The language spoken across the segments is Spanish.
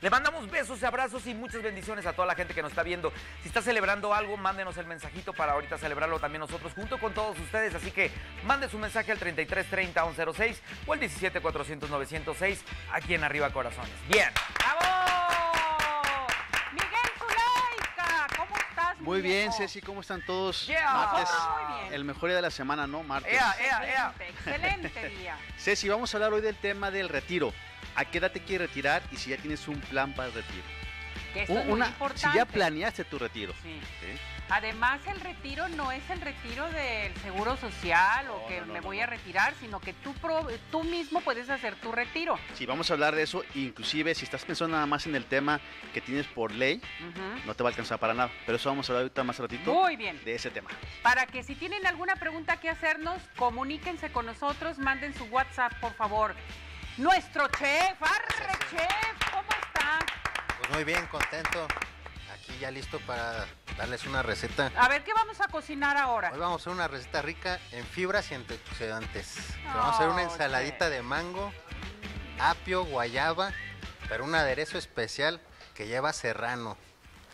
Le mandamos besos y abrazos y muchas bendiciones a toda la gente que nos está viendo. Si está celebrando algo, mándenos el mensajito para ahorita celebrarlo también nosotros junto con todos ustedes. Así que mande su mensaje al 3330 106 o al 17 400 906 aquí en Arriba Corazones. Bien. ¡Bravo! Miguel Zulaika, ¿cómo estás? Muy mi bien? Ceci, ¿cómo están todos? Yeah. Martes, Muy bien. el mejor día de la semana, ¿no? Martes. Ea, ea, ea. Excelente, excelente día. Ceci, vamos a hablar hoy del tema del retiro. ¿A qué edad te quieres retirar y si ya tienes un plan para el retiro? Que esto es muy Una, si importante. ya planeaste tu retiro. Sí. ¿sí? Además, el retiro no es el retiro del seguro social o que no, no, me voy a retirar, sino que tú, pro- tú mismo puedes hacer tu retiro. Sí, vamos a hablar de eso. Inclusive, si estás pensando nada más en el tema que tienes por ley, no te va a alcanzar para nada. Pero eso vamos a hablar ahorita más ratito Muy bien. de ese tema. Para que si tienen alguna pregunta que hacernos, comuníquense con nosotros, manden su WhatsApp, por favor. Nuestro chef, arre chef, ¿cómo está? Pues muy bien, contento. Aquí ya listo para darles una receta. A ver, ¿qué vamos a cocinar ahora? Hoy vamos a hacer una receta rica en fibras y antioxidantes. Vamos a hacer una Oh, ensaladita de mango, apio, guayaba, pero un aderezo especial que lleva serrano,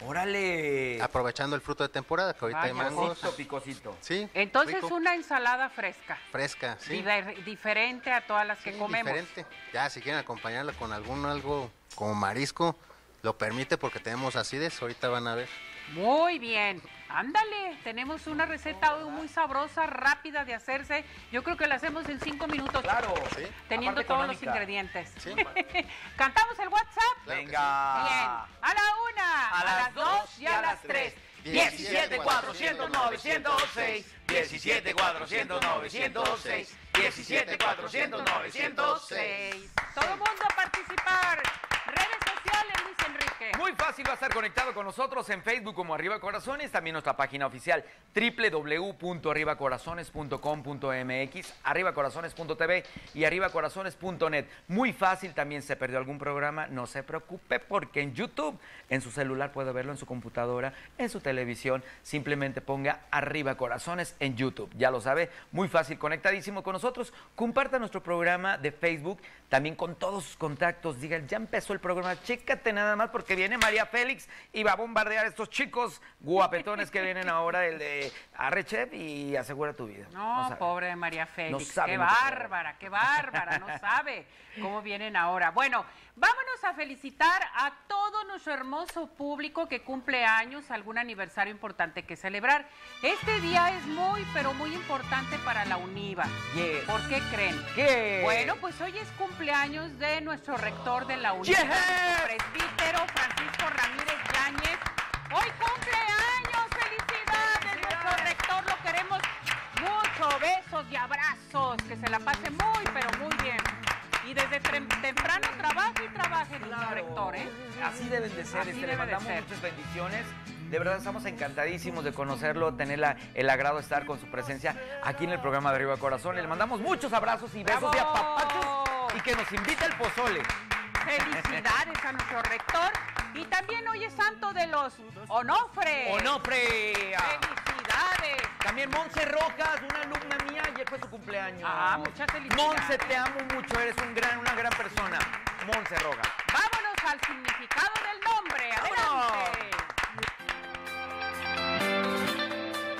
Órale. aprovechando el fruto de temporada, que ahorita hay Vaya, mangos. Picosito, picosito. Sí. Entonces, rico, una ensalada fresca, fresca, sí. diver- diferente a todas las que comemos. diferente. Ya, si quieren acompañarla con algún algo como marisco, lo permite porque tenemos acides, ahorita van a ver. Muy bien. Ándale, tenemos una receta hoy muy sabrosa, rápida de hacerse. Yo creo que la hacemos en cinco minutos. Claro. Sí. Teniendo Aparte todos los ingredientes. Sí. ¿Cantamos el WhatsApp? Venga. Bien. A la una, A las dos y a las tres. 17 400 906 17 400 906 17 400 906 Seis. Todo mundo a participar. Redes sociales, Luis Enrique. Muy fácil va a estar conectado con nosotros en Facebook como Arriba Corazones, también nuestra página oficial www.arribacorazones.com.mx, arribacorazones.tv y arribacorazones.net. Muy fácil, también se perdió algún programa, no se preocupe porque en YouTube, en su celular puede verlo, en su computadora, en su televisión, simplemente ponga Arriba Corazones en YouTube. Ya lo sabe, muy fácil, conectadísimo con nosotros. Comparta nuestro programa de Facebook también con todos sus contactos. Digan, ya empezó el programa, chécate nada más porque viene María Félix y va a bombardear a estos chicos guapetones que vienen ahora, el de Arrechep y asegura tu vida. No, sabe. pobre de María Félix. No sabe qué bárbara, qué bárbara. No sabe cómo vienen ahora. Bueno, vámonos a felicitar a todo nuestro hermoso público que cumple años, algún aniversario importante que celebrar. Este día es muy, pero muy importante para la UNIVA. Yes. ¿Por qué creen? ¿Qué? Bueno, pues hoy es cumpleaños de nuestro rector de la UNIVA, nuestro presbítero Francisco Ramírez Yáñez. Hoy cumple años, felicidades, nuestro rector, lo queremos mucho, besos y abrazos, que se la pase muy, pero muy bien. Y desde temprano trabaja y trabaja el nuestro rector, ¿eh? Así deben de ser, Así este, debe le de mandamos ser. muchas bendiciones. De verdad estamos encantadísimos de conocerlo, tener la- el agrado de estar con su presencia aquí en el programa de Arriba Corazón. Le mandamos muchos abrazos y besos ¡Bravo! y apapachos y que nos invite al pozole. Felicidades a nuestro rector. Y también hoy es santo de los Onofre. ¡Onofre! Felicidades. También Monse Rojas, una alumna mía, ayer fue su cumpleaños. Ah, muchas felicidades. Monse, te amo mucho, eres un gran, una gran persona. Monse Rojas. Vámonos al significado del nombre. Adelante.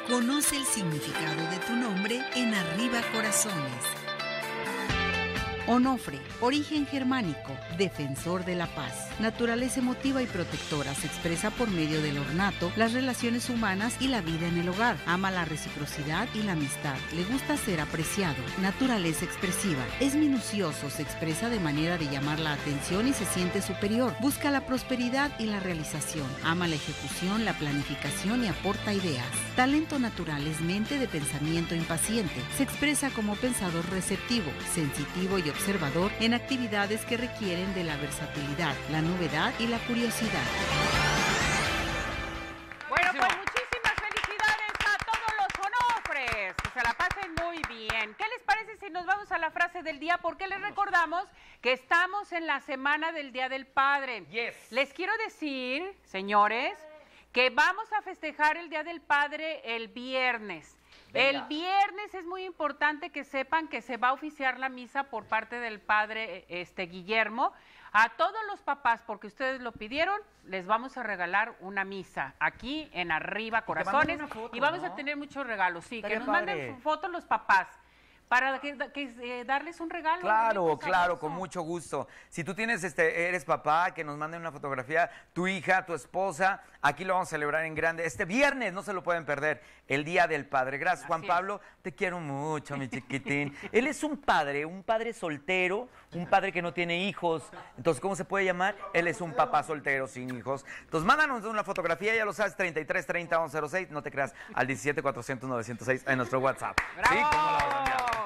Conoce el significado de tu nombre en Arriba Corazones. Onofre, origen germánico, defensor de la paz. Naturaleza emotiva y protectora se expresa por medio del ornato, las relaciones humanas y la vida en el hogar. Ama la reciprocidad y la amistad. Le gusta ser apreciado. Naturaleza expresiva. Es minucioso, se expresa de manera de llamar la atención y se siente superior. Busca la prosperidad y la realización. Ama la ejecución, la planificación y aporta ideas. Talento natural es mente de pensamiento impaciente. Se expresa como pensador receptivo, sensitivo y observador en actividades que requieren de la versatilidad, la novedad y la curiosidad. Bueno, pues muchísimas felicidades a todos los onofres. Que se la pasen muy bien. ¿Qué les parece si nos vamos a la frase del día? Porque les recordamos que estamos en la semana del Día del Padre. Yes. Les quiero decir, señores, que vamos a festejar el Día del Padre el viernes. Venga. El viernes es muy importante que sepan que se va a oficiar la misa por parte del padre este Guillermo A todos los papás, porque ustedes lo pidieron, les vamos a regalar una misa aquí en Arriba Corazones. foto, y vamos ¿no? a tener muchos regalos. Sí, Estaría que nos padre. manden fotos los papás para que, que, eh, darles un regalo. Claro, claro, con mucho gusto. Si tú tienes, este, eres papá, que nos manden una fotografía, tu hija, tu esposa, aquí lo vamos a celebrar en grande. Este viernes no se lo pueden perder, el Día del Padre. Gracias, Juan es. Pablo, te quiero mucho, mi chiquitín. Él es un padre, un padre soltero, un padre que no tiene hijos. Entonces, ¿cómo se puede llamar? Él es un papá soltero sin hijos. Entonces, mándanos una fotografía, ya lo sabes, 33 30 106, no te creas, al 17 400 906 en nuestro WhatsApp. ¡Bravo! ¿Sí? ¿Cómo la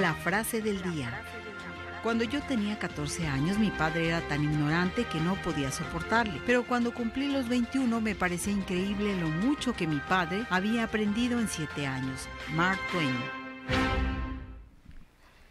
La frase del día. Cuando yo tenía 14 años, mi padre era tan ignorante que no podía soportarle. Pero cuando cumplí los 21, me parecía increíble lo mucho que mi padre había aprendido en 7 años. Mark Twain.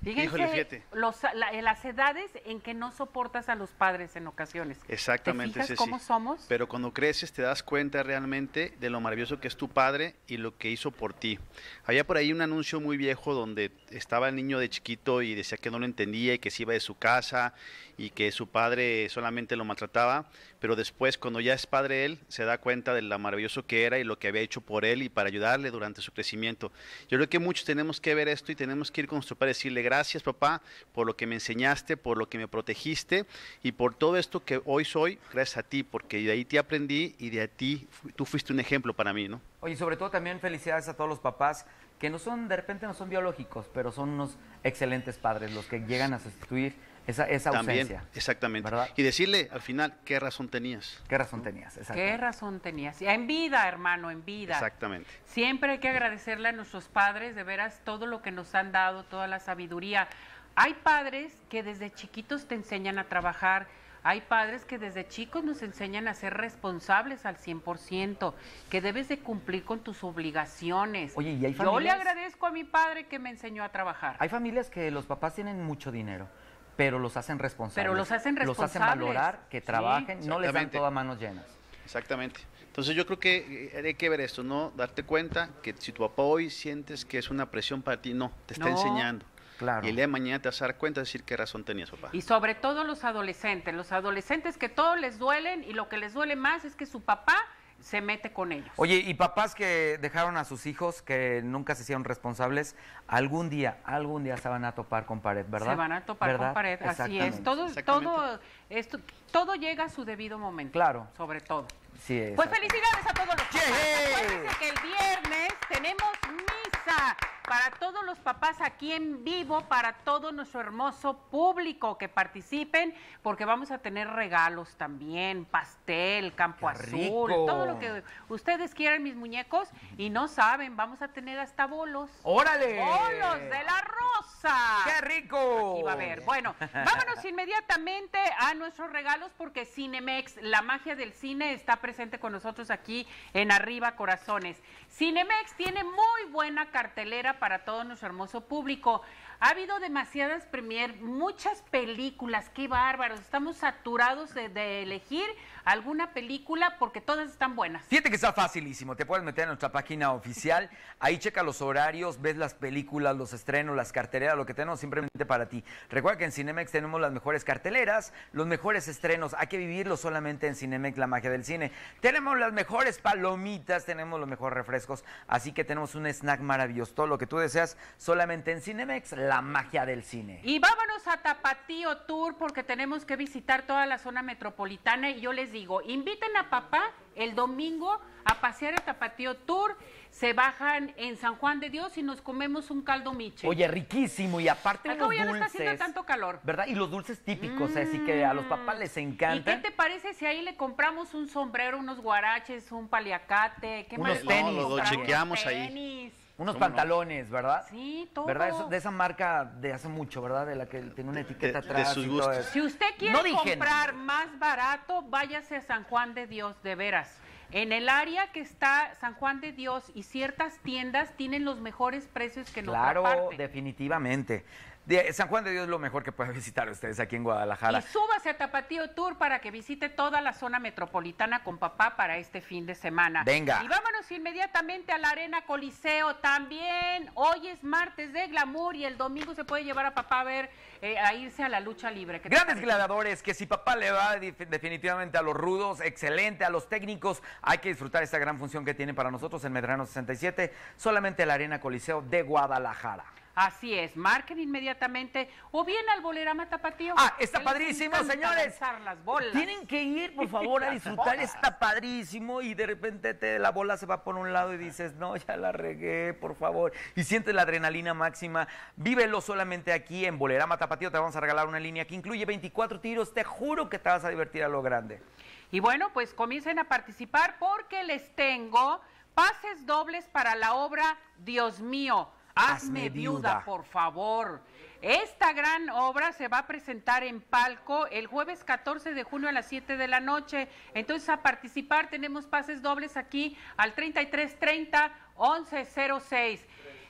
Fíjense Híjole, fíjate. los- la- las edades en que no soportas a los padres en ocasiones. Exactamente, ¿Te fijas cómo somos? Pero cuando creces te das cuenta realmente de lo maravilloso que es tu padre y lo que hizo por ti. Había por ahí un anuncio muy viejo donde estaba el niño de chiquito y decía que no lo entendía y que se iba de su casa y que su padre solamente lo maltrataba, pero después cuando ya es padre él se da cuenta de lo maravilloso que era y lo que había hecho por él y para ayudarle durante su crecimiento. Yo creo que muchos tenemos que ver esto y tenemos que ir con nuestro padre y decirle gracias papá por lo que me enseñaste, por lo que me protegiste y por todo esto que hoy soy, gracias a ti, porque de ahí te aprendí y de a ti tú fuiste un ejemplo para mí, ¿no? Oye, sobre todo también felicidades a todos los papás que no son, de repente no son biológicos, pero son unos excelentes padres los que llegan a sustituir esa, esa También, ausencia. exactamente. ¿Verdad? Y decirle al final qué razón tenías. ¿Qué razón tenías? ¿Qué razón tenías? En vida, hermano, en vida. Exactamente. Siempre hay que agradecerle a nuestros padres, de veras, todo lo que nos han dado, toda la sabiduría. Hay padres que desde chiquitos te enseñan a trabajar. Hay padres que desde chicos nos enseñan a ser responsables al 100%, que debes de cumplir con tus obligaciones. Oye, ¿y hay Yo le familias? agradezco a mi padre que me enseñó a trabajar. Hay familias que los papás tienen mucho dinero, pero los hacen responsables. Pero los hacen Los hacen responsables. valorar, que Sí, trabajen, no les dan todas manos llenas. Exactamente. Entonces yo creo que eh, hay que ver esto, ¿no? Darte cuenta que si tu papá hoy sientes que es una presión para ti, no, te está No. enseñando. Claro. Y el día de mañana te vas a dar cuenta de decir qué razón tenías, papá. Y sobre todo los adolescentes, los adolescentes que todo les duelen y lo que les duele más es que su papá se mete con ellos. Oye, y papás que dejaron a sus hijos, que nunca se hicieron responsables, algún día, algún día se van a topar con pared, ¿verdad? Se van a topar ¿Verdad? con pared, así es. Todo, todo, esto, todo llega a su debido momento. Claro. Sobre todo. Sí, Pues felicidades a todos los. Acuérdense que el viernes tenemos misa para todos los papás aquí en vivo, para todo nuestro hermoso público que participen, porque vamos a tener regalos también, pastel, campo ¡Qué azul, rico! todo lo que ustedes quieran, mis muñecos, y no saben, vamos a tener hasta bolos. ¡Órale! ¡Bolos de la rosa! ¡Qué rico! Aquí va a haber. Bueno, vámonos inmediatamente a nuestros regalos porque Cinemex, la magia del cine, está presente con nosotros aquí en Arriba Corazones. Cinemex tiene muy buena cartelera para todo nuestro hermoso público. Ha habido demasiadas premier, muchas películas, qué bárbaros. Estamos saturados de, de elegir alguna película porque todas están buenas. Fíjate que está facilísimo, te puedes meter en nuestra página oficial, ahí checa los horarios, ves las películas, los estrenos, las carteleras, lo que tenemos simplemente para ti. Recuerda que en Cinemex tenemos las mejores carteleras, los mejores estrenos, hay que vivirlo solamente en Cinemex, la magia del cine. Tenemos las mejores palomitas, tenemos los mejores refrescos, así que tenemos un snack maravilloso, todo lo que tú deseas solamente en Cinemex, la magia del cine. Y vámonos a Tapatío Tour porque tenemos que visitar toda la zona metropolitana y yo les digo, inviten a papá el domingo a pasear a Tapatío Tour, se bajan en San Juan de Dios y nos comemos un caldo miche. Oye, riquísimo y aparte cabo unos ya no está haciendo tanto calor. ¿verdad? Y los dulces típicos, así que a los papás les ¿Y encanta. qué te parece si ahí le compramos un sombrero, unos guaraches, un paliacate? ¿Qué Unos más tenis, lo comprar? chequeamos Unos ahí. Unos pantalones, ¿verdad? Sí, todo. ¿Verdad? Eso- de esa marca de hace mucho, ¿verdad? De la que tiene una etiqueta De- de atrás. sus y todo gustos. eso. Si usted quiere No dije comprar más barato, váyase a San Juan de Dios, de veras. En el área que está San Juan de Dios y ciertas tiendas tienen los mejores precios que en otra Claro, parte. definitivamente. De San Juan de Dios es lo mejor que pueden visitar ustedes aquí en Guadalajara. Y súbase a Tapatío Tour para que visite toda la zona metropolitana con papá para este fin de semana. Venga. Y vámonos inmediatamente a la Arena Coliseo también. Hoy es martes de glamour y el domingo se puede llevar a papá a ver, eh, a irse a la lucha libre. ¿Qué te Grandes gladiadores, que si papá le va definitivamente a los rudos, excelente, a los técnicos, hay que disfrutar esta gran función que tiene para nosotros en Medrano 67, solamente la Arena Coliseo de Guadalajara. Así es, marquen inmediatamente o bien al Bolerama Tapatío. Ah, está padrísimo, señores. lanzar las bolas. Tienen que ir, por favor, a disfrutar. Está padrísimo y de repente te- la bola se va por un lado y dices, no, ya la regué, por favor. Y sientes la adrenalina máxima. Vívelo solamente aquí en Bolerama Tapatío. Te vamos a regalar una línea que incluye 24 tiros. Te juro que te vas a divertir a lo grande. Y bueno, pues comiencen a participar porque les tengo pases dobles para la obra Dios mío, hazme, viuda. por favor. Esta gran obra se va a presentar en Palco el jueves 14 de junio a las 7 de la noche. Entonces, a participar tenemos pases dobles aquí al 3330 1106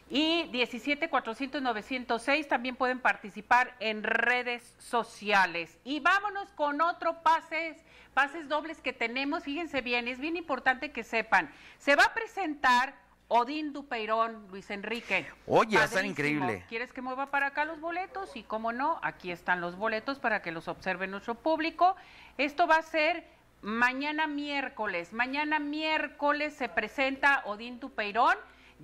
y 17 400 906 también pueden participar en redes sociales. Y vámonos con otro pases, pases dobles que tenemos. Fíjense bien, es bien importante que sepan. Se va a presentar Odín Dupeirón, Luis Enrique. Oye, va a estar Padrísimo. increíble. ¿Quieres que mueva para acá los boletos? Y como no, aquí están los boletos para que los observe nuestro público. Esto va a ser mañana miércoles. Mañana miércoles se presenta Odín Tupeirón.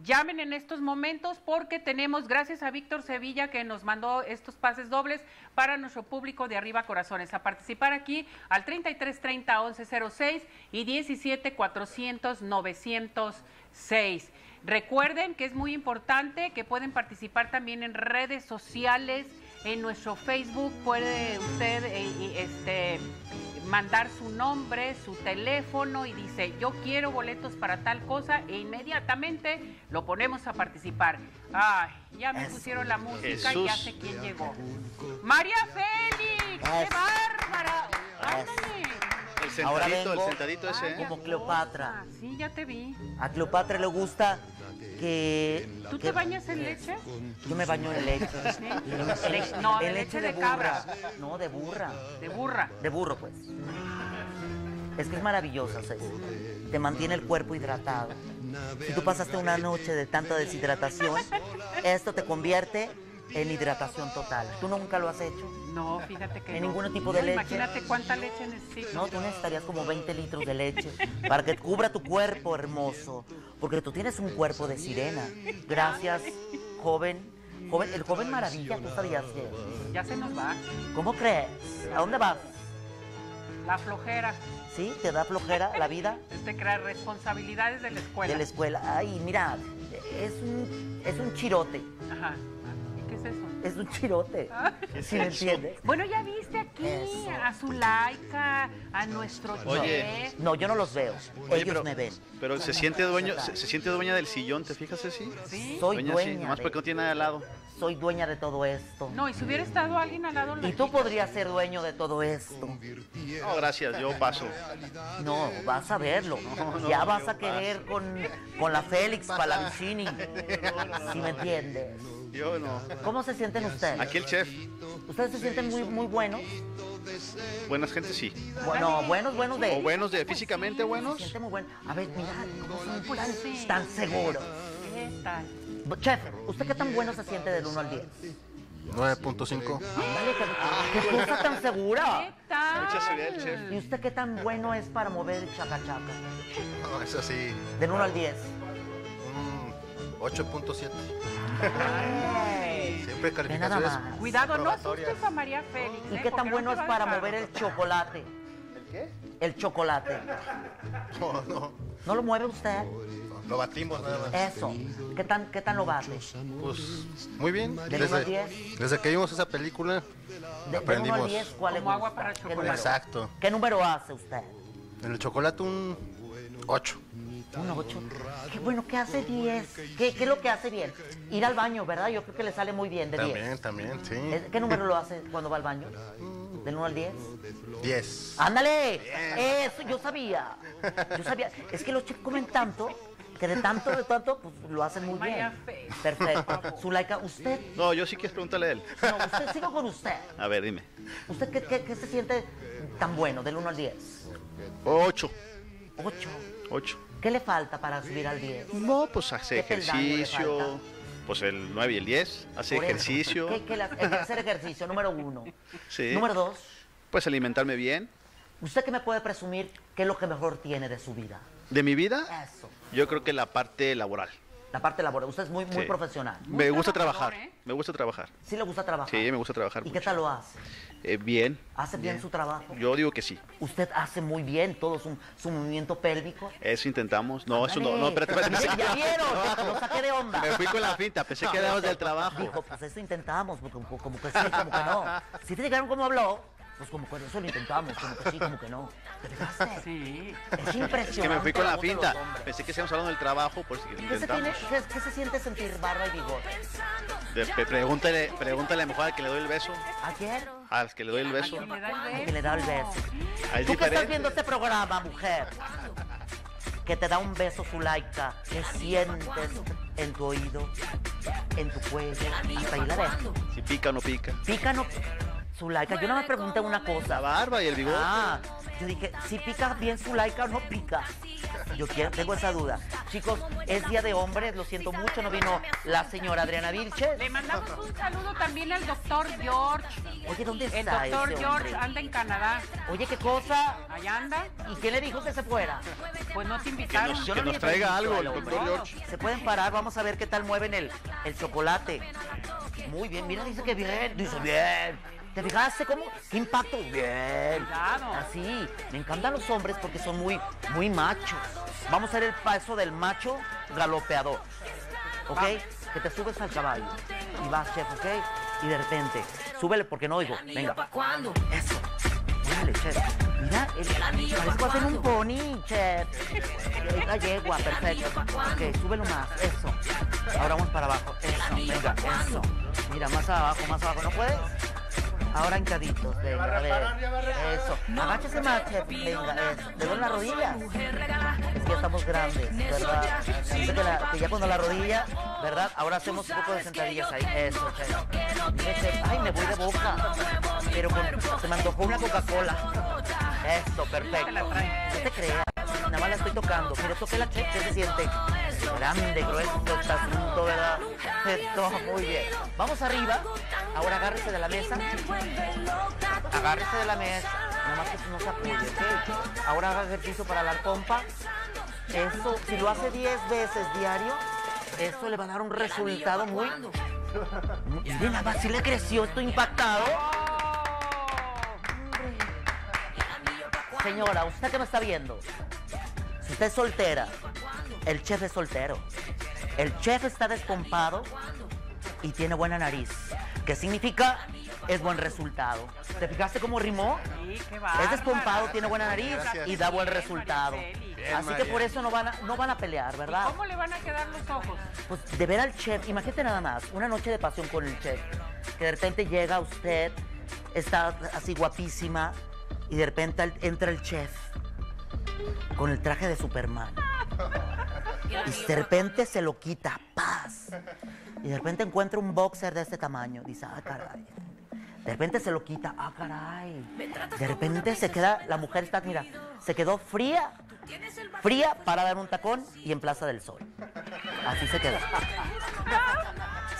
Llamen en estos momentos porque tenemos, gracias a Víctor Sevilla que nos mandó estos pases dobles para nuestro público de Arriba Corazones. A participar aquí al 3330 1106 y 17 400 906. Recuerden que es muy importante que pueden participar también en redes sociales, en nuestro Facebook puede usted eh, este mandar su nombre, su teléfono y dice, yo quiero boletos para tal cosa e inmediatamente lo ponemos a participar. Ay, ya me pusieron la música y ya sé quién llegó. María Félix, qué bárbara. Ándale. El Ahora el vengo. sentadito ese. ¿eh? Como Cleopatra. Ah, sí, ya te vi. A Cleopatra le gusta que... ¿Tú que- te bañas en leche? Yo me baño en leche. Sí. Le- no, de En leche de cabra, No, de burra. de burra. De burro, pues. Es que es maravillosa, Ceci. Te mantiene el cuerpo hidratado. Si tú pasaste una noche de tanta deshidratación, esto te convierte en hidratación total. ¿Tú nunca lo has hecho? No, fíjate que Ni no. ningún tipo de leche. Imagínate cuánta leche necesitas. No, tú necesitarías como 20 litros de leche para que cubra tu cuerpo hermoso. Porque tú tienes un cuerpo de sirena. Gracias, joven. Joven, el joven maravilla, ¿tú sabías que? Ya se nos va. ¿Cómo crees? ¿A dónde vas? La flojera. ¿Sí? ¿Te da flojera la vida Te crea responsabilidades de la escuela. de la escuela? Ay, mira, es un, es un chirote. Ajá. ¿Y qué es eso? Es un chirote. ¿Sí me entiendes? Bueno, ya viste aquí Eso. a Zulaika, a nuestro Oye. chef. No, yo no los veo. Oye, Ellos pero, me ven. pero se siente dueño, se, se siente dueña del sillón, ¿te fijas así? ¿Sí? Soy dueña, sí, dueña. nomás de- porque no tiene nada al lado. Soy dueña de todo esto. No, y si hubiera estado alguien al lado. Y tú podrías ser dueño de todo esto. No, gracias, yo paso. No, vas a verlo. no, ya vas a querer con, con la Félix Palavicini. ¿Sí me entiendes? Yo no. ¿Cómo se sienten ustedes? Aquí el chef, ¿Ustedes se sienten muy, muy buenos? buenas gente sí. Bueno, buenos, buenos de O buenos de físicamente Se buenos. sienten muy buenos. A ver, mira, ¿cómo son Pues tan, seguros? ¿Qué tal? Chef, ¿usted qué tan bueno se siente del 1 al 10? 9.5. Ándale, qué, cosa tan segura. ¿Qué tal? Mucha seguridad el chef. ¿Y usted qué tan bueno es para mover el chaca chaca? No, eso sí. Del 1 al 10. Un 8.7. Siempre nada calificaciones. más. Cuidado, no asustes a María Félix. ¿Y ¿eh? qué tan no bueno es para mover el chocolate? ¿El qué? El chocolate. No, no. ¿No lo mueve usted? Lo batimos nada más. Eso. ¿Qué tan, qué tan lo bate? Pues muy bien. ¿Del uno al Desde, desde que vimos esa película, De, del 1 al aprendimos. 10, ¿cuál Como agua para ¿Qué chocolate. Exacto. ¿Qué número hace usted? En el chocolate un 8. Un 8. Qué bueno, ¿qué hace 10? ¿Qué, ¿Qué es lo que hace bien? Ir al baño, ¿verdad? Yo creo que le sale muy bien de 10. También, también, sí. ¿Es- ¿Qué número lo hace cuando va al baño? ¿Del 1 al 10? 10. ¡Ándale! Eso yo sabía. Yo sabía. Es que los chefs comen tanto Que de tanto, de tanto, pues lo hacen muy bien. fe. Perfecto. Zulaika, usted, No, yo sí quiero preguntarle a él. no, usted, sigo con usted. A ver, dime. ¿Usted qué, qué- qué se siente tan bueno, del 1 al 10? Ocho. 8. Ocho. ¿Qué le falta para subir al 10? No, pues hace ¿Qué peldaño le ejercicio. Pues el 9 y el 10. Hace Por ejercicio. ¿Qué, qué el tercer ejercicio, número uno. Sí. Número dos, Pues alimentarme bien. ¿usted qué me puede presumir qué es lo que mejor tiene de su vida? De mi vida, Eso. yo creo que la parte laboral. La parte laboral. Usted es muy, muy Sí. profesional. Muy me gusta trabajar. ¿eh? Me gusta trabajar. ¿Sí le gusta trabajar? Sí, me gusta trabajar. ¿Y qué mucho. tal lo hace? Eh, bien. ¿Hace bien, su trabajo? Yo digo que sí. Usted hace muy bien todo su, su movimiento pélvico. Eso intentamos. No, eso no. No, espérate, espérate. Ya vieron, lo saqué de onda. Me fui con la finta. Pensé que éramos del trabajo. Dijo, pues eso intentamos, porque como, como que sí, como que no. Si te dijeron cómo habló, pues como que eso lo intentamos, como que sí, como que no. ¿Te fijaste? Sí. Es impresionante. Es que me fui con la hombres. Pensé que estábamos hablando del trabajo, por si ¿Qué se, intentamos. tiene, qué, qué se siente sentir barba y bigote? De- pe- pregúntale, pregúntale a mejor al que le doy el beso. ¿A quién? Al que le doy el beso. Al que le da el beso. Es Tú que estás viendo este programa, mujer, que te da un beso Zulaika, ¿qué sientes en tu oído, en tu cuello? Hasta ahí la dejo. Si pica o no pica. ¿Pica o no? Zulaika, yo no me pregunté una La cosa. barba y el bigote. Ah, yo dije, si pica bien Zulaika o no pica. Yo quiero, tengo esa duda. Chicos, es día de hombres, lo siento mucho, no vino la señora Adriana Vilches. Le mandamos un saludo también al doctor George. Oye, ¿dónde El está doctor ese George hombre? anda en Canadá. Oye, ¿qué cosa? Allá anda. ¿Y quién le dijo que se fuera? Pues no te Que invitaron. nos, que no nos traiga algo al el doctor George. Se pueden parar, vamos a ver qué tal mueven el, el chocolate. Muy bien, mira, dice que bien, dice bien. ¿Te fijaste cómo? ¿Qué impacto? Bien. Así. Me encantan los hombres porque son muy, muy machos. Vamos a hacer el paso del macho galopeador. ¿Ok? Que te subes al caballo. Y vas, chef, ¿ok? Y de repente, súbele porque no oigo. Venga. Eso. Dale, chef. Mira, el, a ser un pony, chef. La yegua, perfecto. Ok, súbelo más. Eso. Ahora vamos para abajo. Eso, venga, eso. Mira, más abajo, más abajo. ¿No puedes? Ahora hincaditos, venga, a ver. Eso. Agáchese más, chef. Venga, eso. ¿Le duele la rodilla? Es que estamos grandes, ¿verdad? Que, la- que ya cuando la rodilla, ¿verdad? Ahora hacemos un poco de sentadillas ahí. Eso, chef. Ay, me voy de boca. Pero se me antojó una Coca-Cola. Eso, perfecto. No te creas. Nada más la estoy tocando. Mire, toqué la ¿qué se siente? Grande, grueso este asunto, ¿verdad? Esto, muy bien. Vamos arriba. Ahora agárrese de la mesa. Agárrese de la mesa. Nada más que no se apoye. Ahora haga ejercicio para la pompa. Eso, si lo hace 10 veces diario, eso le va a dar un resultado muy... Más si le creció, estoy impactado. Señora, usted que me está viendo, si usted es soltera, el chef es soltero. El chef está despompado y tiene buena nariz. ¿Qué significa? Es buen resultado. ¿Te fijaste cómo rimó? Sí, qué Es bárbara. despompado, tiene buena nariz Gracias. y da buen resultado. Bien, Así que por eso no van a, no van a pelear, ¿verdad? ¿Cómo le van a quedar los ojos? Pues de ver al chef, imagínate nada más, una noche de pasión con el chef, que de repente llega usted, está así guapísima, y de repente entra el chef con el traje de Superman. Y de repente se lo quita, paz. Y de repente encuentra un boxer de este tamaño. Dice, ah, caray. De repente se lo quita, ah, caray. De repente se queda, la mujer está, mira, se quedó fría, fría para dar un tacón y en Plaza del Sol. Así se quedó.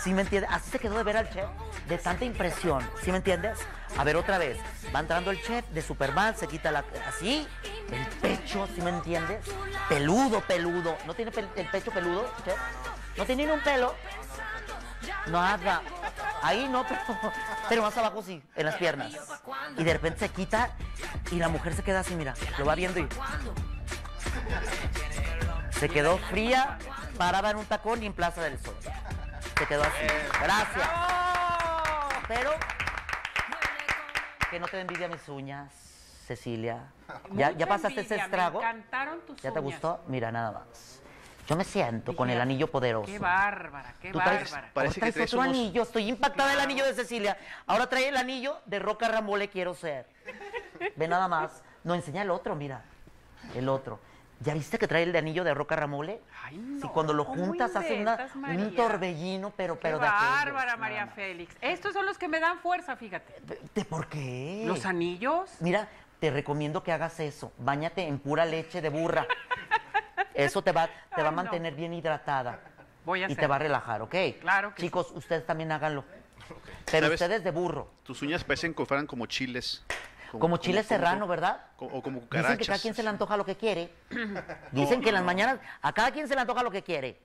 ¿Sí me entiendes? Así se quedó de ver al chef, de tanta impresión. ¿Sí me entiendes? A ver, otra vez. Va entrando el chef de Superman, se quita la. Así, el pecho, ¿sí me entiendes? Peludo, peludo. ¿No tiene el pecho peludo, chef? ¿No tiene ni un pelo? Nada. Ahí no, pero, pero más abajo sí, en las piernas. Y de repente se quita y la mujer se queda así, mira, lo va viendo y. Se quedó fría, parada en un tacón y en Plaza del Sol. Se quedó así. Gracias. Pero que no te dé envidia mis uñas, Cecilia. ¿Ya, pasaste ese envidia, estrago? Me encantaron tus ¿Ya te uñas. gustó? Mira, nada más. Yo me siento con Dije, el anillo poderoso. Qué bárbara, qué Tú traes, bárbara. Parece ahora que traes traes otro unos- anillo. Estoy impactada del anillo de Cecilia. Ahora trae el anillo de Roca Ramole quiero ser. Ve nada más. No, enseña el otro, mira. El otro. ¿Ya viste que trae el de anillo de roca ramole? Ay, Si no, cuando lo ¿cómo juntas hace una- un torbellino, pero, Qué pero de bárbara, María no. Félix. Estos son los que me dan fuerza, fíjate. ¿De por qué? Los anillos. Mira, te recomiendo que hagas eso. Báñate en pura leche de burra. Eso te va, te va Ay, a no. mantener bien hidratada. Voy a Y hacer. te va a relajar, ¿ok? Claro que Chicos, ustedes también háganlo. Pero ustedes de burro. Tus uñas parecen que fueran como chiles. Como, chile serrano, ¿verdad? O como Dicen cucarachas. que cada quien se le antoja lo que quiere. Dicen que en las mañanas a cada quien se le antoja lo que quiere.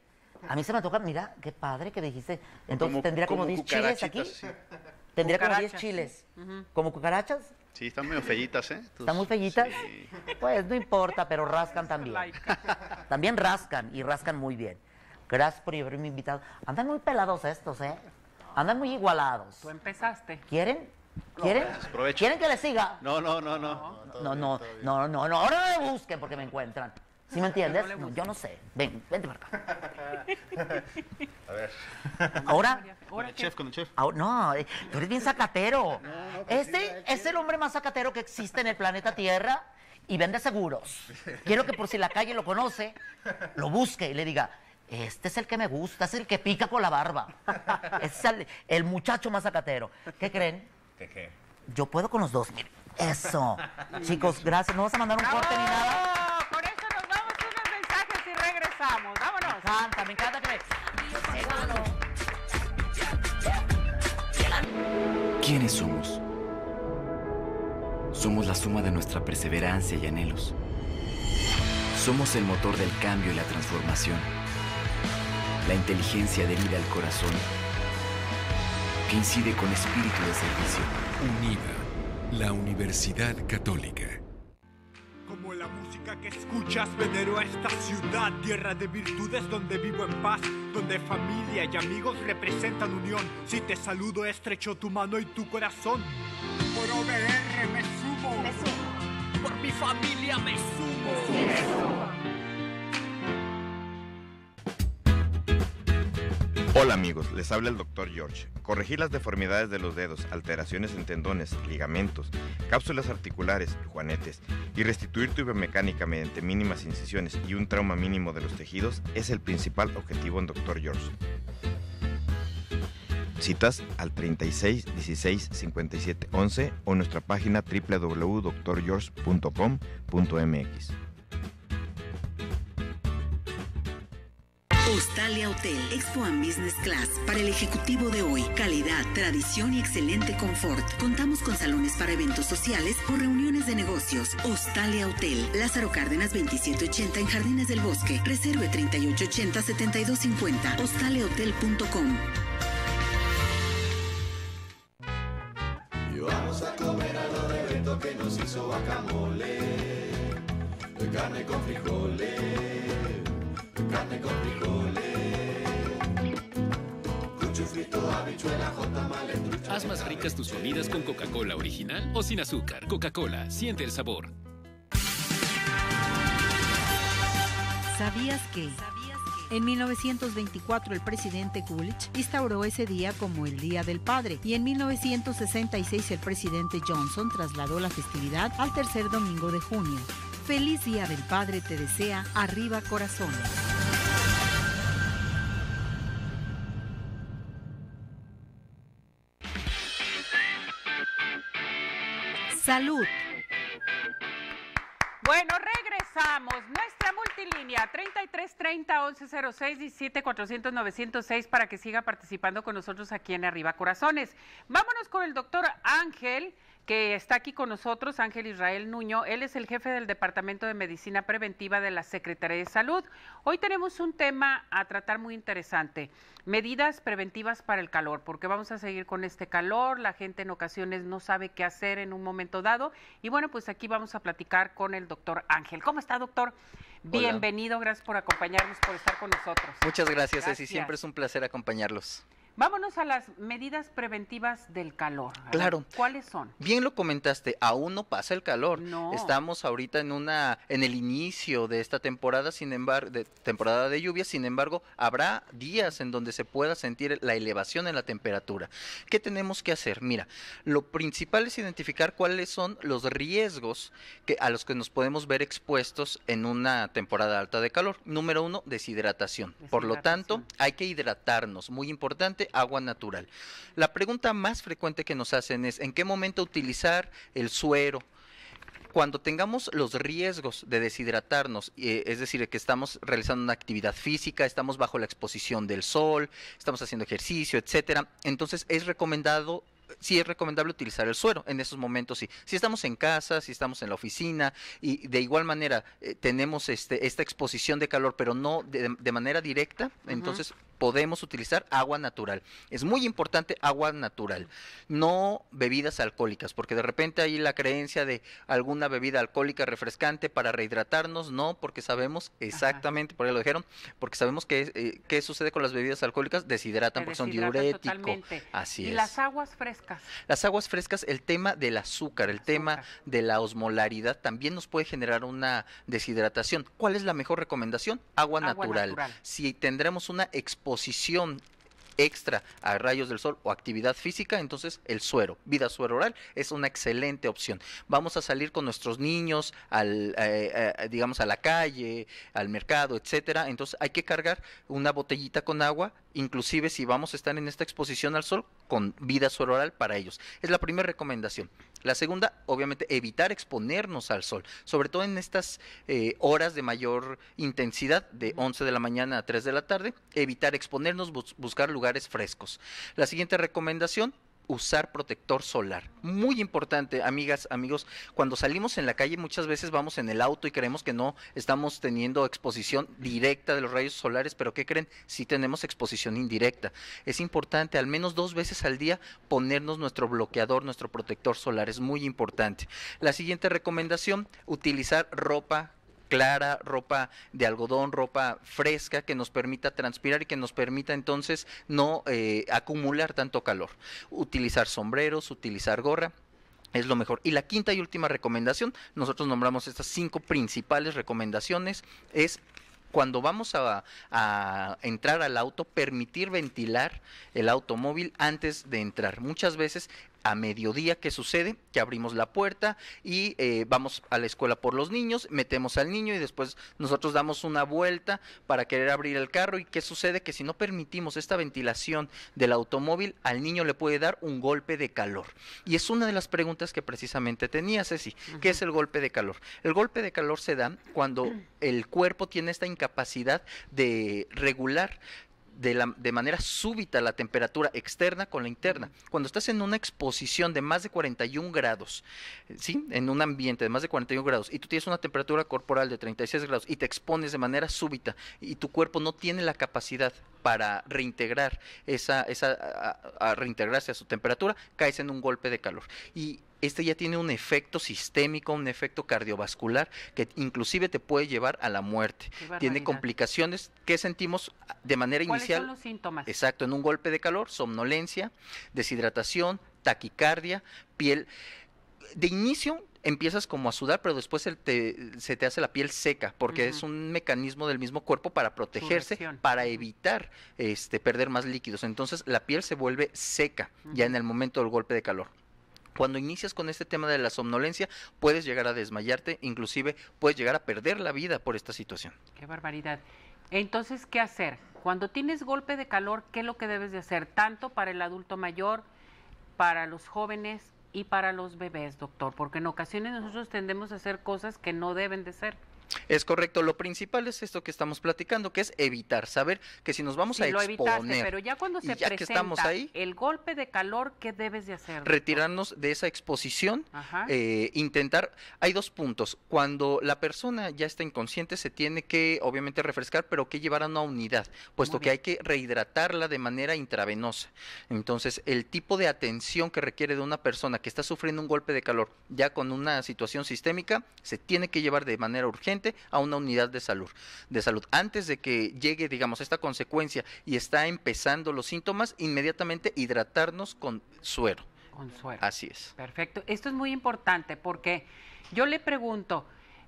A mí se me antoja, mira, qué padre que dijiste. Entonces Como- tendría como como 10 chiles aquí. sí. Tendría como 10 Cucarachas. chiles. ¿Como cucarachas? Sí, están medio fellitas, ¿eh? Tus- ¿Están muy fellitas? sí. Pues no importa, pero rascan también. También rascan y rascan muy bien. Gracias por haberme invitado. Andan muy pelados estos, ¿eh? Andan muy igualados. Tú empezaste. ¿Quieren? ¿Quieren? provecho. ¿Quieren que les siga? No, no, no, no. No, no, no, no, no. Ahora no me busquen porque me encuentran. ¿Sí me entiendes? No, yo no sé. Ven, vente para acá. A ver. Ahora, Con Ahora el chef, con el chef. ahora- no, eh, tú eres bien sacatero. Este es el hombre más sacatero que existe en el planeta Tierra y vende seguros. Quiero que por si la calle lo conoce, lo busque y le diga, este es el que me gusta, es el que pica con la barba. Es el, el muchacho más sacatero. ¿Qué creen? Yo puedo con los dos, miren. Eso. Chicos, gracias. ¿No vas a mandar un corte ni nada? Con eso nos vamos unos mensajes y regresamos. Vámonos. Me encanta, me encanta que me... ¿Quiénes somos? Somos la suma de nuestra perseverancia y anhelos. Somos el motor del cambio y la transformación. La inteligencia adherida al corazón, que incide con espíritu de servicio. UNIVA, la Universidad Católica. Como la música que escuchas, venero a esta ciudad, tierra de virtudes donde vivo en paz, donde familia y amigos representan unión. Si te saludo, estrecho tu mano y tu corazón. Por OBR me sumo. Me sumo. Por mi familia me sumo. Hola amigos, les habla el Dr. George. Corregir las deformidades de los dedos, alteraciones en tendones, ligamentos, cápsulas articulares, juanetes y restituir tu biomecánica mediante mínimas incisiones y un trauma mínimo de los tejidos es el principal objetivo en Dr. George. Citas al 36 16 57 11 o nuestra página www.drgeorge.com.mx. Hostalia Hotel, Expo and Business Class. Para el ejecutivo de hoy, calidad, tradición y excelente confort. Contamos con salones para eventos sociales o reuniones de negocios. Hostalia Hotel, Lázaro Cárdenas 2780 en Jardines del Bosque. Reserve 3880-7250. Hostaliahotel.com. Y vamos a comer algo de Beto que nos hizo guacamole. De carne con frijoles. Con frijoles. Habichuela, jotamales, trucha. Haz más ricas tus comidas con Coca-Cola original o sin azúcar. Coca-Cola, siente el sabor. ¿Sabías que? En 1924 el presidente Coolidge instauró ese día como el Día del Padre y en 1966 el presidente Johnson trasladó la festividad al tercer domingo de junio. Feliz Día del Padre te desea Arriba Corazones. Salud. Bueno, regresamos. Nuestra multilínea 3330 1106 17 400 906 para que siga participando con nosotros aquí en Arriba Corazones. Vámonos con el doctor Ángel, que está aquí con nosotros, Ángel Israel Nuño. Él es el jefe del Departamento de Medicina Preventiva de la Secretaría de Salud. Hoy tenemos un tema a tratar muy interesante. Medidas preventivas para el calor, porque vamos a seguir con este calor, la gente en ocasiones no sabe qué hacer en un momento dado. Y bueno, pues aquí vamos a platicar con el doctor Ángel. ¿Cómo está, doctor? Bienvenido, gracias por acompañarnos, por estar con nosotros. Muchas gracias, Ceci. Gracias. Siempre es un placer acompañarlos. Vámonos a las medidas preventivas del calor. Claro. ¿Cuáles son? Bien lo comentaste, aún no pasa el calor. No. Estamos ahorita en una en el inicio de esta temporada, sin embargo, de temporada de lluvia, sin embargo, habrá días en donde se pueda sentir la elevación en la temperatura. ¿Qué tenemos que hacer? Mira, lo principal es identificar cuáles son los riesgos que a los que nos podemos ver expuestos en una temporada alta de calor. Número uno, deshidratación. Por lo tanto, hay que hidratarnos, muy importante, agua natural. La pregunta más frecuente que nos hacen es ¿en qué momento utilizar el suero? Cuando tengamos los riesgos de deshidratarnos, eh, es decir, que estamos realizando una actividad física, estamos bajo la exposición del sol, estamos haciendo ejercicio, etcétera, entonces es recomendado sí es recomendable utilizar el suero en esos momentos sí. Si estamos en casa, si estamos en la oficina y de igual manera eh, tenemos este esta exposición de calor, pero no de, de manera directa, entonces podemos utilizar agua natural. Es muy importante agua natural, no bebidas alcohólicas, porque de repente hay la creencia de alguna bebida alcohólica refrescante para rehidratarnos, no, porque sabemos exactamente, por ahí lo dijeron, porque sabemos que eh, qué sucede con las bebidas alcohólicas, deshidratan porque son diuréticos. Así y es. las aguas frescas. Las aguas frescas, el tema del azúcar, el tema de la osmolaridad también nos puede generar una deshidratación. ¿Cuál es la mejor recomendación? Agua, Agua natural. natural. Si tendremos una exposición extra a rayos del sol o actividad física, entonces el suero, vida suero oral, es una excelente opción. Vamos a salir con nuestros niños al, eh, eh, digamos, a la calle, al mercado, etcétera. Entonces hay que cargar una botellita con agua, inclusive si vamos a estar en esta exposición al sol, con vida suero oral para ellos. Es la primera recomendación. La segunda, obviamente, evitar exponernos al sol, sobre todo en estas eh, horas de mayor intensidad, de 11 de la mañana a 3 de la tarde, evitar exponernos, bus- buscar lugares frescos. La siguiente recomendación, usar protector solar. Muy importante, amigas, amigos, cuando salimos en la calle muchas veces vamos en el auto y creemos que no estamos teniendo exposición directa de los rayos solares, pero ¿qué creen? Sí tenemos exposición indirecta. Es importante al menos dos veces al día ponernos nuestro bloqueador, nuestro protector solar, es muy importante. La siguiente recomendación, utilizar ropa clara, ropa de algodón, ropa fresca que nos permita transpirar y que nos permita entonces no eh, acumular tanto calor. Utilizar sombreros, utilizar gorra. Es lo mejor. Y la quinta y última recomendación, nosotros nombramos estas cinco principales recomendaciones, es cuando vamos a, a entrar al auto, permitir ventilar el automóvil antes de entrar. Muchas veces a mediodía, ¿qué sucede? Que abrimos la puerta y eh, vamos a la escuela por los niños, metemos al niño y después nosotros damos una vuelta para querer abrir el carro. ¿Y qué sucede? Que si no permitimos esta ventilación del automóvil, al niño le puede dar un golpe de calor. Y es una de las preguntas que precisamente tenía Ceci. ¿Qué es el golpe de calor? El golpe de calor se da cuando el cuerpo tiene esta incapacidad de regular de, la, de manera súbita la temperatura externa con la interna. Cuando estás en una exposición de más de 41 grados, ¿sí? En un ambiente de más de 41 grados y tú tienes una temperatura corporal de 36 grados y te expones de manera súbita y tu cuerpo no tiene la capacidad para reintegrar esa, esa a, a reintegrarse a su temperatura, caes en un golpe de calor. Y este ya tiene un efecto sistémico, un efecto cardiovascular que inclusive te puede llevar a la muerte. Tiene complicaciones que sentimos de manera ¿Cuáles inicial. son los síntomas? Exacto, en un golpe de calor, somnolencia, deshidratación, taquicardia, piel. De inicio empiezas como a sudar, pero después se te, se te hace la piel seca, porque es un mecanismo del mismo cuerpo para protegerse, para evitar este, perder más líquidos. Entonces la piel se vuelve seca ya en el momento del golpe de calor. Cuando inicias con este tema de la somnolencia, puedes llegar a desmayarte, inclusive puedes llegar a perder la vida por esta situación. Qué barbaridad. Entonces, ¿qué hacer? Cuando tienes golpe de calor, ¿qué es lo que debes de hacer? Tanto para el adulto mayor, para los jóvenes y para los bebés, doctor, porque en ocasiones nosotros tendemos a hacer cosas que no deben de ser. Es correcto, lo principal es esto que estamos platicando, que es evitar, saber que si nos vamos Sí, a lo exponer, evitaste, pero ya cuando se ya presenta que estamos ahí, el golpe de calor, ¿qué debes de hacer? retirarnos de esa exposición, eh, intentar, hay dos puntos, cuando la persona ya está inconsciente se tiene que obviamente refrescar, pero que llevar a una unidad, puesto que hay que rehidratarla de manera intravenosa. Entonces, el tipo de atención que requiere de una persona que está sufriendo un golpe de calor ya con una situación sistémica, se tiene que llevar de manera urgente urgente a una unidad de salud. De salud. Antes de que llegue, digamos, esta consecuencia y está empezando los síntomas, inmediatamente hidratarnos con suero. Con suero. Así es. Perfecto. Esto es muy importante porque yo le pregunto,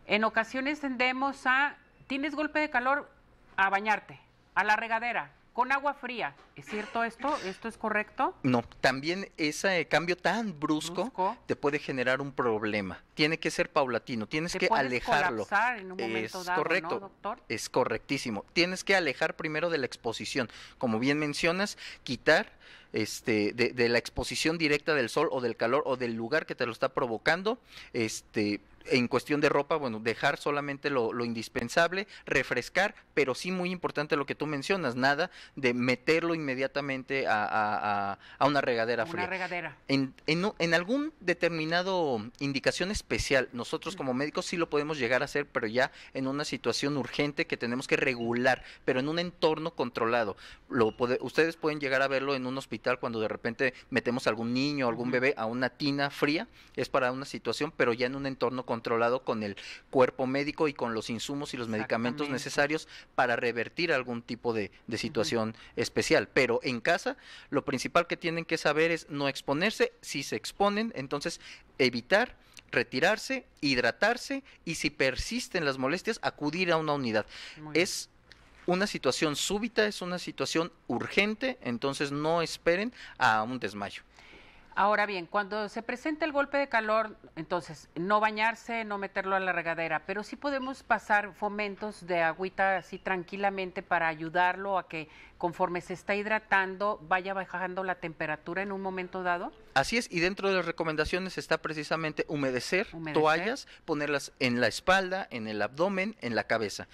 en ocasiones tendemos a, tienes golpe de calor, a bañarte, a la regadera, con agua fría. ¿Es cierto esto? ¿Esto es correcto? No, también ese cambio tan brusco, te puede generar un problema. Tiene que ser paulatino, tienes Te que puedes alejarlo. en un momento es dado, ¿no, correcto, doctor? es correctísimo. Tienes que alejar primero de la exposición. Como bien mencionas, quitar este, de, de la exposición directa del sol o del calor o del lugar que te lo está provocando, este, en cuestión de ropa, bueno, dejar solamente lo, lo indispensable, refrescar, pero sí muy importante lo que tú mencionas, nada de meterlo inmediatamente a, a- a- a una regadera Una fría. regadera. En, en, u- en algún determinado indicación especial, nosotros como médicos sí lo podemos llegar a hacer, pero ya en una situación urgente que tenemos que regular, pero en un entorno controlado. Lo puede- ustedes pueden llegar a verlo en un hospital cuando de repente metemos a algún niño o algún bebé a una tina fría, es para una situación, pero ya en un entorno controlado con el cuerpo médico y con los insumos y los medicamentos necesarios para revertir algún tipo de, de situación especial. Pero en casa, lo principal que tienen que saber es no exponerse. Si se exponen, entonces evitar retirarse, hidratarse y si persisten las molestias, acudir a una unidad. Muy. Es una situación súbita, es una situación urgente, entonces no esperen a un desmayo. Ahora bien, cuando se presenta el golpe de calor, entonces no bañarse, no meterlo a la regadera, pero sí podemos pasar fomentos de agüita así tranquilamente para ayudarlo a que conforme se está hidratando vaya bajando la temperatura en un momento dado. Así es, y dentro de las recomendaciones está precisamente humedecer, Humedecer. toallas, ponerlas en la espalda, en el abdomen, en la cabeza.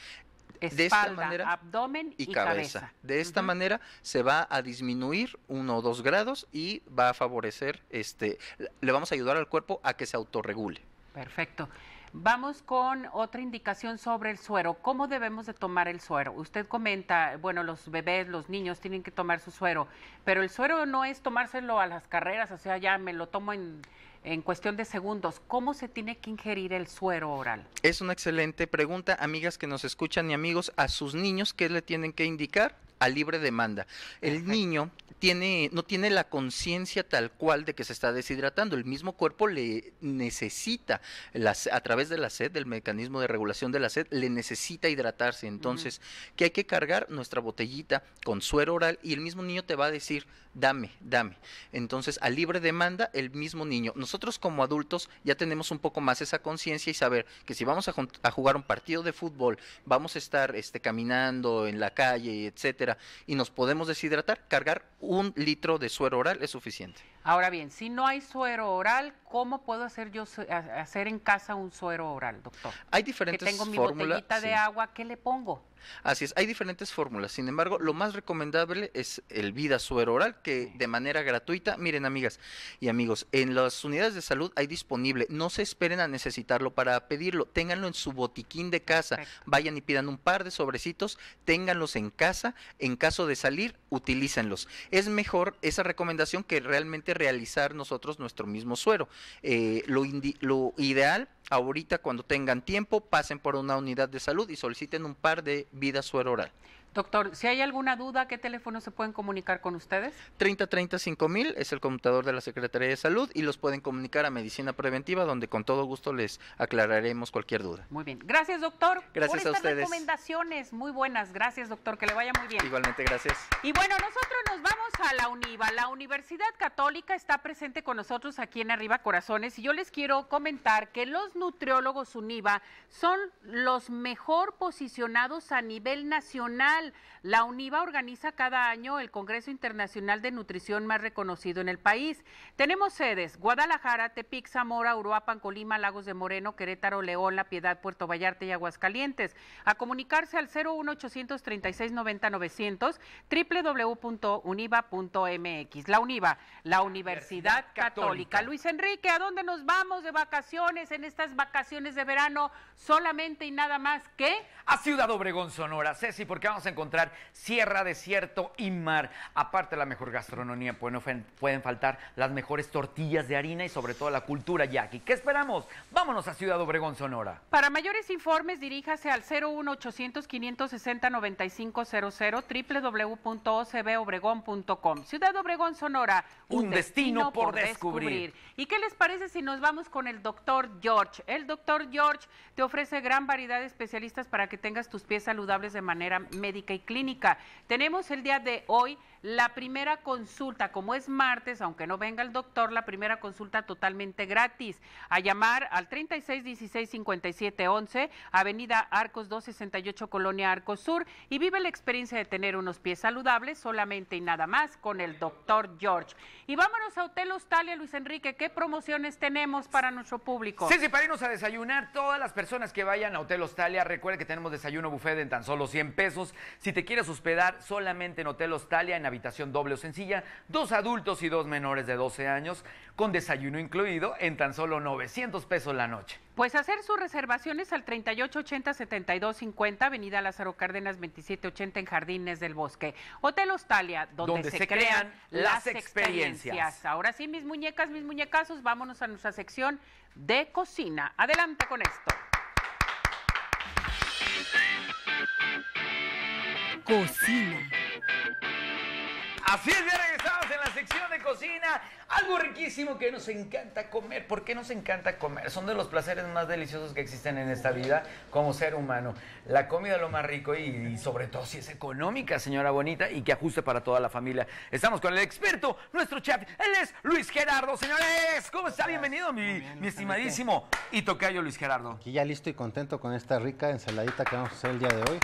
De esta Espalda, manera abdomen y, y, cabeza. De esta manera se va a disminuir uno o dos grados y va a favorecer, este, le vamos a ayudar al cuerpo a que se autorregule. Perfecto. Vamos con otra indicación sobre el suero. ¿Cómo debemos de tomar el suero? Usted comenta, bueno, los bebés, los niños tienen que tomar su suero, pero el suero no es tomárselo a las carreras, o sea, ya me lo tomo en, en cuestión de segundos. ¿Cómo se tiene que ingerir el suero oral? Es una excelente pregunta, amigas que nos escuchan y amigos, a sus niños, ¿qué le tienen que indicar? A libre demanda. El niño tiene, no tiene la conciencia tal cual de que se está deshidratando. El mismo cuerpo le necesita, a través de la sed, del mecanismo de regulación de la sed, le necesita hidratarse. Entonces, que hay que cargar nuestra botellita con suero oral y el mismo niño te va a decir, dame, dame. Entonces, a libre demanda, el mismo niño. Nosotros como adultos ya tenemos un poco más esa conciencia y saber que si vamos a, a jugar un partido de fútbol, vamos a estar este, caminando en la calle, etcétera, y nos podemos deshidratar, cargar un litro de suero oral es suficiente. Ahora bien, si no hay suero oral, ¿cómo puedo hacer yo hacer en casa un suero oral, doctor? Hay diferentes que tengo mi fórmulas, botellita de sí. agua, ¿qué le pongo? Así es, hay diferentes fórmulas. Sin embargo, lo más recomendable es el Vida Suero Oral, que de manera gratuita, miren amigas y amigos, en las unidades de salud hay disponible. No se esperen a necesitarlo para pedirlo. Ténganlo en su botiquín de casa. Vayan y pidan un par de sobrecitos, ténganlos en casa. En caso de salir, utilícenlos. Es mejor esa recomendación que realmente realizar nosotros nuestro mismo suero. Eh, lo, lo ideal ahorita cuando tengan tiempo, pasen por una unidad de salud y soliciten un par de vida suero oral. Doctor, si hay alguna duda, ¿qué teléfono se pueden comunicar con ustedes? 30 35 mil es el computador de la Secretaría de Salud y los pueden comunicar a Medicina Preventiva, donde con todo gusto les aclararemos cualquier duda. Muy bien. Gracias, doctor. Gracias por a estas ustedes. recomendaciones muy buenas. Gracias, doctor. Que le vaya muy bien. Igualmente, gracias. Y bueno, nosotros nos vamos a la UNIVA. La Universidad Católica está presente con nosotros aquí en Arriba Corazones y yo les quiero comentar que los nutriólogos UNIVA son los mejor posicionados a nivel nacional. La UNIVA organiza cada año el Congreso Internacional de Nutrición más reconocido en el país. Tenemos sedes Guadalajara, Tepic, Zamora, Uruapan, Colima, Lagos de Moreno, Querétaro, León, La Piedad, Puerto Vallarta y Aguascalientes. A comunicarse al 01836 90 900 www.univa.mx. La UNIVA, la Universidad Católica. Luis Enrique, ¿a dónde nos vamos de vacaciones en estas vacaciones de verano? Solamente y nada más que A Ciudad Obregón, Sonora. Ceci, porque vamos a encontrar sierra, desierto y mar. Aparte la mejor gastronomía, pues no pueden faltar las mejores tortillas de harina y sobre todo la cultura yaqui. ¿Qué esperamos? Vámonos a Ciudad Obregón, Sonora. Para mayores informes, diríjase al 01800 560 9500 www.ocbobregón.com. Ciudad Obregón, Sonora, Un destino por descubrir. ¿Y qué les parece si nos vamos con el doctor George? El doctor George te ofrece gran variedad de especialistas para que tengas tus pies saludables de manera médica clínica. Tenemos el día de hoy la primera consulta, como es martes, aunque no venga el doctor, la primera consulta totalmente gratis. A llamar al 36 16 57 11, Avenida Arcos 268, Colonia Arcos Sur, y vive la experiencia de tener unos pies saludables solamente y nada más con el doctor George. Y vámonos a Hotel Hostalia, Luis Enrique, ¿qué promociones tenemos para nuestro público? Sí, sí, para irnos a desayunar, todas las personas que vayan a Hotel Hostalia, recuerden que tenemos desayuno buffet en tan solo 100 pesos. Si te quieres hospedar solamente en Hotel Hostalia, en habitación doble o sencilla, dos adultos y dos menores de 12 años, con desayuno incluido, en tan solo 900 pesos la noche. Pues hacer sus reservaciones al 3880-7250, Avenida Lázaro Cárdenas 2780 en Jardines del Bosque. Hotel Hostalia, donde, Donde se, se crean crean las las experiencias. experiencias. Ahora sí, mis muñecas, mis muñecazos, vámonos a nuestra sección de cocina. Adelante con esto. Cocina. Así es, ya regresamos en la sección de cocina. Algo riquísimo que nos encanta comer. ¿Por qué nos encanta comer? Son de los placeres más deliciosos que existen en esta vida como ser humano. La comida es lo más rico y, y sobre todo si es económica, señora bonita, y que ajuste para toda la familia. Estamos con el experto, nuestro chef. Él es Luis Gerardo. Señores, ¿cómo está? Bienvenido, mi, mi estimadísimo y tocayo Luis Gerardo. Aquí ya listo y contento con esta rica ensaladita que vamos a hacer el día de hoy.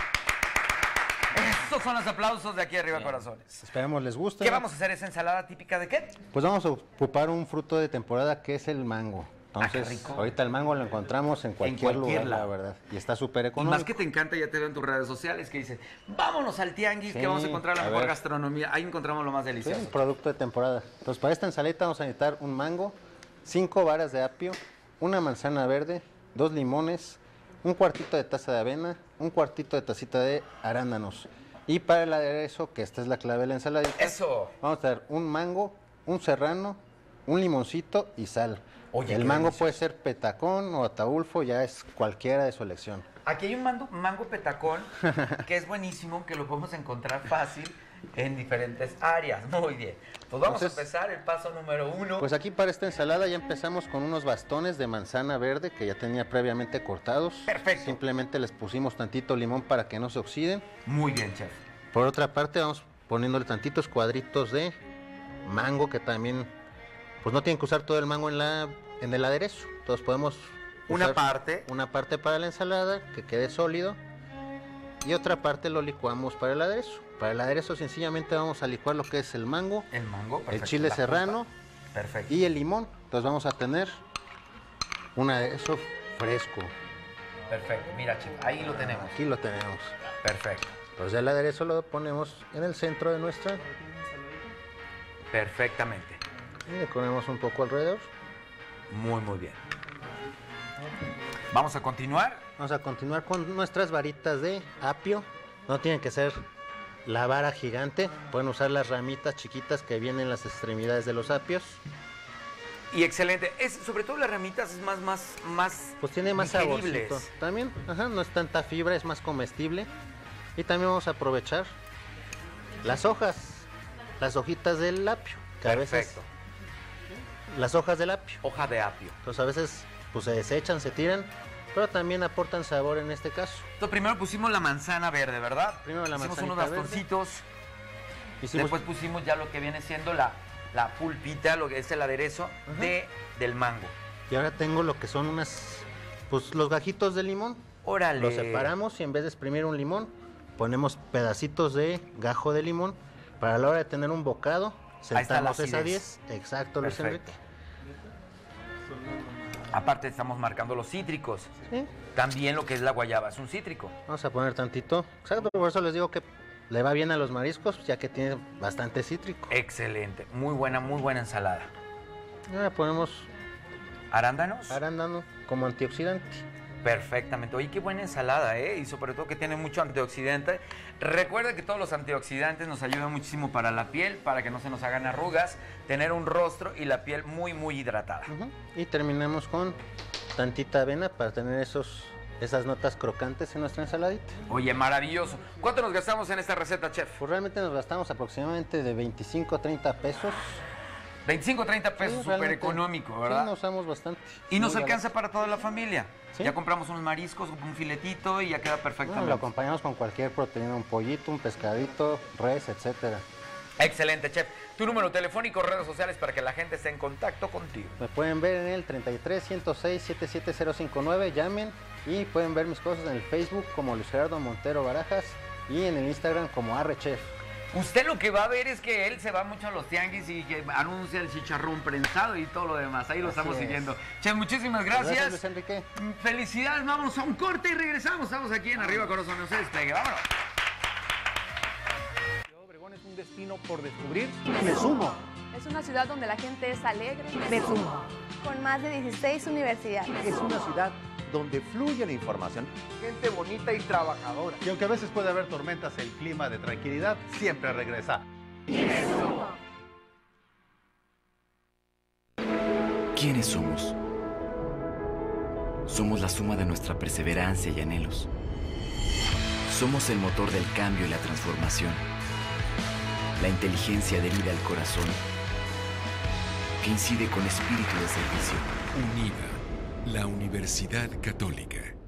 Estos son los aplausos de aquí arriba, corazones. Esperemos les guste. ¿Qué vamos a hacer? ¿Esa ensalada típica de qué? Pues vamos a ocupar un fruto de temporada que es el mango. Ah, qué Entonces, rico. ahorita el mango lo encontramos en cualquier, cualquier lugar, la verdad. Y está súper Y económico. más que te encanta, ya te veo en tus redes sociales que dice, vámonos al tianguis, Sí, que vamos a encontrar la a mejor ver. gastronomía. Ahí encontramos lo más Sí, delicioso. un producto de temporada. Entonces, para esta ensalita vamos a necesitar un mango, cinco varas de apio, una manzana verde, dos limones, un cuartito de taza de avena, un cuartito de tacita de arándanos. Y para el aderezo, que esta es la clave de la ensaladita, Eso. vamos a tener un mango, un serrano, un limoncito y sal. Oye, el mango delicioso. puede ser petacón o ataulfo, ya es cualquiera de su elección. Aquí hay un mando- mango petacón que es buenísimo, que lo podemos encontrar fácil en diferentes áreas. Muy bien. Pues vamos Entonces- a empezar el paso número uno. Pues aquí para esta ensalada ya empezamos con unos bastones de manzana verde que ya tenía previamente cortados. Perfecto. Simplemente les pusimos tantito limón para que no se oxiden. Muy bien, chef. Por otra parte vamos poniéndole tantitos cuadritos de mango que también, pues no tienen que usar todo el mango en la en el aderezo. Entonces podemos Una usar parte. una parte para la ensalada que quede sólido y otra parte lo licuamos para el aderezo. Para el aderezo sencillamente vamos a licuar lo que es el mango, El mango, el chile serrano. Perfecto. y el limón. Entonces vamos a tener un aderezo fresco. Perfecto. Mira, chef, ahí lo tenemos. Aquí lo tenemos. Perfecto. Entonces el aderezo lo ponemos en el centro de nuestra Perfectamente. y le ponemos un poco alrededor. Muy, muy bien. Vamos a continuar. Vamos a continuar con nuestras varitas de apio. No tienen que ser la vara gigante. Pueden usar las ramitas chiquitas que vienen en las extremidades de los apios. Y excelente. Es, sobre todo las ramitas es más, más, más. Pues tiene más digeribles. saborcito. También, ajá, no es tanta fibra, es más comestible. Y también vamos a aprovechar las hojas, las hojitas del apio. Que a veces Perfecto. las hojas del apio. Hoja de apio. Entonces a veces pues se desechan, se tiran, pero también aportan sabor en este caso. Entonces, primero pusimos la manzana verde, ¿verdad? Primero la Hicimos unos bastoncitos. Hicimos Después pusimos ya lo que viene siendo la, la pulpita, lo que es el aderezo de, del mango. y ahora tengo lo que son unas pues los gajitos de limón. Órale. Los separamos y en vez de exprimir un limón, ponemos pedacitos de gajo de limón para la hora de tener un bocado. Ahí está la Sentamos esa acidez. 10. Exacto, Luis Perfecto. Enrique. Aparte estamos marcando los cítricos. Sí. También lo que es la guayaba es un cítrico. Vamos a poner tantito. Exacto, por eso les digo que le va bien a los mariscos, ya que tiene bastante cítrico. Excelente. Muy buena, muy buena ensalada. Ahora ponemos ¿Arándanos? arándano como antioxidante. Perfectamente. Oye, qué buena ensalada, ¿eh? Y sobre todo que tiene mucho antioxidante. Recuerda que todos los antioxidantes nos ayudan muchísimo para la piel, para que no se nos hagan arrugas, tener un rostro y la piel muy, muy hidratada. Y terminamos con tantita avena para tener esos, esas notas crocantes en nuestra ensaladita. Oye, maravilloso. ¿Cuánto nos gastamos en esta receta, chef? Pues realmente nos gastamos aproximadamente de 25 a 30 pesos. 25 30 pesos, súper económico, ¿verdad? Sí, nos usamos bastante. Y nos alcanza para toda la familia. Sí. Ya compramos unos mariscos, un filetito y ya queda Bueno, perfectamente. lo acompañamos con cualquier proteína, un pollito, un pescadito, res, etcétera. Excelente, chef. Tu número telefónico, redes sociales para que la gente esté en contacto contigo. Me pueden ver en el 33 106 77059, llamen y pueden ver mis cosas en el Facebook como Luis Gerardo Montero Barajas y en el Instagram como Arrechef. Usted lo que va a ver es que él se va mucho a los tianguis y que anuncia el chicharrón prensado y todo lo demás. Ahí lo Así estamos es. siguiendo. Chef, muchísimas Gracias, gracias. Luis Enrique. Felicidades, vamos a un corte y regresamos. Estamos aquí en Arriba Corazón, no se despegue. Vámonos. Obregón es un destino por descubrir. Me sumo. Es una ciudad donde la gente es alegre. Me sumo. Con más de 16 universidades. Es una ciudad donde fluye la información. Gente bonita y trabajadora. Y aunque a veces puede haber tormentas, el clima de tranquilidad siempre regresa. ¿Quiénes somos? Somos la suma de nuestra perseverancia y anhelos. Somos el motor del cambio y la transformación. La inteligencia adherida al corazón que incide con espíritu de servicio. UNIVA, la Universidad Católica.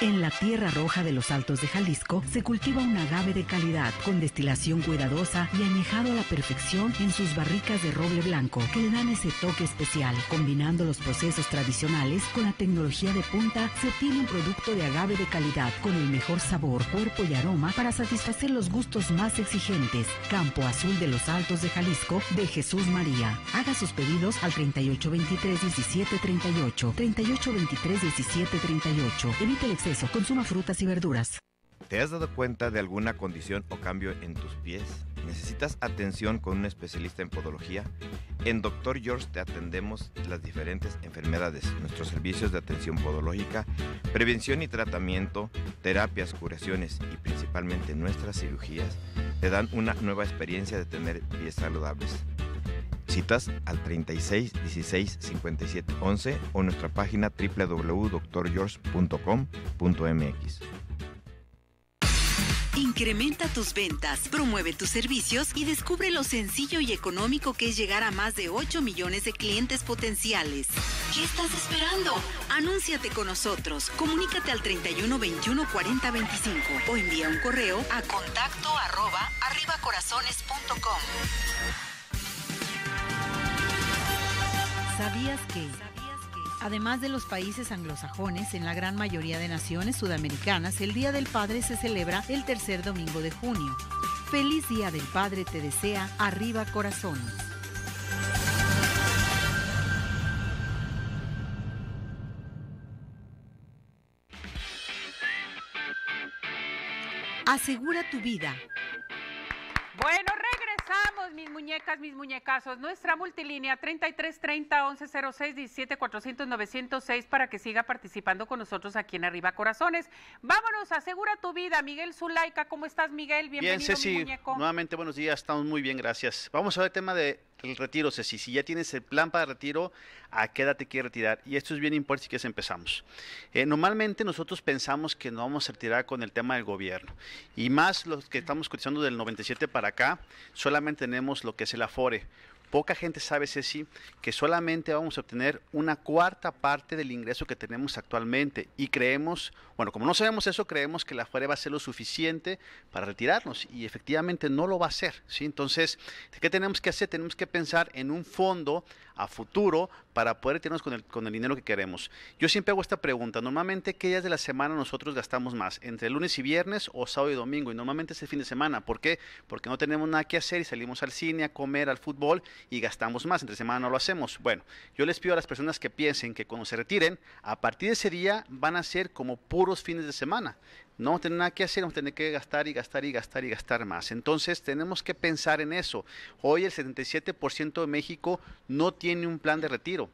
En la tierra roja de los Altos de Jalisco se cultiva un agave de calidad con destilación cuidadosa y añejado a la perfección en sus barricas de roble blanco que le dan ese toque especial. Combinando los procesos tradicionales con la tecnología de punta se obtiene un producto de agave de calidad con el mejor sabor, cuerpo y aroma para satisfacer los gustos más exigentes. Campo Azul de los Altos de Jalisco de Jesús María. Haga sus pedidos al 3823 1738 3823 1738. Evite el consuma frutas y verduras. ¿Te has dado cuenta de alguna condición o cambio en tus pies? ¿Necesitas atención con un especialista en podología? En Dr. George te atendemos las diferentes enfermedades, nuestros servicios de atención podológica, prevención y tratamiento, terapias, curaciones y principalmente nuestras cirugías te dan una nueva experiencia de tener pies saludables. Citas al 36 16 57 11 o nuestra página www.drgeorge.com.mx. Incrementa tus ventas, promueve tus servicios y descubre lo sencillo y económico que es llegar a más de 8 millones de clientes potenciales. ¿Qué estás esperando? Anúnciate con nosotros. Comunícate al 31 21 40 25 o envía un correo a contacto arroba arribacorazones.com. ¿Sabías que? Además de los países anglosajones, en la gran mayoría de naciones sudamericanas, el Día del Padre se celebra el tercer domingo de junio. Feliz Día del Padre te desea Arriba Corazones. Asegura tu vida. Bueno, regresamos, mis muñecas, mis muñecazos. Nuestra multilínea 3330 1106 17 400 906 para que siga participando con nosotros aquí en Arriba Corazones. Vámonos, asegura tu vida. Miguel Zulaika, ¿cómo estás, Miguel? Bien, Bienvenido, mi Ceci, muñeco. nuevamente buenos días, estamos muy bien, gracias. Vamos a ver el tema del retiro, Ceci. Si ya tienes el plan para retiro, ¿a qué edad te quieres retirar? Y esto es bien importante si quieres empezamos. Eh, normalmente nosotros pensamos que nos vamos a retirar con el tema del gobierno. Y más los que estamos cotizando del 97 para acá, solamente tenemos lo que es el Afore. Poca gente sabe, Ceci, que solamente vamos a obtener una cuarta parte del ingreso que tenemos actualmente. Y creemos, bueno, como no sabemos eso, creemos que la Afore va a ser lo suficiente para retirarnos. Y efectivamente no lo va a hacer. ¿sí? Entonces, ¿qué tenemos que hacer? Tenemos que pensar en un fondo a futuro para poder retirarnos con el, con el dinero que queremos. Yo siempre hago esta pregunta. Normalmente, ¿qué días de la semana nosotros gastamos más? ¿Entre lunes y viernes o sábado y domingo? Y normalmente es el fin de semana. ¿Por qué? Porque no tenemos nada que hacer y salimos al cine, a comer, al fútbol y gastamos más. Entre semana no lo hacemos. Bueno, yo les pido a las personas que piensen que cuando se retiren, a partir de ese día van a ser como puros fines de semana. No vamos a tener nada que hacer, vamos a tener que gastar y gastar y gastar y gastar más. Entonces tenemos que pensar en eso. Hoy el 77% de México no tiene un plan de retiro.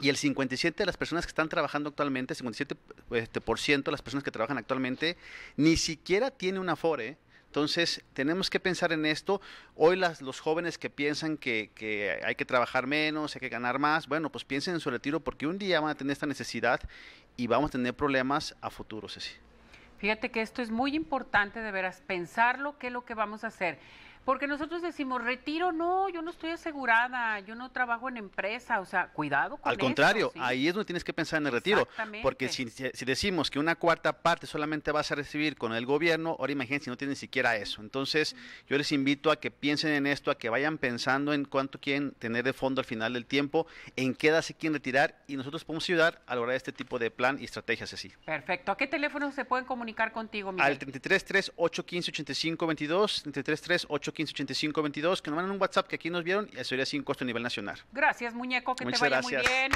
y el 57 de las personas que están trabajando actualmente, 57% este, de las personas que trabajan actualmente, ni siquiera tiene una Afore. Entonces, tenemos que pensar en esto. Hoy las, los jóvenes que piensan que, que hay que trabajar menos, hay que ganar más, bueno, pues piensen en su retiro porque un día van a tener esta necesidad y vamos a tener problemas a futuro, Ceci. Fíjate que esto es muy importante de veras, pensarlo, qué es lo que vamos a hacer. Porque nosotros decimos, retiro, no, yo no estoy asegurada, yo no trabajo en empresa, o sea, cuidado con Al eso, contrario, ¿sí? ahí es donde tienes que pensar en el retiro. Porque si, si decimos que una cuarta parte solamente vas a recibir con el gobierno, ahora imagínense no tienes ni siquiera eso. Entonces, yo les invito a que piensen en esto, a que vayan pensando en cuánto quieren tener de fondo al final del tiempo, en qué edad se quieren retirar y nosotros podemos ayudar a lograr este tipo de plan y estrategias así. Perfecto. ¿A qué teléfono se pueden comunicar contigo, Miguel? Al 33 815 8522, 33 815 8522, que nos manden un WhatsApp que aquí nos vieron y eso sería sin costo a nivel nacional. Gracias, muñeco, que te vaya muy bien.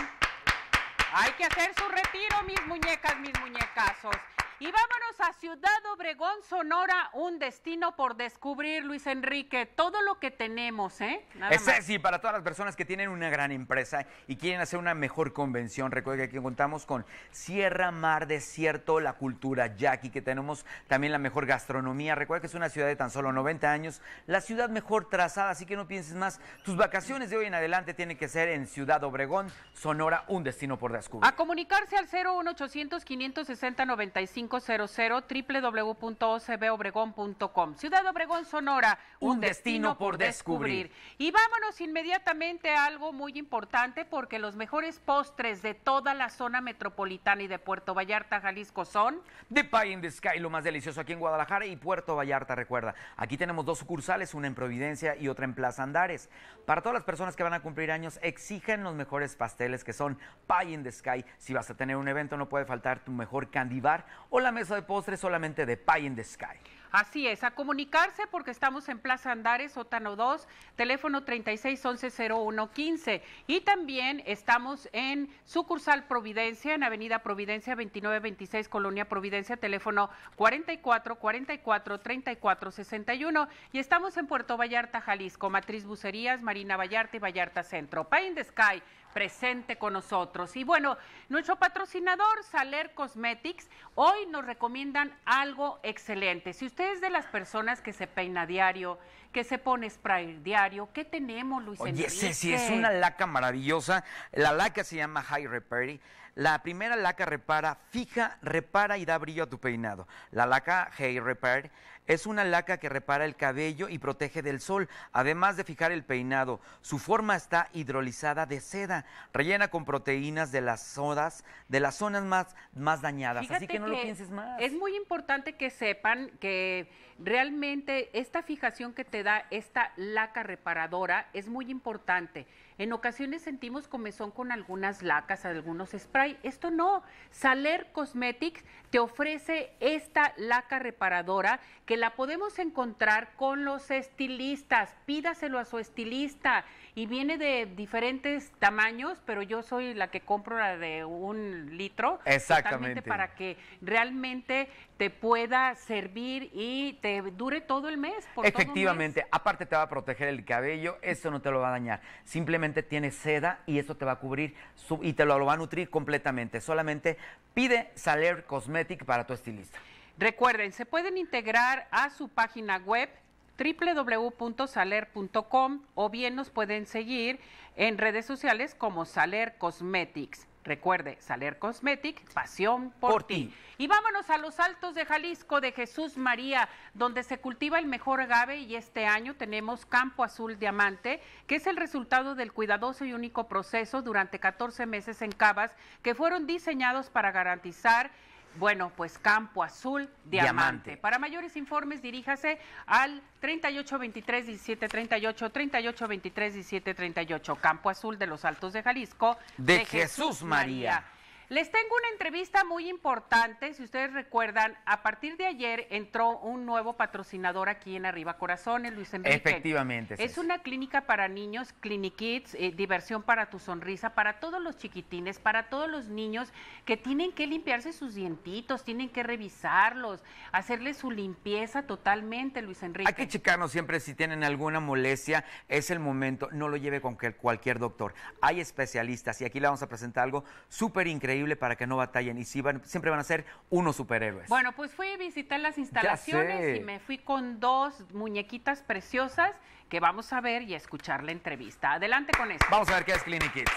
Hay que hacer su retiro, mis muñecas, mis muñecazos. Y vámonos a Ciudad Obregón, Sonora, un destino por descubrir, Luis Enrique. Todo lo que tenemos, ¿eh? Nada Es más. sexy para todas las personas que tienen una gran empresa y quieren hacer una mejor convención. Recuerden que aquí contamos con Sierra Mar Desierto, la cultura yaqui, que tenemos también la mejor gastronomía. Recuerda que es una ciudad de tan solo 90 años, la ciudad mejor trazada, así que no pienses más. Tus vacaciones de hoy en adelante tienen que ser en Ciudad Obregón, Sonora, un destino por descubrir. A comunicarse al 01800 560 9500 www.ocbobregón.com. Ciudad Obregón, Sonora, un, Un destino por descubrir. Y vámonos inmediatamente a algo muy importante porque los mejores postres de toda la zona metropolitana y de Puerto Vallarta, Jalisco son The Pie in the Sky, lo más delicioso aquí en Guadalajara y Puerto Vallarta, recuerda. Aquí tenemos dos sucursales, una en Providencia y otra en Plaza Andares. Para todas las personas que van a cumplir años, exigen los mejores pasteles que son Pie in the Sky. Si vas a tener un evento, no puede faltar tu mejor candy bar o la mesa de postres solamente de Pie in the Sky. Así es, a comunicarse porque estamos en Plaza Andares, Sótano 2, teléfono 3611-0115. Y también estamos en sucursal Providencia, en Avenida Providencia 2926, Colonia Providencia, teléfono 44 44 34 61. Y estamos en Puerto Vallarta, Jalisco, Matriz Bucerías, Marina Vallarta y Vallarta Centro. Pie in the Sky presente con nosotros. Y bueno, nuestro patrocinador Saler Cosmetics hoy nos recomiendan algo excelente. Si usted es de las personas que se peina diario, que se pone spray diario, ¿qué tenemos, Luis Oye, Enrique? Ceci, es una laca maravillosa. La laca se llama High Repair. La primera laca repara, fija, repara y da brillo a tu peinado. La laca High Repair es una laca que repara el cabello y protege del sol, además de fijar el peinado. Su forma está hidrolizada de seda, rellena con proteínas de las sodas, de las zonas más, más dañadas. Así que no lo pienses más. Es muy importante que sepan que realmente esta fijación que te da esta laca reparadora es muy importante. En ocasiones sentimos comezón con algunas lacas, algunos spray. Esto no. Saler Cosmetics te ofrece esta laca reparadora que la podemos encontrar con los estilistas. Pídaselo a su estilista y viene de diferentes tamaños, pero yo soy la que compro la de un litro. Exactamente. para que realmente te pueda servir y te dure todo el mes. Por mes. Efectivamente, aparte te va a proteger el cabello, esto no te lo va a dañar. Simplemente tiene seda y esto te va a cubrir y te lo, lo va a nutrir completamente. Solamente pide Saler Cosmetic para tu estilista. Recuerden, se pueden integrar a su página web www.saler.com o bien nos pueden seguir en redes sociales como Saler Cosmetics. Recuerde, Saler Cosmetic, pasión por, Por ti. ti. Y vámonos a los altos de Jalisco de Jesús María, donde se cultiva el mejor agave y este año tenemos Campo Azul Diamante, que es el resultado del cuidadoso y único proceso durante 14 meses en cavas que fueron diseñados para garantizar bueno, pues Campo Azul Diamante. Diamante. Para mayores informes, diríjase al 3823 1738, 3823 1738, Campo Azul de los Altos de Jalisco. De Jesús María. Les tengo una entrevista muy importante. Si ustedes recuerdan, a partir de ayer entró un nuevo patrocinador aquí en Arriba Corazones, Luis Enrique. Efectivamente, Es una clínica para niños, Clinikids, eh, diversión para tu sonrisa, para todos los chiquitines, para todos los niños que tienen que limpiarse sus dientitos, tienen que revisarlos, hacerles su limpieza totalmente, Luis Enrique. Hay que checarnos siempre si tienen alguna molestia, es el momento, no lo lleve con cualquier doctor. Hay especialistas y aquí le vamos a presentar algo súper increíble para que no batallen y sí van- siempre van a ser unos superhéroes. Bueno, pues fui a visitar las instalaciones y me fui con dos muñequitas preciosas que vamos a ver y a escuchar la entrevista. Adelante con esto. Vamos a ver qué es Clinic Kids.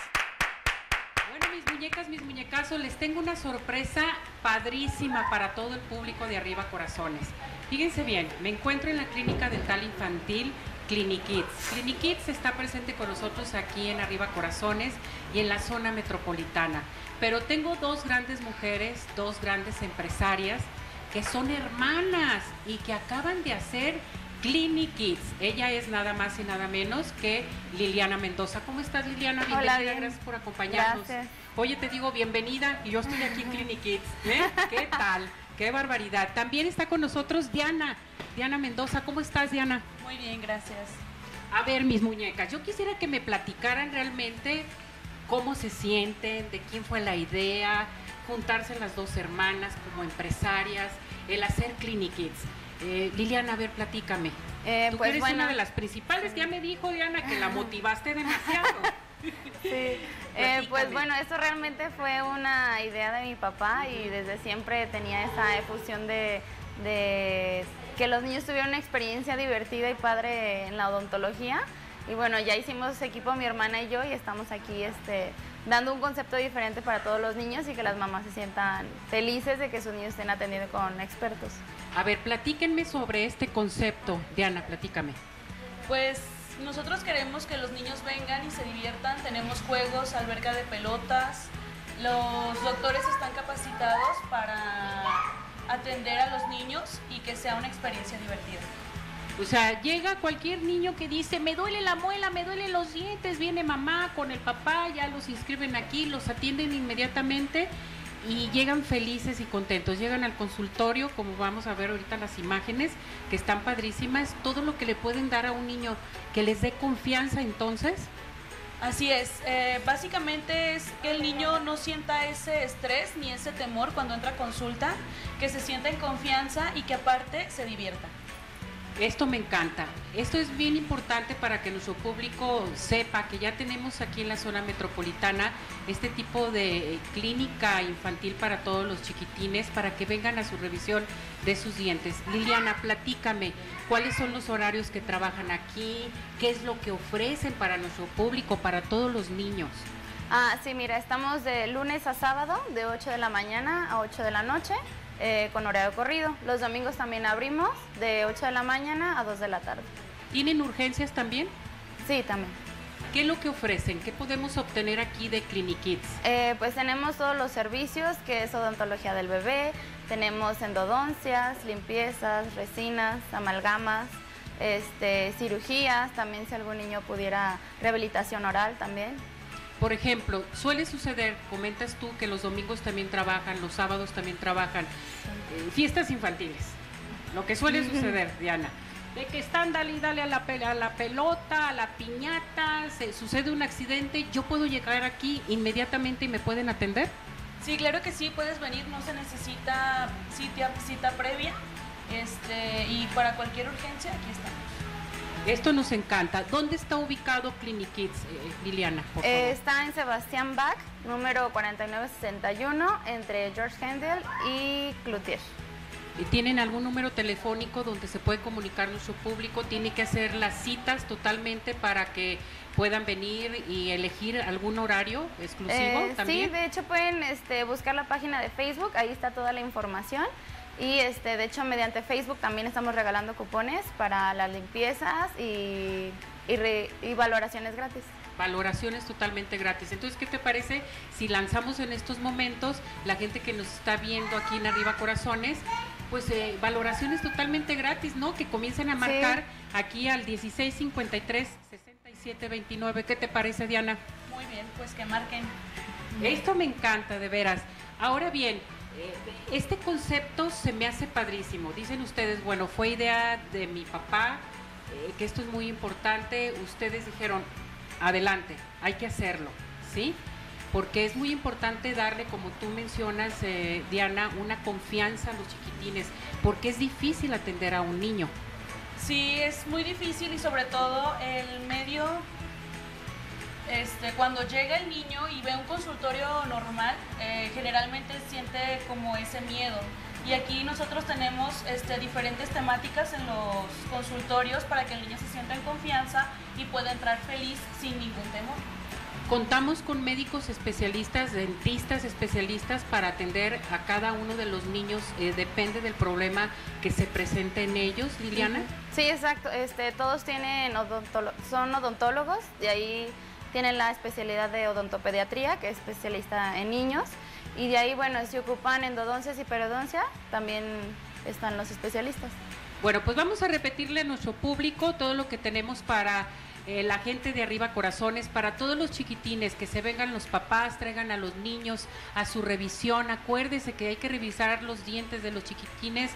Bueno, mis muñecas, mis muñecazos, les tengo una sorpresa padrísima para todo el público de Arriba Corazones. Fíjense bien, me encuentro en la clínica dental infantil Clinikids. Clinikids está presente con nosotros aquí en Arriba Corazones y en la zona metropolitana. Pero tengo dos grandes mujeres, dos grandes empresarias que son hermanas y que acaban de hacer Clinic Kids. Ella es nada más y nada menos que Liliana Mendoza. ¿Cómo estás, Liliana? Hola, Bienvenida, bien. gracias por acompañarnos. Gracias. Oye, te digo bienvenida y yo estoy aquí en Clinic Kids. ¿eh? ¿Qué tal? Qué barbaridad. También está con nosotros Diana. Diana Mendoza, ¿cómo estás, Diana? Muy bien, gracias. A ver, mis muñecas, yo quisiera que me platicaran realmente cómo se sienten, de quién fue la idea, juntarse las dos hermanas como empresarias, el hacer Clinic Kids. Eh, Liliana, a ver, platícame. Tú que pues, eres bueno. una de las principales, ya me dijo Diana que la motivaste demasiado. Eh, Platícame. pues bueno, esto realmente fue una idea de mi papá y desde siempre tenía esa efusión de, de que los niños tuvieran una experiencia divertida y padre en la odontología. Y bueno, ya hicimos equipo mi hermana y yo y estamos aquí este, dando un concepto diferente para todos los niños y que las mamás se sientan felices de que sus niños estén atendidos con expertos. A ver, platíquenme sobre este concepto. Diana, platícame. Pues nosotros queremos que los niños vengan y se diviertan. Tenemos juegos, alberca de pelotas. Los doctores están capacitados para atender a los niños y que sea una experiencia divertida. O sea, llega cualquier niño que dice, me duele la muela, me duelen los dientes, viene mamá con el papá, ya los inscriben aquí, los atienden inmediatamente y llegan felices y contentos. Llegan al consultorio, como vamos a ver ahorita las imágenes, que están padrísimas, todo lo que le pueden dar a un niño que les dé confianza entonces. Así es, eh, básicamente es que el niño no sienta ese estrés ni ese temor cuando entra a consulta, que se sienta en confianza y que aparte se divierta. Esto me encanta. Esto es bien importante para que nuestro público sepa que ya tenemos aquí en la zona metropolitana este tipo de clínica infantil para todos los chiquitines para que vengan a su revisión de sus dientes. Liliana, platícame, ¿cuáles son los horarios que trabajan aquí? ¿Qué es lo que ofrecen para nuestro público, para todos los niños? Ah, sí, mira, estamos de lunes a sábado, de 8 de la mañana a 8 de la noche, eh, con horario corrido. Los domingos también abrimos de 8 de la mañana a 2 de la tarde. ¿Tienen urgencias también? Sí, también. ¿Qué es lo que ofrecen? ¿Qué podemos obtener aquí de Clinic Kids? Eh, pues tenemos todos los servicios, que es odontología del bebé, tenemos endodoncias, limpiezas, resinas, amalgamas, este, cirugías, también si algún niño pudiera, rehabilitación oral también. Por ejemplo, suele suceder, comentas tú que los domingos también trabajan, los sábados también trabajan, eh, fiestas infantiles. Lo que suele suceder, Diana, de que están dale y dale a la, a la pelota, a la piñata, se sucede un accidente, yo puedo llegar aquí inmediatamente y me pueden atender. Sí, claro que sí, puedes venir, no se necesita cita, cita previa. Este, y para cualquier urgencia, aquí estamos. Esto nos encanta. ¿Dónde está ubicado Clinic Kids, eh, Liliana? Por favor. Eh, está en Sebastián Bach, número 4961, entre George Handel y Cloutier. ¿Y ¿Tienen algún número telefónico donde se puede comunicar nuestro público? ¿Tiene que hacer las citas totalmente para que puedan venir y elegir algún horario exclusivo Eh, sí, también? de hecho pueden este, buscar la página de Facebook, ahí está toda la información. Y este, de hecho mediante Facebook también estamos regalando cupones para las limpiezas y, y re- y valoraciones gratis. Valoraciones totalmente gratis. Entonces, ¿qué te parece si lanzamos en estos momentos la gente que nos está viendo aquí en Arriba Corazones? Pues eh, valoraciones totalmente gratis, ¿no? Que comiencen a marcar aquí al 1653 6729. ¿Qué te parece, Diana? Muy bien, pues que marquen. Esto me encanta, de veras. Ahora bien, este concepto se me hace padrísimo. Dicen ustedes, bueno, fue idea de mi papá, eh, que esto es muy importante. Ustedes dijeron, adelante, hay que hacerlo, ¿sí? Porque es muy importante darle, como tú mencionas, eh, Diana, una confianza a los chiquitines, porque es difícil atender a un niño. Sí, es muy difícil y sobre todo el medio, este, cuando llega el niño y ve un consultorio normal, eh, generalmente siente como ese miedo. Y aquí nosotros tenemos este, diferentes temáticas en los consultorios para que el niño se sienta en confianza y pueda entrar feliz sin ningún temor. Contamos con médicos especialistas, dentistas especialistas para atender a cada uno de los niños, eh, depende del problema que se presente en ellos, Liliana. Sí, exacto. Este, todos tienen odontolo- son odontólogos, de ahí tienen la especialidad de odontopediatría, que es especialista en niños, y de ahí, bueno, si ocupan endodoncias y periodoncia, también están los especialistas. Bueno, pues vamos a repetirle a nuestro público todo lo que tenemos para eh, la gente de arriba corazones, para todos los chiquitines, que se vengan los papás, traigan a los niños a su revisión. Acuérdese que hay que revisar los dientes de los chiquitines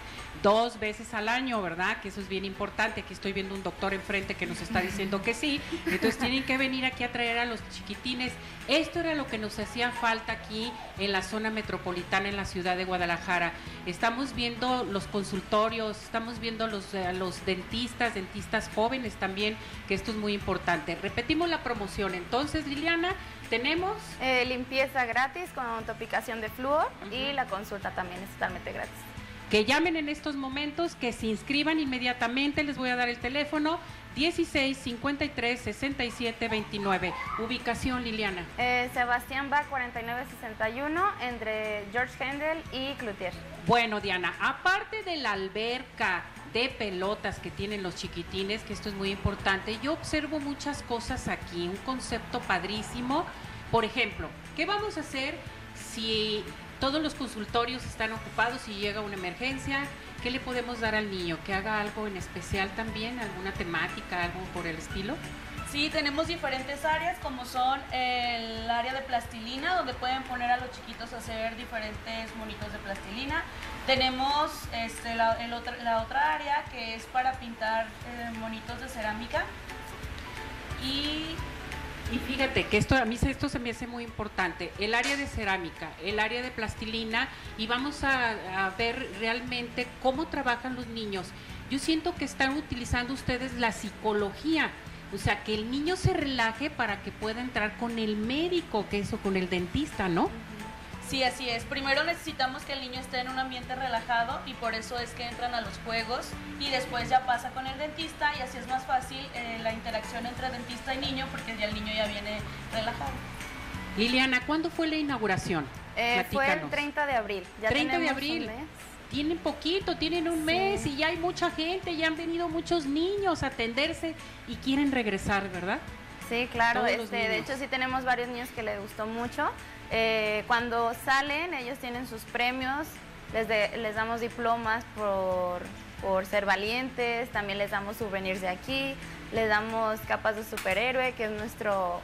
dos veces al año, ¿verdad? Que eso es bien importante. Aquí estoy viendo un doctor enfrente que nos está diciendo que sí. Entonces tienen que venir aquí a traer a los chiquitines. Esto era lo que nos hacía falta aquí en la zona metropolitana, en la ciudad de Guadalajara. Estamos viendo los consultorios, estamos viendo los, eh, los dentistas, dentistas jóvenes también, que esto es muy importante. Repetimos la promoción. Entonces, Liliana, tenemos... Eh, limpieza gratis con autopicación de flúor y la consulta también es totalmente gratis. Que llamen en estos momentos, que se inscriban inmediatamente. Les voy a dar el teléfono 16 53 67 29. Ubicación Liliana. Eh, Sebastián Bach 4961 entre George Handel y Cloutier. Bueno, Diana, aparte de la alberca de pelotas que tienen los chiquitines, que esto es muy importante, yo observo muchas cosas aquí, un concepto padrísimo. Por ejemplo, ¿qué vamos a hacer si todos los consultorios están ocupados y llega una emergencia? ¿Qué le podemos dar al niño? ¿Que haga algo en especial también? ¿Alguna temática, algo por el estilo? Sí, tenemos diferentes áreas como son el área de plastilina, donde pueden poner a los chiquitos a hacer diferentes monitos de plastilina. Tenemos este, la, otra área que es para pintar eh, monitos de cerámica. Y Y fíjate que esto a mí esto se me hace muy importante. El área de cerámica, el área de plastilina y vamos a ver realmente cómo trabajan los niños. Yo siento que están utilizando ustedes la psicología, o sea, que el niño se relaje para que pueda entrar con el médico, que eso con el dentista, ¿no? Sí, así es. Primero necesitamos que el niño esté en un ambiente relajado y por eso es que entran a los juegos y después ya pasa con el dentista y así es más fácil eh, la interacción entre dentista y niño porque ya el niño ya viene relajado. Liliana, ¿cuándo fue la inauguración? Eh, fue el Platícanos. 30 de abril. Ya 30 de un abril. mes. Tienen poquito, tienen un mes y ya hay mucha gente, ya han venido muchos niños a atenderse y quieren regresar, ¿verdad? Sí, claro. Este, de hecho, sí tenemos varios niños que les gustó mucho. Eh, cuando salen, ellos tienen sus premios. Les, de- les damos diplomas por, por ser valientes. También les damos souvenirs de aquí. Les damos capas de superhéroe, que es nuestro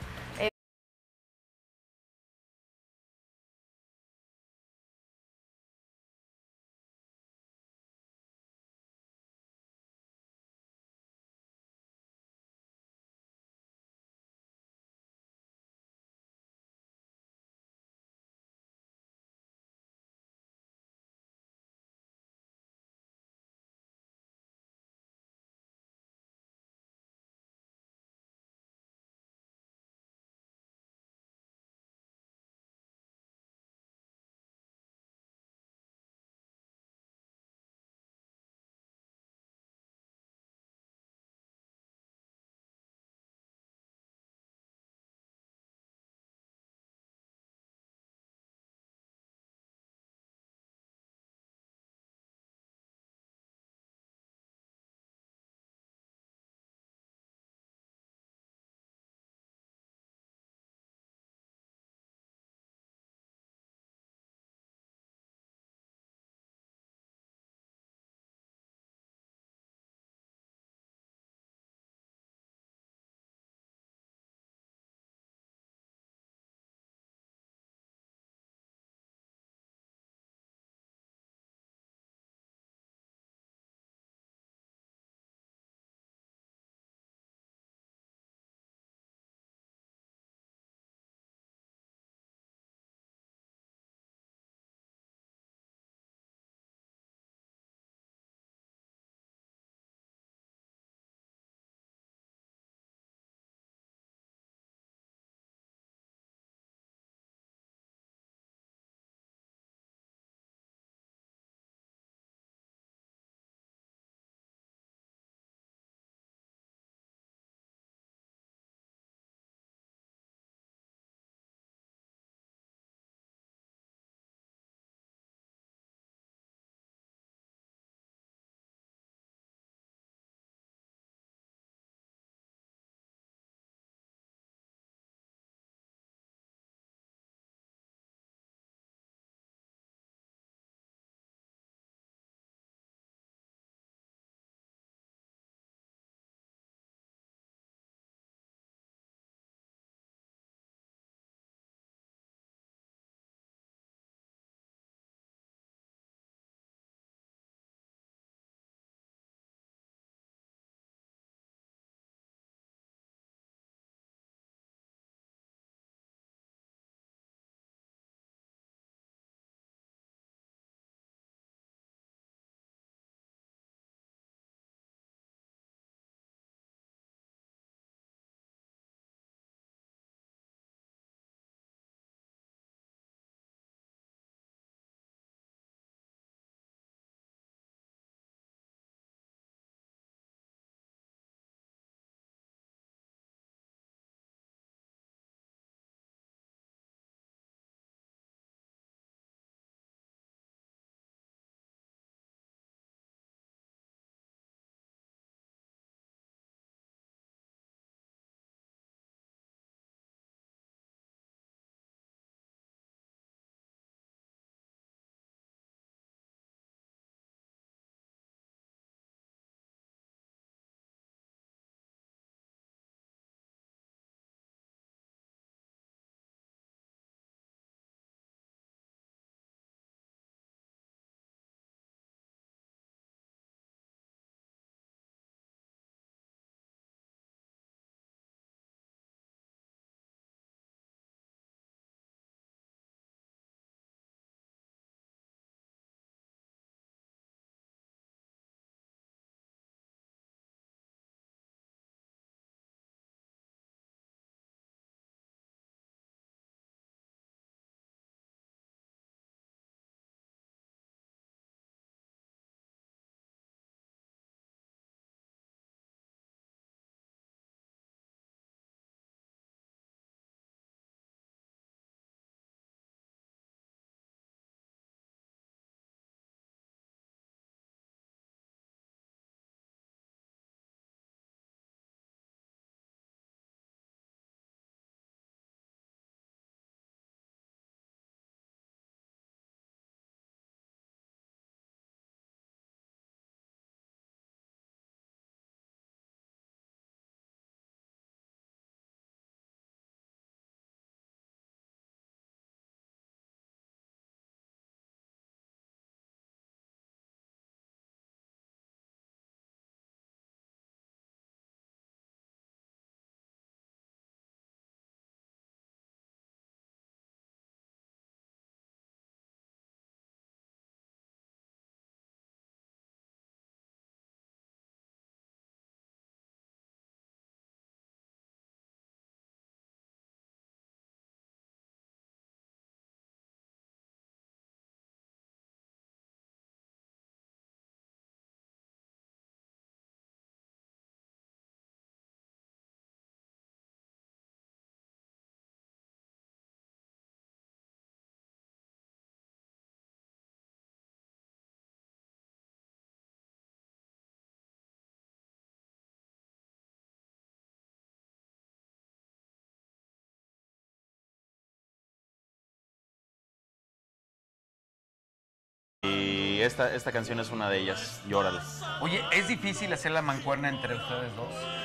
esta, esta canción es una de ellas, Llórale. Oye, ¿es difícil hacer la mancuerna entre ustedes dos?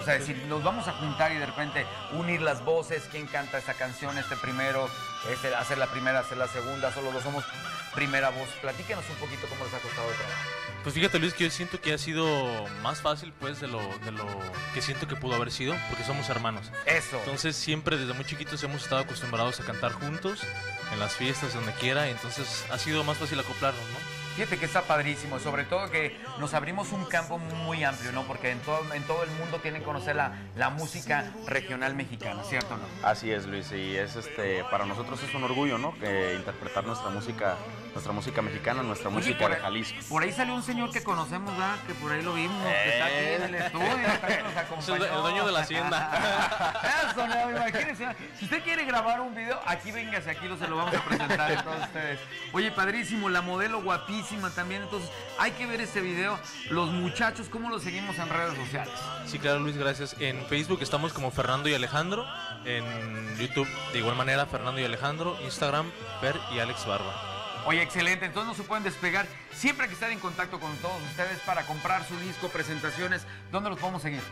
O sea, si nos vamos a juntar y de repente unir las voces, quién canta esta canción, este primero, este, hacer la primera, hacer la segunda, solo dos somos primera voz. Platíquenos un poquito cómo les ha costado el trabajo. Pues fíjate Luis que yo siento que ha sido más fácil pues de lo, de lo que siento que pudo haber sido porque somos hermanos. Eso. Entonces siempre desde muy chiquitos hemos estado acostumbrados a cantar juntos en las fiestas donde quiera, entonces ha sido más fácil acoplarnos, ¿no? Fíjate que está padrísimo, sobre todo que nos abrimos un campo muy amplio, ¿no? Porque en todo, en todo el mundo tienen que conocer la, la música regional mexicana, ¿cierto? Así es, Luis, y es este para nosotros es un orgullo, ¿no? Que interpretar nuestra música, nuestra música mexicana, nuestra Oye, música de Jalisco. Por ahí salió un señor que conocemos, ¿verdad? Que por ahí lo vimos, que está aquí en el estudio, que nos acompañó. El dueño de la hacienda. Eso, no, imagínense. Si usted quiere grabar un video, aquí véngase, aquí lo, se lo vamos a presentar a todos ustedes. Oye, padrísimo, la modelo guapísima también, entonces hay que ver este video. Los muchachos, ¿cómo los seguimos en redes sociales? Sí, claro Luis, gracias. En Facebook estamos como Fernando y Alejandro, en YouTube de igual manera Fernando y Alejandro, Instagram Per y Alex Barba. Oye, excelente. Entonces no se pueden despegar. Siempre hay que estar en contacto con todos ustedes para comprar su disco, presentaciones. ¿Dónde los podemos seguir?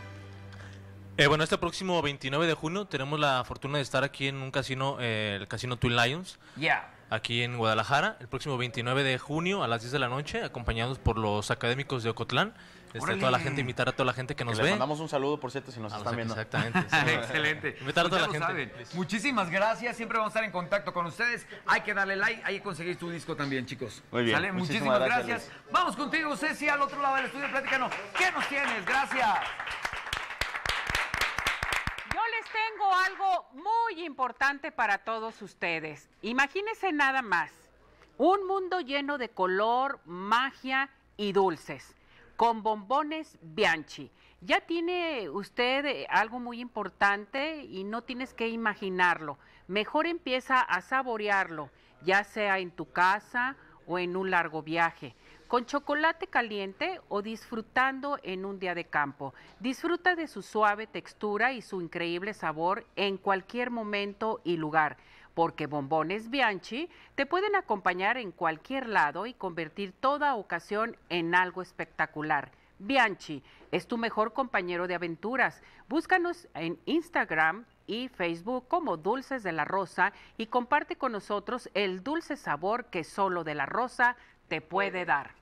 Eh, bueno, este próximo 29 de junio tenemos la fortuna de estar aquí en un casino, eh, el casino Twin Lions. Ya. Aquí en Guadalajara, el próximo 29 de junio a las 10 de la noche, acompañados por los académicos de Ocotlán. Este, toda la gente, invitar a toda la gente que nos Que ve. les mandamos un saludo, por cierto, si nos están viendo. Exactamente. sí. Excelente. Invitar a toda la gente. saben. Muchísimas gracias. Siempre vamos a estar en contacto con ustedes. Hay que darle like, hay que conseguir tu disco también, chicos. Muy bien. ¿Sale? Muchísimas Muchísimas, gracias, gracias. Vamos contigo, Ceci, al otro lado del estudio. Platícanos. ¿Qué nos tienes? Gracias. Yo les tengo algo muy importante para todos ustedes. Imagínense nada más. Un mundo lleno de color, magia y dulces. Con bombones Bianchi. Ya tiene usted eh, algo muy importante y no tienes que imaginarlo. Mejor empieza a saborearlo, ya sea en tu casa o en un largo viaje con chocolate caliente o disfrutando en un día de campo. Disfruta de su suave textura y su increíble sabor en cualquier momento y lugar, porque bombones Bianchi te pueden acompañar en cualquier lado y convertir toda ocasión en algo espectacular. Bianchi es tu mejor compañero de aventuras. Búscanos en Instagram y Facebook como Dulces de la Rosa y comparte con nosotros el dulce sabor que solo de la rosa te puede dar.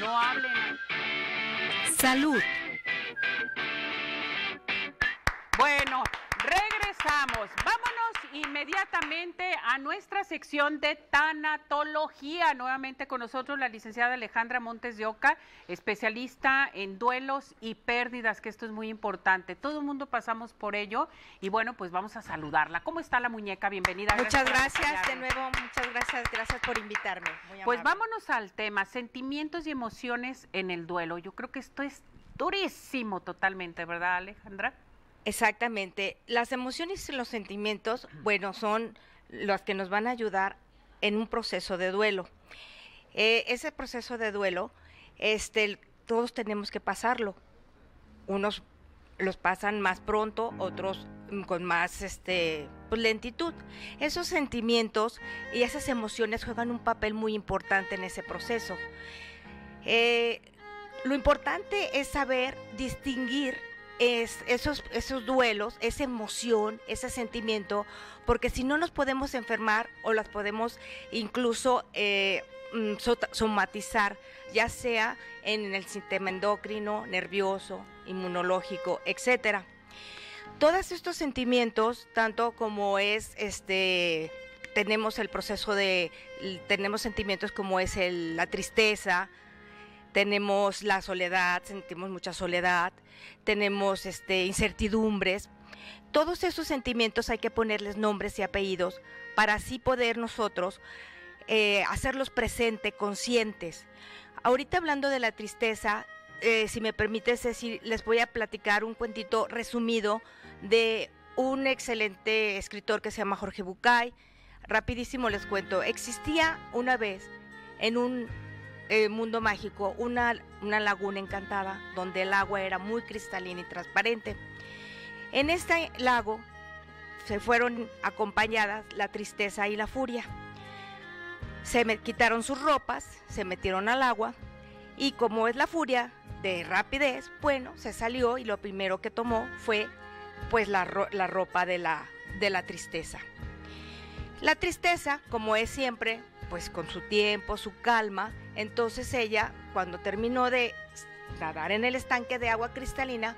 No hablen. Salud. Regresamos. Vámonos inmediatamente a nuestra sección de tanatología. Nuevamente con nosotros la licenciada Alejandra Montes de Oca, especialista en duelos y pérdidas, que esto es muy importante. Todo el mundo pasamos por ello y bueno, pues vamos a saludarla. ¿Cómo está la muñeca? Bienvenida. Muchas gracias de nuevo, muchas gracias, gracias por invitarme. muy Pues vámonos al tema, sentimientos y emociones en el duelo. Yo creo que esto es durísimo totalmente, ¿verdad, Alejandra? Exactamente. Las emociones y los sentimientos, bueno, son los que nos van a ayudar en un proceso de duelo. Eh, ese proceso de duelo, este, todos tenemos que pasarlo. Unos los pasan más pronto, otros mm, con más este, pues, lentitud. Esos sentimientos y esas emociones juegan un papel muy importante en ese proceso. Eh, lo importante es saber distinguir es- esos, esos duelos, esa emoción, ese sentimiento, porque si no nos podemos enfermar o las podemos incluso eh, mm, somatizar, ya sea en el sistema endocrino, nervioso, inmunológico, etcétera. Todos estos sentimientos, tanto como es este tenemos el proceso de tenemos sentimientos como es el- la tristeza, tenemos la soledad, sentimos mucha soledad, tenemos este, incertidumbres. Todos esos sentimientos hay que ponerles nombres y apellidos para así poder nosotros eh, hacerlos presentes, conscientes. Ahorita hablando de la tristeza, eh, si me permites decir, les voy a platicar un cuentito resumido de un excelente escritor que se llama Jorge Bucay. Rapidísimo les cuento, existía una vez en un eh, mundo mágico una, una laguna encantada donde el agua era muy cristalina y transparente. En este lago se fueron acompañadas la tristeza y la furia. Se me quitaron sus ropas, se metieron al agua y como es la furia de rapidez, bueno, se salió y lo primero que tomó fue pues la, la ropa de la, de la tristeza. La tristeza, como es siempre, pues con su tiempo, su calma, entonces ella, cuando terminó de nadar en el estanque de agua cristalina,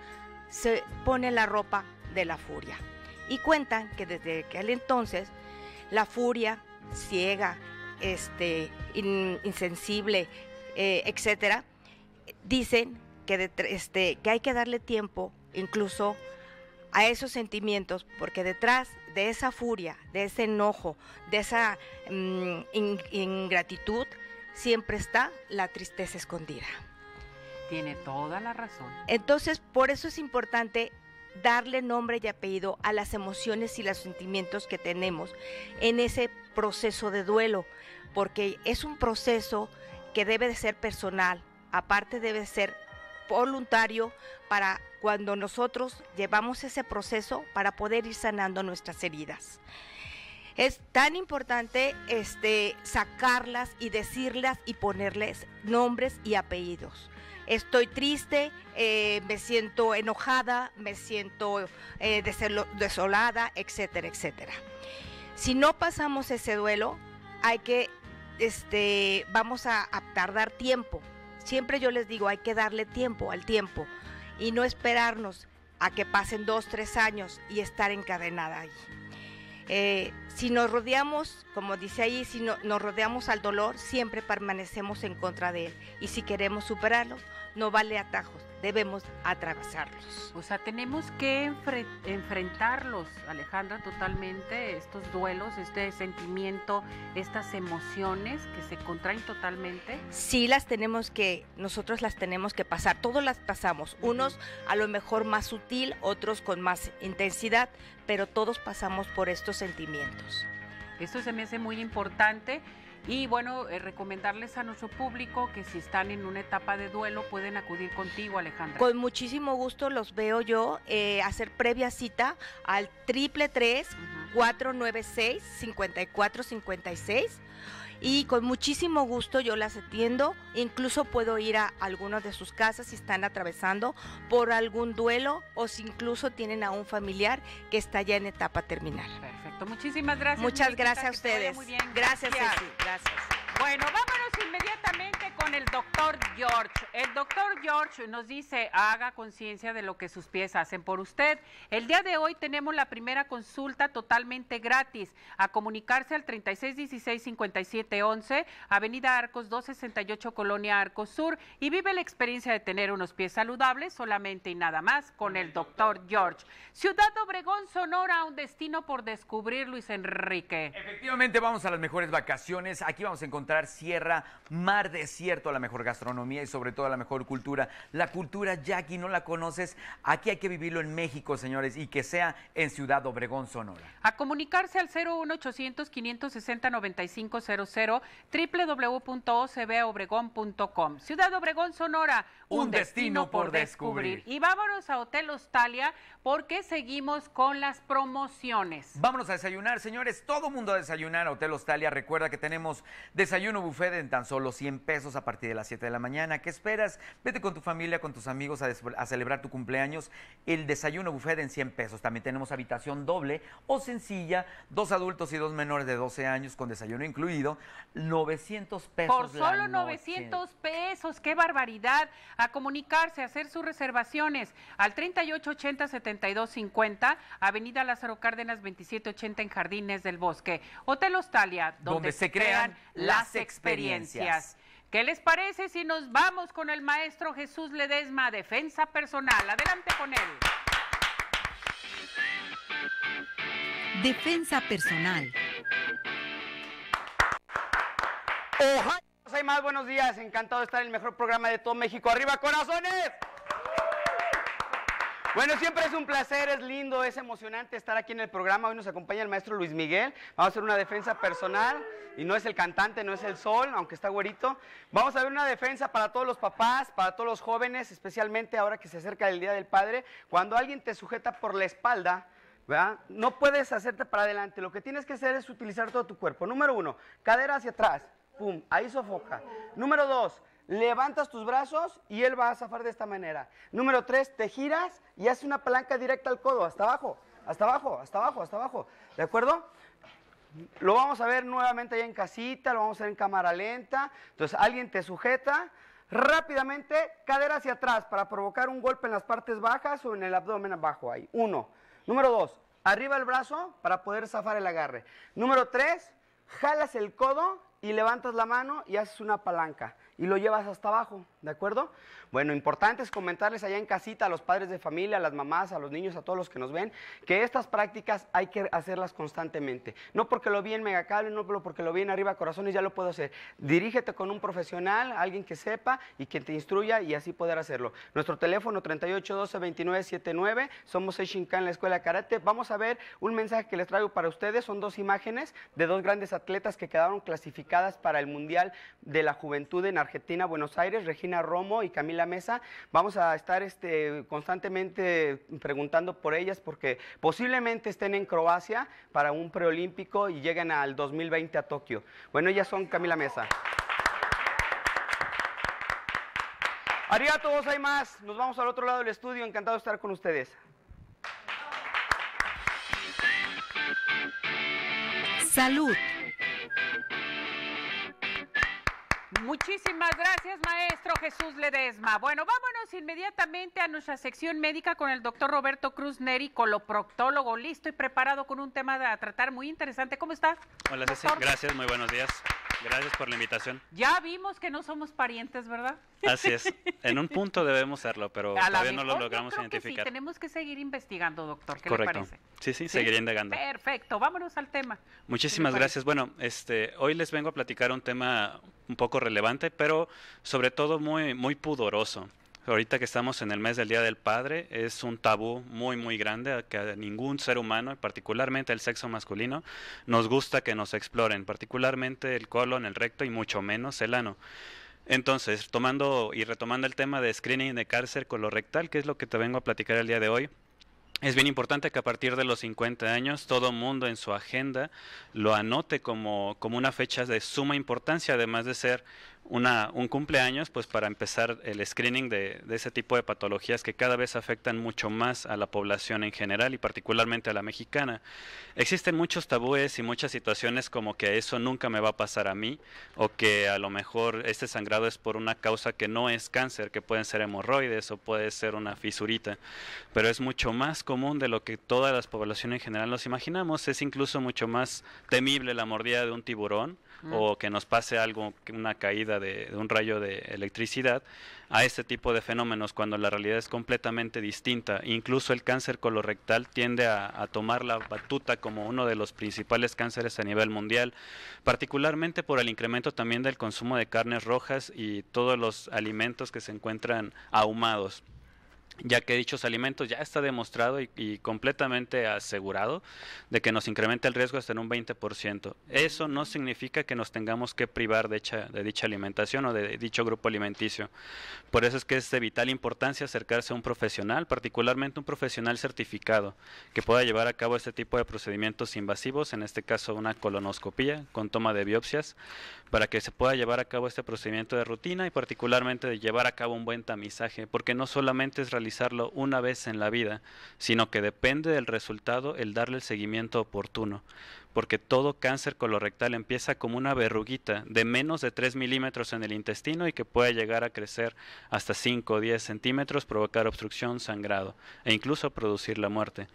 se pone la ropa de la furia. Y cuentan que desde aquel entonces, la furia ciega, este, in- insensible, eh, etcétera, dicen que, detr- este, que hay que darle tiempo incluso a esos sentimientos, porque detrás de esa furia, de ese enojo, de esa mm, in- ingratitud, siempre está la tristeza escondida. Tiene toda la razón. Entonces, por eso es importante darle nombre y apellido a las emociones y los sentimientos que tenemos en ese proceso de duelo, porque es un proceso que debe de ser personal, aparte debe ser voluntario para cuando nosotros llevamos ese proceso para poder ir sanando nuestras heridas. Es tan importante este, sacarlas y decirlas y ponerles nombres y apellidos. Estoy triste, eh, me siento enojada, me siento eh, desolada, etcétera, etcétera. Si no pasamos ese duelo, hay que, este, vamos a, a tardar tiempo. Siempre yo les digo, hay que darle tiempo al tiempo y no esperarnos a que pasen dos, tres años y estar encadenada ahí. Eh, si nos rodeamos, como dice ahí, si no- nos rodeamos al dolor, siempre permanecemos en contra de él. Y si queremos superarlo, no vale atajos, debemos atravesarlos. O sea, tenemos que enfre- enfrentarlos, Alejandra, totalmente, estos duelos, este sentimiento, estas emociones que se contraen totalmente. Sí las tenemos que, nosotros las tenemos que pasar, todos las pasamos, unos a lo mejor más sutil, otros con más intensidad, pero todos pasamos por estos sentimientos. Esto se me hace muy importante. Y bueno, eh, recomendarles a nuestro público que si están en una etapa de duelo pueden acudir contigo, Alejandra. Con muchísimo gusto los veo yo eh, hacer previa cita al triple tres 496 5456 y con muchísimo gusto yo las atiendo. Incluso puedo ir a algunas de sus casas si están atravesando por algún duelo o si incluso tienen a un familiar que está ya en etapa terminal. Muchísimas gracias. Muchas gracias a ustedes. Muy bien. Gracias, Ceci, gracias. Bueno, vámonos inmediatamente con el doctor George. El doctor George nos dice, haga conciencia de lo que sus pies hacen por usted. El día de hoy tenemos la primera consulta totalmente gratis. A comunicarse al 3616-5711, Avenida Arcos 268, Colonia Arcos Sur, y vive la experiencia de tener unos pies saludables solamente y nada más con el doctor George. Ciudad Obregón, Sonora, un destino por descubrir, Luis Enrique. Efectivamente, vamos a las mejores vacaciones. Aquí vamos a encontrar sierra, mar, desierto, la mejor gastronomía y sobre todo la mejor cultura. La cultura Jackie, no la conoces. Aquí hay que vivirlo en México, señores, y que sea en Ciudad Obregón, Sonora. A comunicarse al 01800 560 9500 www.ocbobregón.com. Ciudad Obregón, Sonora, Un destino por descubrir. Y vámonos a Hotel Hostalia porque seguimos con las promociones. Vámonos a desayunar, señores. Todo mundo a desayunar a Hotel Hostalia. Recuerda que tenemos desayuno buffet en tan solo 100 pesos a partir de las 7 de la mañana. ¿Qué esperas? Vete con tu familia, con tus amigos a, a celebrar tu cumpleaños. El desayuno buffet en 100 pesos. También tenemos habitación doble o sencilla. Dos adultos y dos menores de 12 años con desayuno incluido. 900 pesos. Por la solo noche. 900 pesos, qué barbaridad. A comunicarse, a hacer sus reservaciones al 3880-7250, Avenida Lázaro Cárdenas 2780 en Jardines del Bosque. Hotel Hostalia, donde, Donde se crean las experiencias. ¿Qué les parece si nos vamos con el maestro Jesús Ledesma, Defensa Personal? Adelante con él. Defensa personal. Ojalá hay más buenos días, encantado de estar en el mejor programa de todo México. ¡Arriba, corazones! Bueno, siempre es un placer, es lindo, es emocionante estar aquí en el programa. Hoy nos acompaña el maestro Luis Miguel. Vamos a hacer una defensa personal y no es el cantante, no es el sol, aunque está güerito. Vamos a ver una defensa para todos los papás, para todos los jóvenes, especialmente ahora que se acerca el Día del Padre. Cuando alguien te sujeta por la espalda, ¿verdad? No puedes hacerte para adelante. Lo que tienes que hacer es utilizar todo tu cuerpo. Número uno, cadera hacia atrás. Pum, ahí sofoca. Número dos, levantas tus brazos y él va a zafar de esta manera. Número tres, te giras y haces una palanca directa al codo, hasta abajo, hasta abajo, hasta abajo, hasta abajo. ¿De acuerdo? Lo vamos a ver nuevamente allá en casita, lo vamos a ver en cámara lenta. Entonces, alguien te sujeta. Rápidamente, cadera hacia atrás para provocar un golpe en las partes bajas o en el abdomen abajo. Ahí. Uno. Número dos, arriba el brazo para poder zafar el agarre. Número tres, jalas el codo y levantas la mano y haces una palanca y lo llevas hasta abajo, ¿de acuerdo? Bueno, importante es comentarles allá en casita a los padres de familia, a las mamás, a los niños, a todos los que nos ven, que estas prácticas hay que hacerlas constantemente. No porque lo vi en Megacable, no porque lo vi en Arriba Corazones, ya lo puedo hacer. Dirígete con un profesional, alguien que sepa y que te instruya y así poder hacerlo. Nuestro teléfono 3812-2979, somos Seishinkan en la Escuela Karate. Vamos a ver un mensaje que les traigo para ustedes, son dos imágenes de dos grandes atletas que quedaron clasificadas para el Mundial de la Juventud en Argentina, Buenos Aires, Regina Romo y Camila Mesa. Vamos a estar este, constantemente preguntando por ellas porque posiblemente estén en Croacia para un preolímpico y lleguen al 2020 a Tokio. Bueno, ellas son Camila Mesa. Arigato, vos hay más. Nos vamos al otro lado del estudio. Encantado de estar con ustedes. Salud. Muchísimas gracias, maestro Jesús Ledesma. Bueno, vámonos inmediatamente a nuestra sección médica con el doctor Roberto Cruz Neri, coloproctólogo, listo y preparado con un tema a tratar muy interesante. ¿Cómo está? Hola, Ceci. Gracias, muy buenos días. Gracias por la invitación. Ya vimos que no somos parientes, ¿verdad? Así es. En un punto debemos serlo, pero A todavía no lo yo logramos que identificar. sí, tenemos que seguir investigando, doctor. ¿Qué Correcto. le parece? Sí, sí, seguiré indagando. Perfecto, vámonos al tema. Muchísimas ¿Qué le gracias. Bueno, este, hoy les vengo a platicar un tema un poco relevante, pero sobre todo muy, muy pudoroso. Ahorita que estamos en el mes del Día del Padre, es un tabú muy, muy grande que a ningún ser humano, particularmente el sexo masculino, nos gusta que nos exploren, particularmente el colon, el recto y mucho menos el ano. Entonces, tomando y retomando el tema de screening de cáncer colorectal, que es lo que te vengo a platicar el día de hoy, es bien importante que a partir de los 50 años todo mundo en su agenda lo anote como, como una fecha de suma importancia, además de ser una, un cumpleaños, pues para empezar el screening de, de ese tipo de patologías que cada vez afectan mucho más a la población en general y particularmente a la mexicana. Existen muchos tabúes y muchas situaciones como que eso nunca me va a pasar a mí o que a lo mejor este sangrado es por una causa que no es cáncer, que pueden ser hemorroides o puede ser una fisurita, pero es mucho más común de lo que toda la población en general nos imaginamos, es incluso mucho más temible la mordida de un tiburón O que nos pase algo, una caída de, un rayo de electricidad, a este tipo de fenómenos cuando la realidad es completamente distinta. Incluso el cáncer colorectal tiende a tomar la batuta como uno de los principales cánceres a nivel mundial, particularmente por el incremento también del consumo de carnes rojas y todos los alimentos que se encuentran ahumados ya que dichos alimentos ya está demostrado y, y completamente asegurado de que nos incrementa el riesgo hasta en un 20%. Eso no significa que nos tengamos que privar de, dicha- de dicha alimentación o de dicho grupo alimenticio. Por eso es que es de vital importancia acercarse a un profesional, particularmente un profesional certificado, que pueda llevar a cabo este tipo de procedimientos invasivos, en este caso una colonoscopía con toma de biopsias, para que se pueda llevar a cabo este procedimiento de rutina y particularmente de llevar a cabo un buen tamizaje, porque no solamente es realizarlo una vez en la vida, sino que depende del resultado el darle el seguimiento oportuno, porque todo cáncer colorectal empieza como una verruguita de menos de 3 milímetros en el intestino y que puede llegar a crecer hasta 5 o 10 centímetros, provocar obstrucción, sangrado e incluso producir la muerte.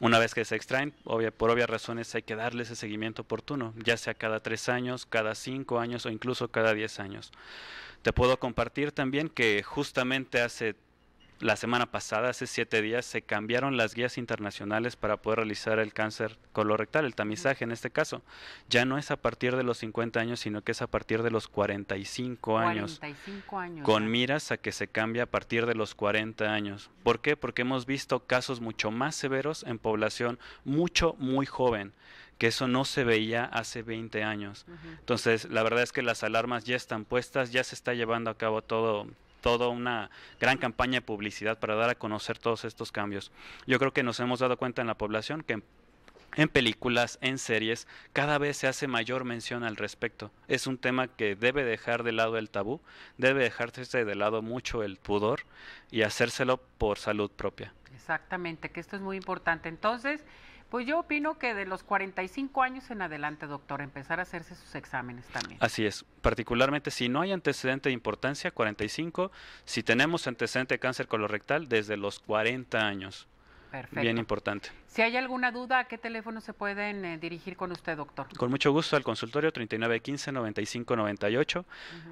Una vez que se extraen, por obvias razones hay que darle ese seguimiento oportuno, ya sea cada 3 años, cada 5 años o incluso cada 10 años. Te puedo compartir también que justamente hace la semana pasada, hace siete días, se cambiaron las guías internacionales para poder realizar el cáncer colorectal, el tamizaje en este caso. Ya no es a partir de los 50 años, sino que es a partir de los 45 años. 45 años. Con ya. miras a que se cambie a partir de los 40 años. ¿Por qué? Porque hemos visto casos mucho más severos en población mucho, muy joven, que eso no se veía hace 20 años. Entonces, la verdad es que las alarmas ya están puestas, ya se está llevando a cabo todo toda una gran campaña de publicidad para dar a conocer todos estos cambios. Yo creo que nos hemos dado cuenta en la población que en películas, en series, cada vez se hace mayor mención al respecto. Es un tema que debe dejar de lado el tabú, debe dejarse de lado mucho el pudor y hacérselo por salud propia. Exactamente, que esto es muy importante. Entonces, pues yo opino que de los 45 años en adelante, doctor, empezar a hacerse sus exámenes también. Así es, particularmente si no hay antecedente de importancia, 45, si tenemos antecedente de cáncer colorectal, desde los 40 años. Perfecto. Bien importante. Si hay alguna duda, ¿a qué teléfono se pueden eh, dirigir con usted, doctor? Con mucho gusto al consultorio 3915-9598,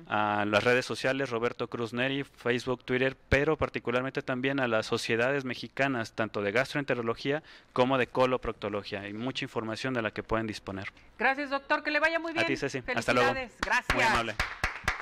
a las redes sociales Roberto Cruz Neri, Facebook, Twitter, pero particularmente también a las sociedades mexicanas, tanto de gastroenterología como de coloproctología. Hay mucha información de la que pueden disponer. Gracias, doctor. Que le vaya muy bien. A ti, Ceci. Hasta luego. Gracias. Muy amable.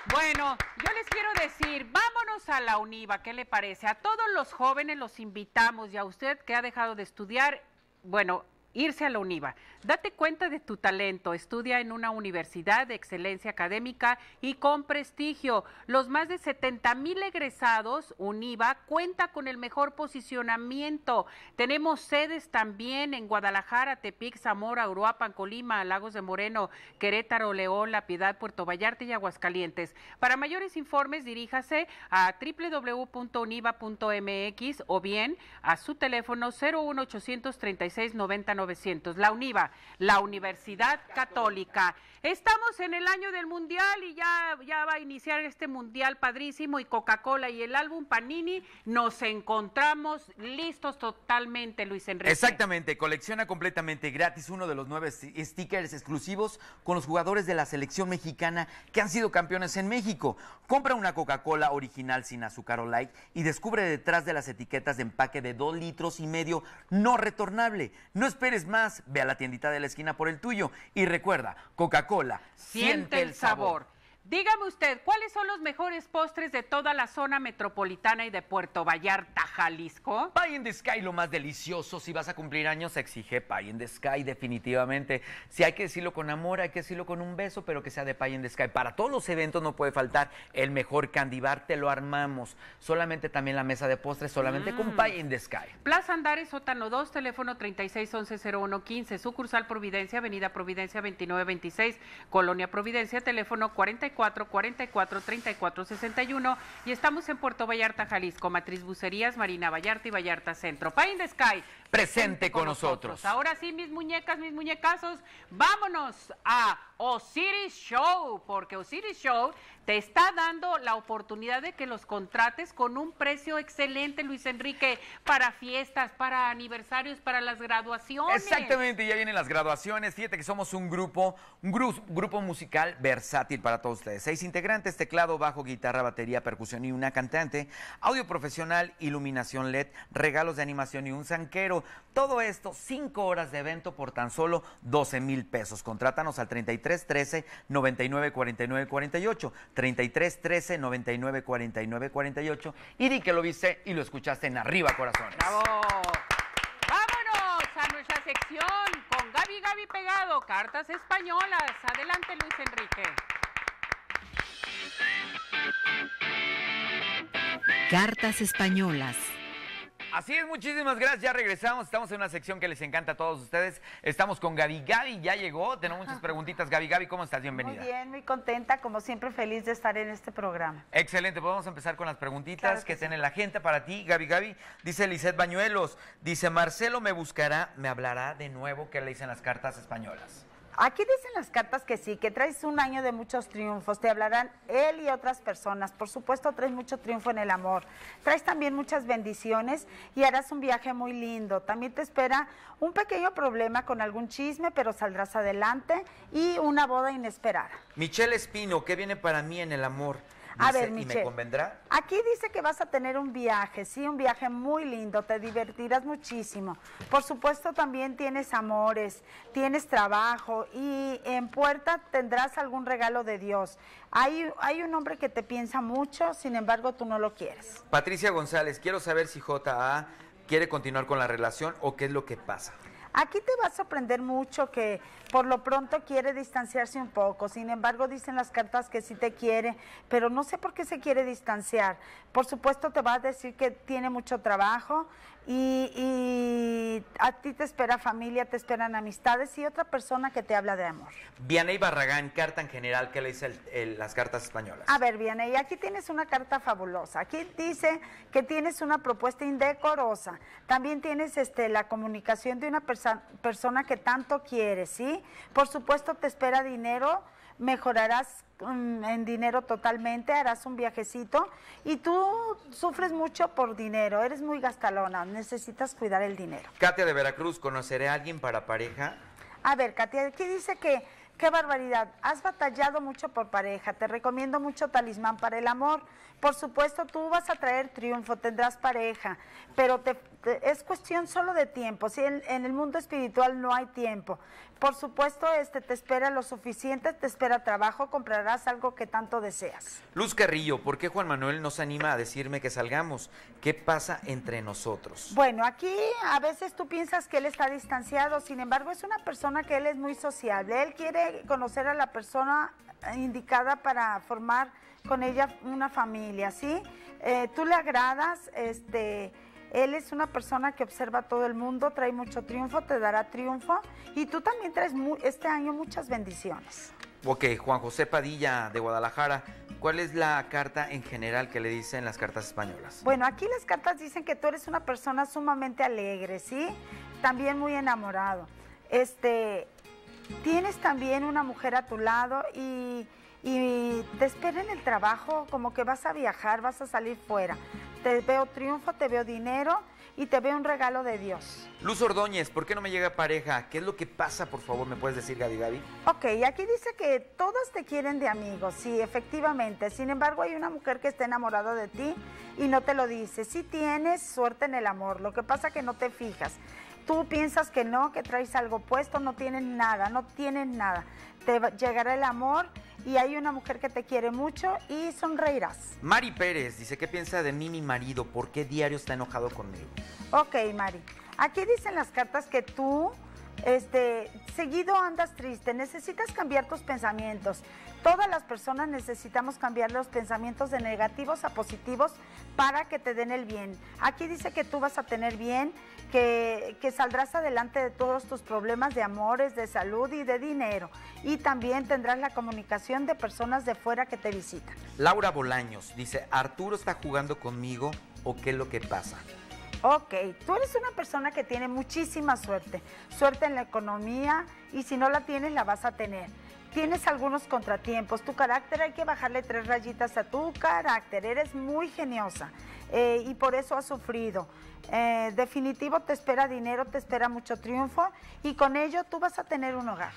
Bueno, yo les quiero decir, vámonos a la UNIVA, ¿qué le parece? A todos los jóvenes los invitamos y a usted que ha dejado de estudiar, bueno, irse a la UNIVA. Date cuenta de tu talento, estudia en una universidad de excelencia académica y con prestigio. Los más de 70 mil egresados, UNIVA cuenta con el mejor posicionamiento. Tenemos sedes también en Guadalajara, Tepic, Zamora, Uruapan, Colima, Lagos de Moreno, Querétaro, León, La Piedad, Puerto Vallarta y Aguascalientes. Para mayores informes, diríjase a www.univa.mx o bien a su teléfono 01836 90 900. La UNIVA, la Universidad Católica. Estamos en el año del Mundial y ya, va a iniciar este Mundial padrísimo y Coca-Cola y el álbum Panini. Nos encontramos listos totalmente, Luis Enrique. Exactamente, colecciona completamente gratis uno de los nueve sti- stickers exclusivos con los jugadores de la selección mexicana que han sido campeones en México. Compra una Coca-Cola original sin azúcar o light y descubre detrás de las etiquetas de empaque de dos litros y medio no retornable. No esperes más, ve a la tiendita de la esquina por el tuyo y recuerda, Coca-Cola, Siente el sabor. Dígame usted, ¿cuáles son los mejores postres de toda la zona metropolitana y de Puerto Vallarta, Jalisco? Pie in the Sky, lo más delicioso. Si vas a cumplir años, exige Pie in the Sky, definitivamente. Si hay que decirlo con amor, hay que decirlo con un beso, pero que sea de Pie in the Sky. Para todos los eventos no puede faltar el mejor candy bar, te lo armamos. Solamente también la mesa de postres, solamente con Mm. Pie in the Sky. Plaza Andares, Sótano 2, teléfono 3611-0115, sucursal Providencia, Avenida Providencia 2926, Colonia Providencia, teléfono 44 44 34 61 y estamos en Puerto Vallarta, Jalisco, Matriz Bucerías, Marina Vallarta y Vallarta Centro. In the Sky. Presente con nosotros. Ahora sí, mis muñecas, mis muñecazos, vámonos a Osiris Show, porque Osiris Show te está dando la oportunidad de que los contrates con un precio excelente, Luis Enrique, para fiestas, para aniversarios, para las graduaciones. Exactamente, ya vienen las graduaciones. Fíjate que somos un grupo, un gru- grupo musical versátil para todos ustedes. Seis integrantes, teclado, bajo, guitarra, batería, percusión y una cantante, audio profesional, iluminación LED, regalos de animación y un zanquero. Todo esto, cinco horas de evento por tan solo 12 mil pesos. Contrátanos al 33 13 99 49 48. 33 13 99 49 48. Y di que lo viste y lo escuchaste en Arriba Corazones. ¡Bravo! Vámonos a nuestra sección con Gaby Gaby Pegado, cartas españolas. Adelante, Luis Enrique. Cartas españolas. Así es, muchísimas gracias. Ya regresamos. Estamos en una sección que les encanta a todos ustedes. Estamos con Gaby. Gaby ya llegó. Tenemos muchas preguntitas. Gaby, Gaby, ¿cómo estás? Bienvenida. Muy bien, muy contenta, como siempre feliz de estar en este programa. Excelente, a empezar con las preguntitas Claro que, que tiene la gente para ti, Gaby Gaby. Dice Lisette Bañuelos, dice Marcelo me buscará, me hablará de nuevo que le dicen las cartas españolas. Aquí dicen las cartas que sí, que traes un año de muchos triunfos, te hablarán él y otras personas. Por supuesto, traes mucho triunfo en el amor. Traes también muchas bendiciones y harás un viaje muy lindo. También te espera un pequeño problema con algún chisme, pero saldrás adelante y una boda inesperada. Michelle Espino, ¿qué viene para mí en el amor? A ver, ¿Y me Michelle. convendrá? Aquí dice que vas a tener un viaje, sí, un viaje muy lindo, te divertirás muchísimo. Por supuesto también tienes amores, tienes trabajo y en puerta tendrás algún regalo de Dios. Hay, hay un hombre que te piensa mucho, sin embargo tú no lo quieres. Patricia González, quiero saber si JA quiere continuar con la relación o qué es lo que pasa. Aquí te va a sorprender mucho que por lo pronto quiere distanciarse un poco. Sin embargo, dicen las cartas que sí te quiere, pero no sé por qué se quiere distanciar. Por supuesto, te va a decir que tiene mucho trabajo y, y a ti te espera familia, te esperan amistades y otra persona que te habla de amor. Vianey Barragán, carta en general, ¿qué le dice el- el- las cartas españolas? A ver, Vianey, aquí tienes una carta fabulosa. Aquí dice que tienes una propuesta indecorosa. También tienes este, la comunicación de una persona que tanto quieres, ¿sí? Por supuesto, te espera dinero, mejorarás mm, en dinero totalmente, harás un viajecito y tú sufres mucho por dinero, eres muy gastalona, necesitas cuidar el dinero. Katia de Veracruz, ¿conoceré a alguien para pareja? A ver, Katia, aquí dice que, qué barbaridad, has batallado mucho por pareja, te recomiendo mucho talismán para el amor. Por supuesto, tú vas a traer triunfo, tendrás pareja, pero te- te- es cuestión solo de tiempo. Si en, en el mundo espiritual no hay tiempo. Por supuesto, este te espera lo suficiente, te espera trabajo, comprarás algo que tanto deseas. Luz Carrillo, ¿por qué Juan Manuel nos anima a decirme que salgamos? ¿Qué pasa entre nosotros? Bueno, aquí a veces tú piensas que él está distanciado, sin embargo es una persona que él es muy sociable. Él quiere conocer a la persona indicada para formar con ella una familia, ¿sí? Eh, tú le agradas, este, él es una persona que observa a todo el mundo, trae mucho triunfo, te dará triunfo y tú también traes mu- este año muchas bendiciones. Ok, Juan José Padilla de Guadalajara, ¿cuál es la carta en general que le dicen las cartas españolas? Bueno, aquí las cartas dicen que tú eres una persona sumamente alegre, ¿sí? También muy enamorado. Este, tienes también una mujer a tu lado y, y te espera en el trabajo, como que vas a viajar, vas a salir fuera. Te veo triunfo, te veo dinero y te veo un regalo de Dios. Luz Ordóñez, ¿por qué no me llega pareja? ¿Qué es lo que pasa, por favor? ¿Me puedes decir, Gaby Gaby? Ok, aquí dice que todas te quieren de amigos, sí, efectivamente. Sin embargo, hay una mujer que está enamorada de ti y no te lo dice. Sí tienes suerte en el amor, lo que pasa que no te fijas. Tú piensas que no, que traes algo puesto, no tienes nada, no tienes nada. Te llegará el amor y hay una mujer que te quiere mucho y sonreirás. Mari Pérez dice, ¿qué piensa de mí mi marido? ¿Por qué diario está enojado conmigo? Ok, Mari. Aquí dicen las cartas que tú, este, seguido andas triste, necesitas cambiar tus pensamientos. Todas las personas necesitamos cambiar los pensamientos de negativos a positivos para que te den el bien. Aquí dice que tú vas a tener bien, que, que saldrás adelante de todos tus problemas de amores, de salud y de dinero. Y también tendrás la comunicación de personas de fuera que te visitan. Laura Bolaños dice, ¿Arturo está jugando conmigo o qué es lo que pasa? Ok, tú eres una persona que tiene muchísima suerte, suerte en la economía y si no la tienes la vas a tener. Tienes algunos contratiempos, tu carácter hay que bajarle tres rayitas a tu carácter, eres muy geniosa eh, y por eso has sufrido. Eh, definitivo te espera dinero, te espera mucho triunfo y con ello tú vas a tener un hogar.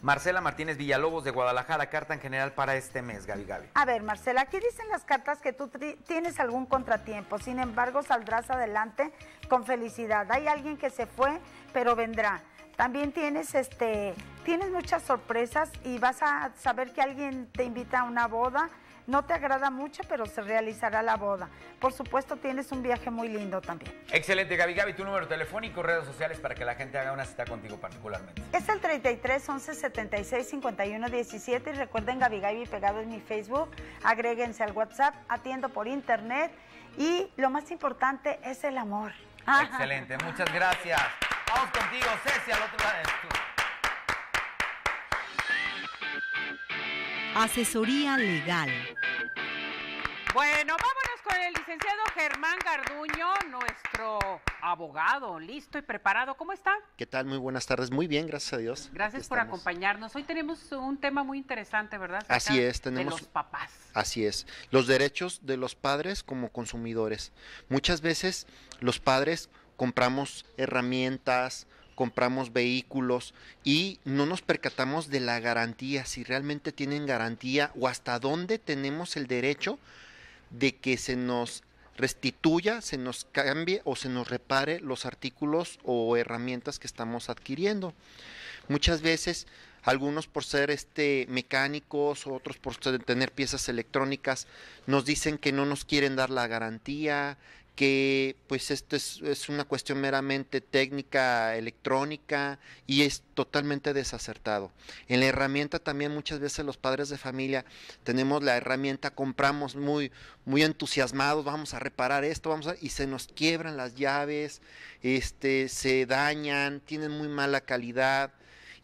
Marcela Martínez Villalobos de Guadalajara, carta en general para este mes, Gaby Gaby. A ver, Marcela, aquí dicen las cartas que tú tienes algún contratiempo, sin embargo saldrás adelante con felicidad. Hay alguien que se fue, pero vendrá. También tienes este, tienes muchas sorpresas y vas a saber que alguien te invita a una boda. No te agrada mucho, pero se realizará la boda. Por supuesto, tienes un viaje muy lindo también. Excelente, Gaby Gaby, tu número telefónico, redes sociales para que la gente haga una cita contigo particularmente. Es el 33 11 76 51 17 y recuerden Gaby Gaby pegado en mi Facebook, agréguense al WhatsApp, atiendo por internet y lo más importante es el amor. Excelente, muchas gracias. Vamos contigo, Ceci, al otro lado. Asesoría legal. Bueno, vámonos con el licenciado Germán Garduño, nuestro abogado, listo y preparado. ¿Cómo está? ¿Qué tal? Muy buenas tardes. Muy bien, gracias a Dios. Gracias Aquí por estamos. acompañarnos. Hoy tenemos un tema muy interesante, ¿verdad? Así es, tenemos. De los papás. Así es. Los derechos de los padres como consumidores. Muchas veces los padres compramos herramientas, compramos vehículos y no nos percatamos de la garantía, si realmente tienen garantía o hasta dónde tenemos el derecho de que se nos restituya, se nos cambie o se nos repare los artículos o herramientas que estamos adquiriendo. Muchas veces algunos por ser este mecánicos, otros por tener piezas electrónicas, nos dicen que no nos quieren dar la garantía, que pues esto es, es una cuestión meramente técnica, electrónica y es totalmente desacertado. En la herramienta también muchas veces los padres de familia tenemos la herramienta, compramos muy, muy entusiasmados, vamos a reparar esto, vamos a, y se nos quiebran las llaves, este, se dañan, tienen muy mala calidad.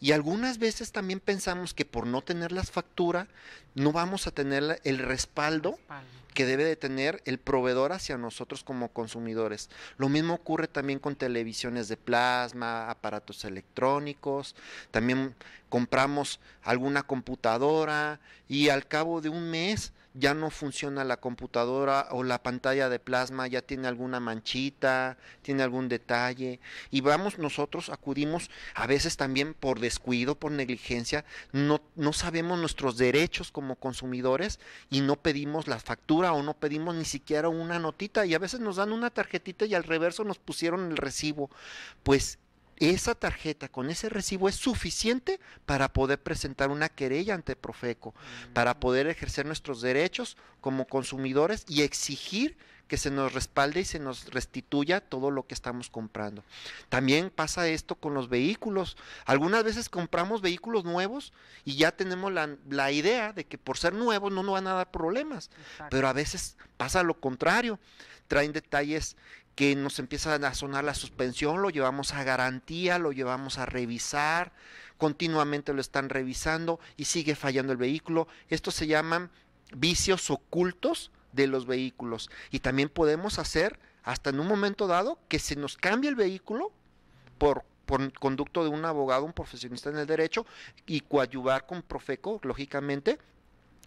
Y algunas veces también pensamos que por no tener las facturas, no vamos a tener el respaldo que debe de tener el proveedor hacia nosotros como consumidores. Lo mismo ocurre también con televisiones de plasma, aparatos electrónicos, también compramos alguna computadora y al cabo de un mes ya no funciona la computadora o la pantalla de plasma ya tiene alguna manchita, tiene algún detalle. Y vamos nosotros acudimos a veces también por descuido, por negligencia, no, no sabemos nuestros derechos como consumidores y no pedimos la factura o no pedimos ni siquiera una notita. Y a veces nos dan una tarjetita y al reverso nos pusieron el recibo. Pues esa tarjeta con ese recibo es suficiente para poder presentar una querella ante Profeco, para poder ejercer nuestros derechos como consumidores y exigir que se nos respalde y se nos restituya todo lo que estamos comprando. También pasa esto con los vehículos. Algunas veces compramos vehículos nuevos y ya tenemos la, idea de que por ser nuevos no nos van a dar problemas, pero a veces pasa lo contrario. Traen detalles que nos empieza a sonar la suspensión, lo llevamos a garantía, lo llevamos a revisar, continuamente lo están revisando y sigue fallando el vehículo. Estos se llaman vicios ocultos de los vehículos y también podemos hacer hasta en un momento dado que se nos cambie el vehículo por, por conducto de un abogado, un profesionista en el derecho y coadyuvar con Profeco, lógicamente,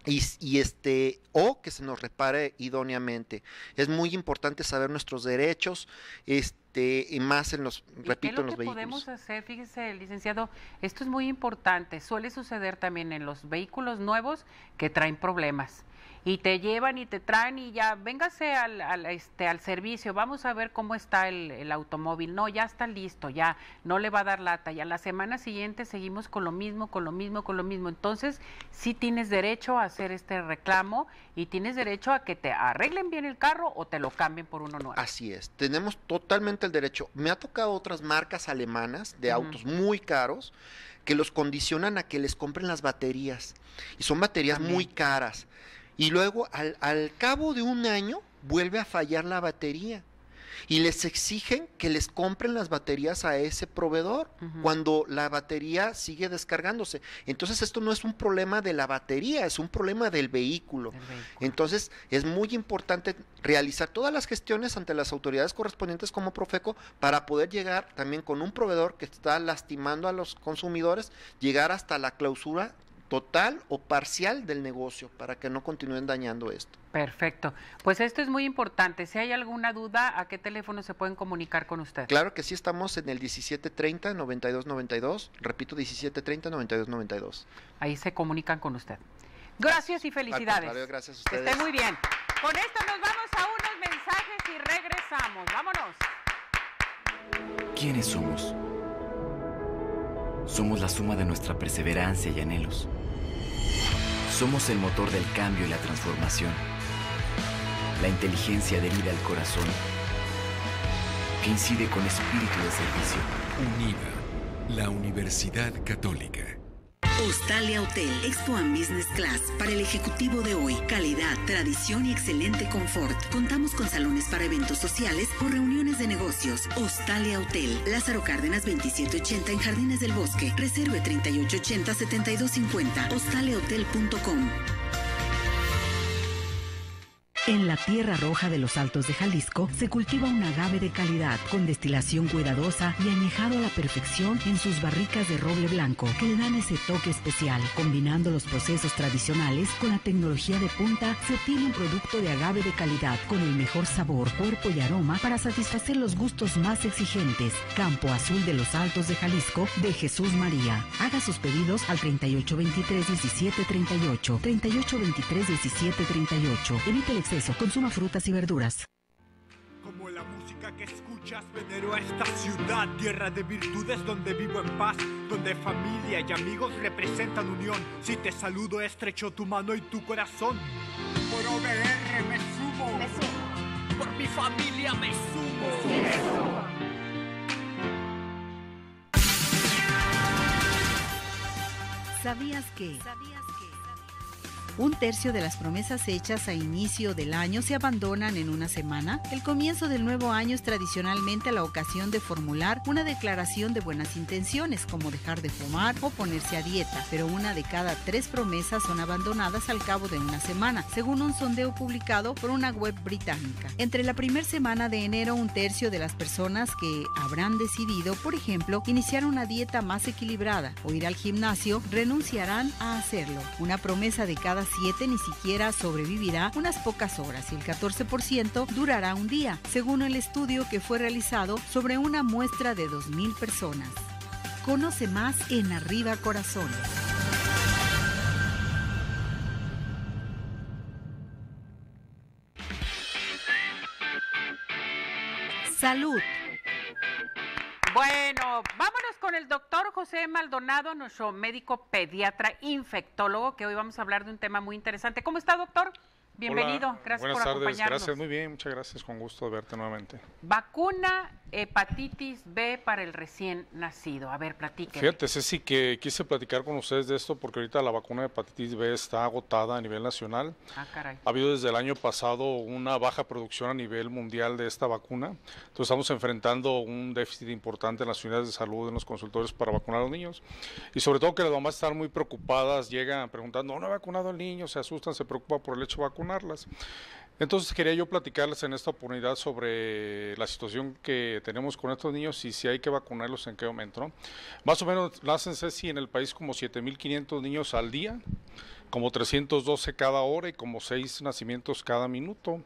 y, este o que se nos repare idóneamente. Es muy importante saber nuestros derechos, este y más en los repito en los que podemos hacer? Fíjese, licenciado, esto es muy importante. Suele suceder también en los vehículos nuevos que traen problemas y te llevan y te traen y ya, véngase al, al, este, al servicio, vamos a ver cómo está el, el, automóvil. No, ya está listo, ya no le va a dar lata. Y a la semana siguiente seguimos con lo mismo, con lo mismo, con lo mismo. Entonces, sí tienes derecho a hacer este reclamo y tienes derecho a que te arreglen bien el carro o te lo cambien por uno nuevo. Así es, tenemos totalmente el derecho. Me ha tocado otras marcas alemanas de autos muy caros que los condicionan a que les compren las baterías. Y son baterías muy caras y luego al, al, cabo de un año vuelve a fallar la batería y les exigen que les compren las baterías a ese proveedor cuando la batería sigue descargándose. Entonces esto no es un problema de la batería, es un problema del vehículo. vehículo. Entonces es muy importante realizar todas las gestiones ante las autoridades correspondientes como Profeco para poder llegar también con un proveedor que está lastimando a los consumidores, llegar hasta la clausura total o parcial del negocio para que no continúen dañando esto. Perfecto. Pues esto es muy importante. Si hay alguna duda, ¿a qué teléfono se pueden comunicar con usted? Claro que sí, estamos en el 1730-9292. Repito, 1730-9292. Ahí se comunican con usted. Gracias y felicidades. gracias a ustedes. Que esté muy bien. Con esto nos vamos a unos mensajes y regresamos. Vámonos. ¿Quiénes somos? Somos la suma de nuestra perseverancia y anhelos. Somos el motor del cambio y la transformación. La inteligencia adherida al corazón que incide con espíritu de servicio. Unida, la Universidad Católica. Hostalia Hotel, Expo and Business Class, para el ejecutivo de hoy. Calidad, tradición y excelente confort. Contamos con salones para eventos sociales o reuniones de negocios. Hostalia Hotel, Lázaro Cárdenas 2780 en Jardines del Bosque. Reserve 3880-7250. Hostaleahotel.com. En la tierra roja de los Altos de Jalisco se cultiva un agave de calidad con destilación cuidadosa y añejado a la perfección en sus barricas de roble blanco que le dan ese toque especial. Combinando los procesos tradicionales con la tecnología de punta se obtiene un producto de agave de calidad con el mejor sabor, cuerpo y aroma para satisfacer los gustos más exigentes. Campo Azul de los Altos de Jalisco de Jesús María. Haga sus pedidos al 3823 1738 3823 1738. Evite el exceso, consuma frutas y verduras. Como la música que escuchas, venero a esta ciudad, tierra de virtudes donde vivo en paz, donde familia y amigos representan unión. Si te saludo, estrecho tu mano y tu corazón. Por OBR me sumo. Me sumo. Por mi familia me sumo. ¿Sabías que? Un tercio de las promesas hechas a inicio del año se abandonan en una semana. El comienzo del nuevo año es tradicionalmente la ocasión de formular una declaración de buenas intenciones, como dejar de fumar o ponerse a dieta, pero una de cada tres promesas son abandonadas al cabo de una semana, según un sondeo publicado por una web británica. Entre la primera semana de enero, un tercio de las personas que habrán decidido, por ejemplo, iniciar una dieta más equilibrada o ir al gimnasio, renunciarán a hacerlo. Una promesa de cada siete ni siquiera sobrevivirá unas pocas horas y el 14% durará un día, según el estudio que fue realizado sobre una muestra de 2.000 personas. Conoce más en Arriba Corazones. Salud. Bueno, vámonos con el doctor José Maldonado, nuestro médico pediatra infectólogo, que hoy vamos a hablar de un tema muy interesante. ¿Cómo está, doctor? Bienvenido, Hola, gracias buenas por tardes, acompañarnos. Gracias, muy bien, muchas gracias, con gusto de verte nuevamente. Vacuna hepatitis B para el recién nacido. A ver, platique. Fíjate, Ceci, que quise platicar con ustedes de esto porque ahorita la vacuna de hepatitis B está agotada a nivel nacional. Ah, caray. Ha habido desde el año pasado una baja producción a nivel mundial de esta vacuna. Entonces estamos enfrentando un déficit importante en las unidades de salud, en los consultorios para vacunar a los niños. Y sobre todo que las mamás están muy preocupadas, llegan preguntando, no he vacunado al niño, se asustan, se preocupan por el hecho de Entonces quería yo platicarles en esta oportunidad sobre la situación que tenemos con estos niños y si hay que vacunarlos en qué momento. Más o menos nacen Ceci en el país como 7.500 niños al día, como 312 cada hora y como 6 nacimientos cada minuto.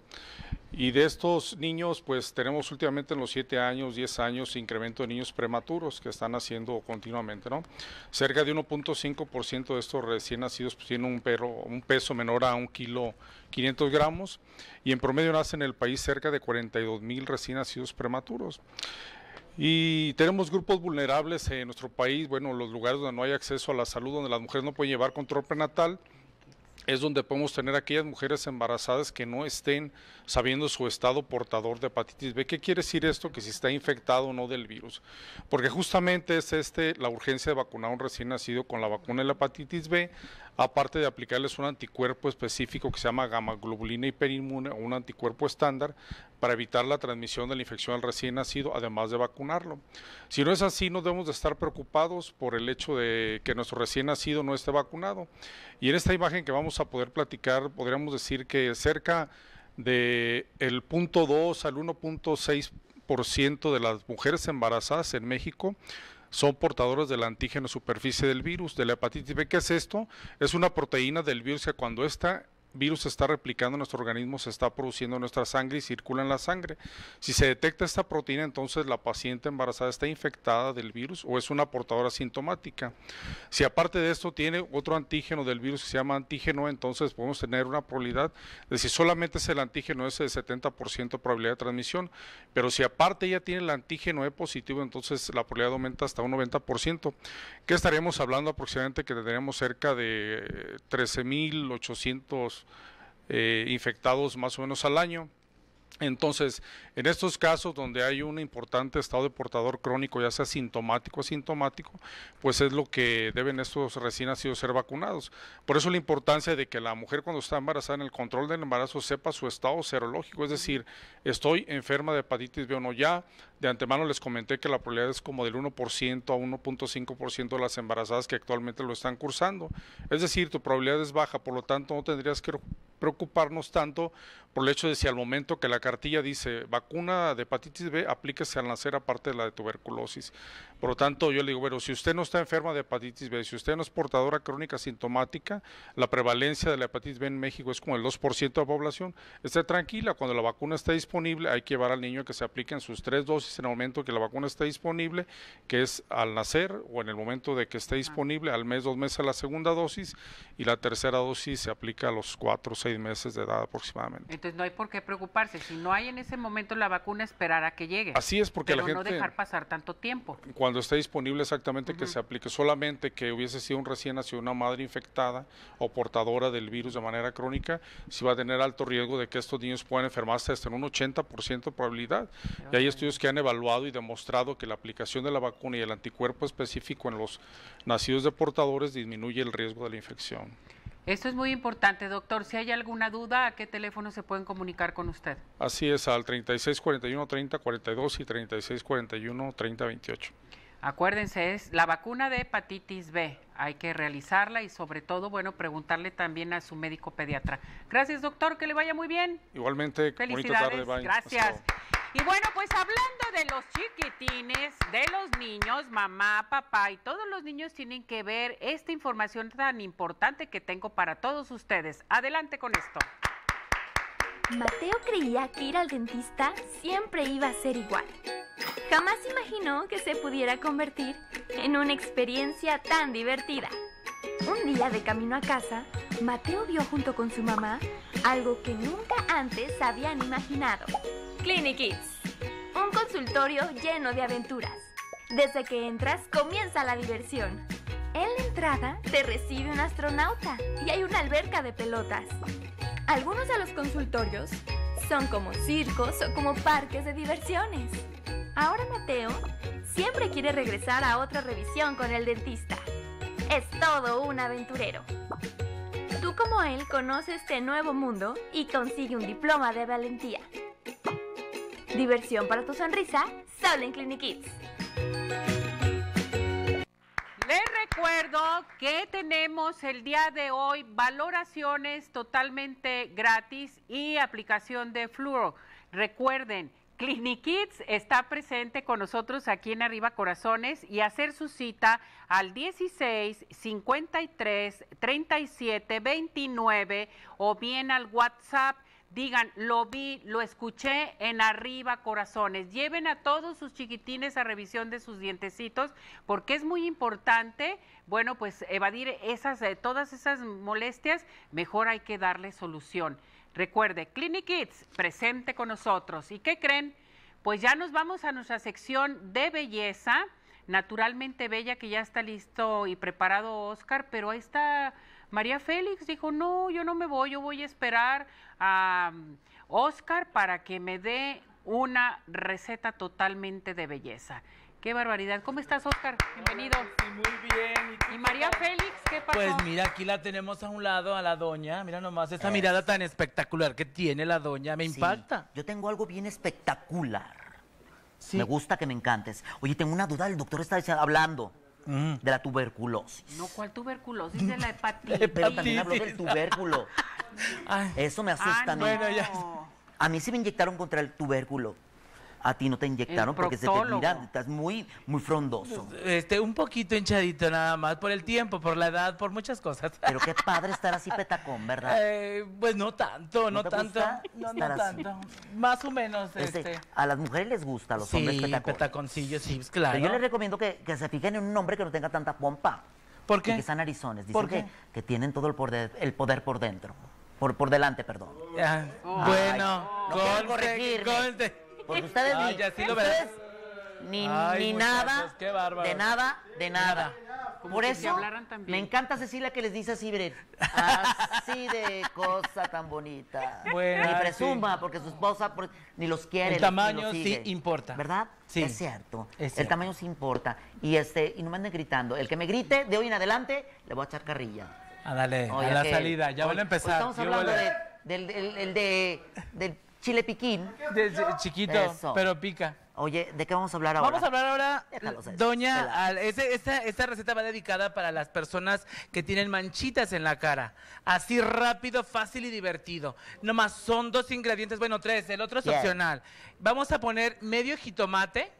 Y de estos niños, pues tenemos últimamente en los 7 años, 10 años, incremento de niños prematuros que están naciendo continuamente, ¿no? Cerca de 1.5% de estos recién nacidos pues, tienen un, peso menor a un kilo 500 gramos y en promedio nacen en el país cerca de 42 mil recién nacidos prematuros. Y tenemos grupos vulnerables en nuestro país, bueno, los lugares donde no hay acceso a la salud, donde las mujeres no pueden llevar control prenatal, es donde podemos tener aquellas mujeres embarazadas que no estén sabiendo su estado portador de hepatitis B. ¿Qué quiere decir esto? Que si está infectado o no del virus. Porque justamente es este la urgencia de vacunar a un recién nacido con la vacuna de la hepatitis B, aparte de aplicarles un anticuerpo específico que se llama gamma globulina hiperinmune o un anticuerpo estándar para evitar la transmisión de la infección al recién nacido, además de vacunarlo. Si no es así, no debemos de estar preocupados por el hecho de que nuestro recién nacido no esté vacunado. Y en esta imagen que vamos a poder platicar, podríamos decir que cerca de el punto 2 al 1.6% de las mujeres embarazadas en México son portadores del antígeno superficie del virus, de la hepatitis B. ¿Qué es esto? Es una proteína del virus que cuando esta virus se está replicando en nuestro organismo, se está produciendo en nuestra sangre y circula en la sangre. Si se detecta esta proteína, entonces la paciente embarazada está infectada del virus o es una portadora sintomática. Si aparte de esto tiene otro antígeno del virus que se llama antígeno, entonces podemos tener una probabilidad de si solamente es el antígeno ese de 70% probabilidad de transmisión, pero si aparte ya tiene el antígeno E positivo, entonces la probabilidad aumenta hasta un 90%. ¿Qué estaríamos hablando aproximadamente? Que tendríamos cerca de 13.800 eh, infectados más o menos al año. Entonces, en estos casos donde hay un importante estado de portador crónico, ya sea sintomático o asintomático, pues es lo que deben estos recién nacidos ser vacunados. Por eso la importancia de que la mujer cuando está embarazada en el control del embarazo sepa su estado serológico, es decir, estoy enferma de hepatitis B o no. Ya de antemano les comenté que la probabilidad es como del 1% a 1.5% de las embarazadas que actualmente lo están cursando. Es decir, tu probabilidad es baja, por lo tanto no tendrías que preocuparnos tanto por el hecho de si al momento que la cartilla dice vacuna de hepatitis B, aplíquese al nacer aparte de la de tuberculosis. Por lo tanto, yo le digo, bueno, si usted no está enferma de hepatitis B, si usted no es portadora crónica sintomática, la prevalencia de la hepatitis B en México es como el 2% de la población, esté tranquila, cuando la vacuna esté disponible hay que llevar al niño a que se apliquen sus tres dosis en el momento que la vacuna esté disponible, que es al nacer o en el momento de que esté disponible, al mes, dos meses la segunda dosis y la tercera dosis se aplica a los cuatro o seis meses de edad aproximadamente. Entonces no hay por qué preocuparse. Si no hay en ese momento la vacuna, esperar a que llegue. Así es, porque la Pero no gente- dejar pasar tanto tiempo. Cuando esté disponible exactamente que se aplique solamente que hubiese sido un recién nacido, una madre infectada o portadora del virus de manera crónica, si va a tener alto riesgo de que estos niños puedan enfermarse hasta en un 80% de probabilidad. Y hay estudios que han evaluado y demostrado que la aplicación de la vacuna y el anticuerpo específico en los nacidos de portadores disminuye el riesgo de la infección. Esto es muy importante, doctor. Si hay alguna duda, ¿a qué teléfono se pueden comunicar con usted? Así es, al 3641 3042 y 3641 3028. Acuérdense, es la vacuna de hepatitis B. Hay que realizarla y sobre todo, bueno, preguntarle también a su médico pediatra. Gracias, doctor, que le vaya muy bien. Igualmente, Felicidades, tarde, gracias. Y bueno, pues hablando de los chiquitines, de los niños, mamá, papá y todos los niños tienen que ver esta información tan importante que tengo para todos ustedes. Adelante con esto. Mateo creía que ir al dentista siempre iba a ser igual. Jamás imaginó que se pudiera convertir en una experiencia tan divertida. Un día de camino a casa, Mateo vio junto con su mamá algo que nunca antes habían imaginado. Clinic Kids, un consultorio lleno de aventuras. Desde que entras comienza la diversión. La entrada te recibe un astronauta y hay una alberca de pelotas. Algunos de los consultorios son como circos o como parques de diversiones. Ahora Mateo siempre quiere regresar a otra revisión con el dentista. Es todo un aventurero. Tú como él conoce este nuevo mundo y consigue un diploma de valentía. Diversión para tu sonrisa, solo en Clinic Kids. Recuerdo que tenemos el día de hoy valoraciones totalmente gratis y aplicación de fluoro. Recuerden, Clinic Kids está presente con nosotros aquí en Arriba Corazones y hacer su cita al 16 53 37 29 o bien al WhatsApp digan, lo vi, lo escuché en arriba corazones. Lleven a todos sus chiquitines a revisión de sus dientecitos porque es muy importante, bueno, pues evadir esas, eh, todas esas molestias, mejor hay que darle solución. Recuerde, Clinic Kids, presente con nosotros. ¿Y qué creen? Pues ya nos vamos a nuestra sección de belleza, naturalmente bella, que ya está listo y preparado Oscar, pero ahí está María Félix, dijo, no, yo no me voy, yo voy a esperar a Oscar para que me dé una receta totalmente de belleza. Qué barbaridad. ¿Cómo estás, Oscar? Bienvenido. muy bien. ¿Y María Félix? ¿Qué pasó? Pues mira, aquí la tenemos a un lado, a la doña. Mira nomás esa mirada tan espectacular que tiene la doña. Me Sí, impacta. Yo tengo algo bien espectacular. Me gusta que me encantes. Oye, tengo una duda. El doctor está diciendo- hablando Mm. de la tuberculosis. No, ¿cuál tuberculosis? De la hepatitis. Pero también habló del tubérculo. Eso me asusta Ah, a mí. bueno, ya. A mí sí me inyectaron contra el tubérculo. A ti no te inyectaron porque se te mira, estás muy, muy frondoso. Este, un poquito hinchadito nada más, por el tiempo, por la edad, por muchas cosas. Pero qué padre estar así petacón, ¿verdad? Eh, pues no tanto, no, te tanto. gusta No, no tanto. Más o menos, Este, este. A las mujeres les gusta, a los hombres Sí, petacón. petaconcillos, sí, pues, claro. Pero yo les recomiendo que, que se fijen en un hombre que no tenga tanta pompa. ¿Por qué? Y que sean narizones. Dicen ¿Por que, qué? que tienen todo el poder, el poder por dentro. Por, por delante, perdón. Ah, Ay, bueno, no conste, corregirme. conste. Porque ustedes ni, ya sí lo ustedes verás. ni, Ay, ni muchachos, nada, de nada, de nada. Como Por eso me encanta Cecilia que les dice así, miren, así de cosa tan bonita. Bueno, ni sí. presuma, porque su esposa por- ni los quiere. El tamaño los sí importa. ¿Verdad? Sí. Es cierto. Es El tamaño sí importa. Y este, y no me anden gritando. El que me grite de hoy en adelante, le voy a echar carrilla. Ah, dale, Oye, a la que- salida, ya van a hoy empezar. Estamos ¿qué hablando de, del, del- el de, del chile piquín. Chiquito, Eso. pero pica. Oye, ¿de qué vamos a hablar ahora? Vamos a hablar ahora, doña, al- ese- esta, esta receta va dedicada para las personas que tienen manchitas en la cara. Así rápido, fácil y divertido. Nomás son dos ingredientes, bueno, tres, el otro es Bien. opcional. Vamos a poner medio jitomate,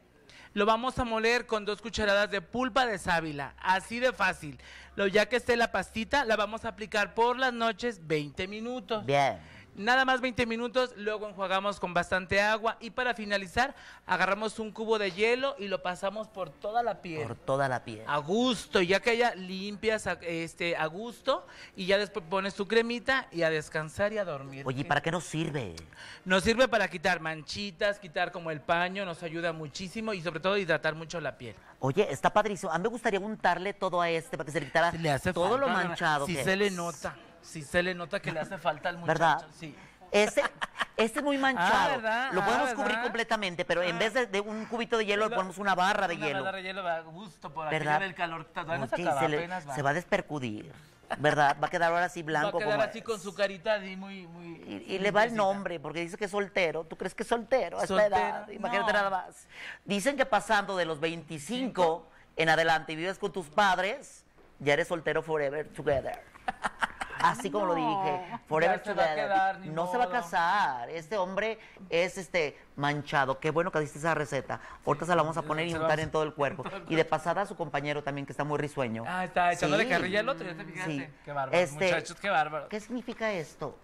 lo vamos a moler con dos cucharadas de pulpa de sábila, así de fácil. Lo, ya que esté la pastita, la vamos a aplicar por las noches 20 minutos. Bien. Nada más 20 minutos, luego enjuagamos con bastante agua y para finalizar agarramos un cubo de hielo y lo pasamos por toda la piel. Por toda la piel. A gusto, ya que ya limpias a, este, a gusto y ya después pones tu cremita y a descansar y a dormir. Oye, ¿y ¿para qué nos sirve? Nos sirve para quitar manchitas, quitar como el paño, nos ayuda muchísimo y sobre todo hidratar mucho la piel. Oye, está padrísimo. A mí me gustaría untarle todo a este para que se le quitara todo lo manchado. Si que se le nota, si se le nota que le hace falta al muchacho. ¿Verdad? Sí. Este, este es muy manchado. ¿verdad? Lo Ah, podemos ¿verdad? cubrir completamente, pero en vez de, de un cubito de hielo, le ponemos una barra de Una hielo. barra de hielo va a gusto por ¿Verdad? del calor. No se acaba, se, le- va. se va a despercudir, ¿verdad? Va a quedar ahora así Va a blanco quedar como así con su carita así muy... muy y, y le va el nombre, porque dice que es soltero. ¿Tú crees que es soltero a esta edad? Imagínate no. nada más. Dicen que pasando de los 25 en adelante y vives con tus padres, ya eres soltero forever together. Así como lo dije, forever se va a quedar, ni no se va a casar. Este hombre es este manchado. Qué bueno que diste esa receta. Ahorita se la vamos a poner y Se va- untar en todo el cuerpo. Y de pasada a su compañero también, que está muy risueño. Ah, está echándole Sí. carrilla al otro, ya te fijaste. Sí. Qué bárbaro, Este, muchachos, qué bárbaro. ¿Qué significa esto?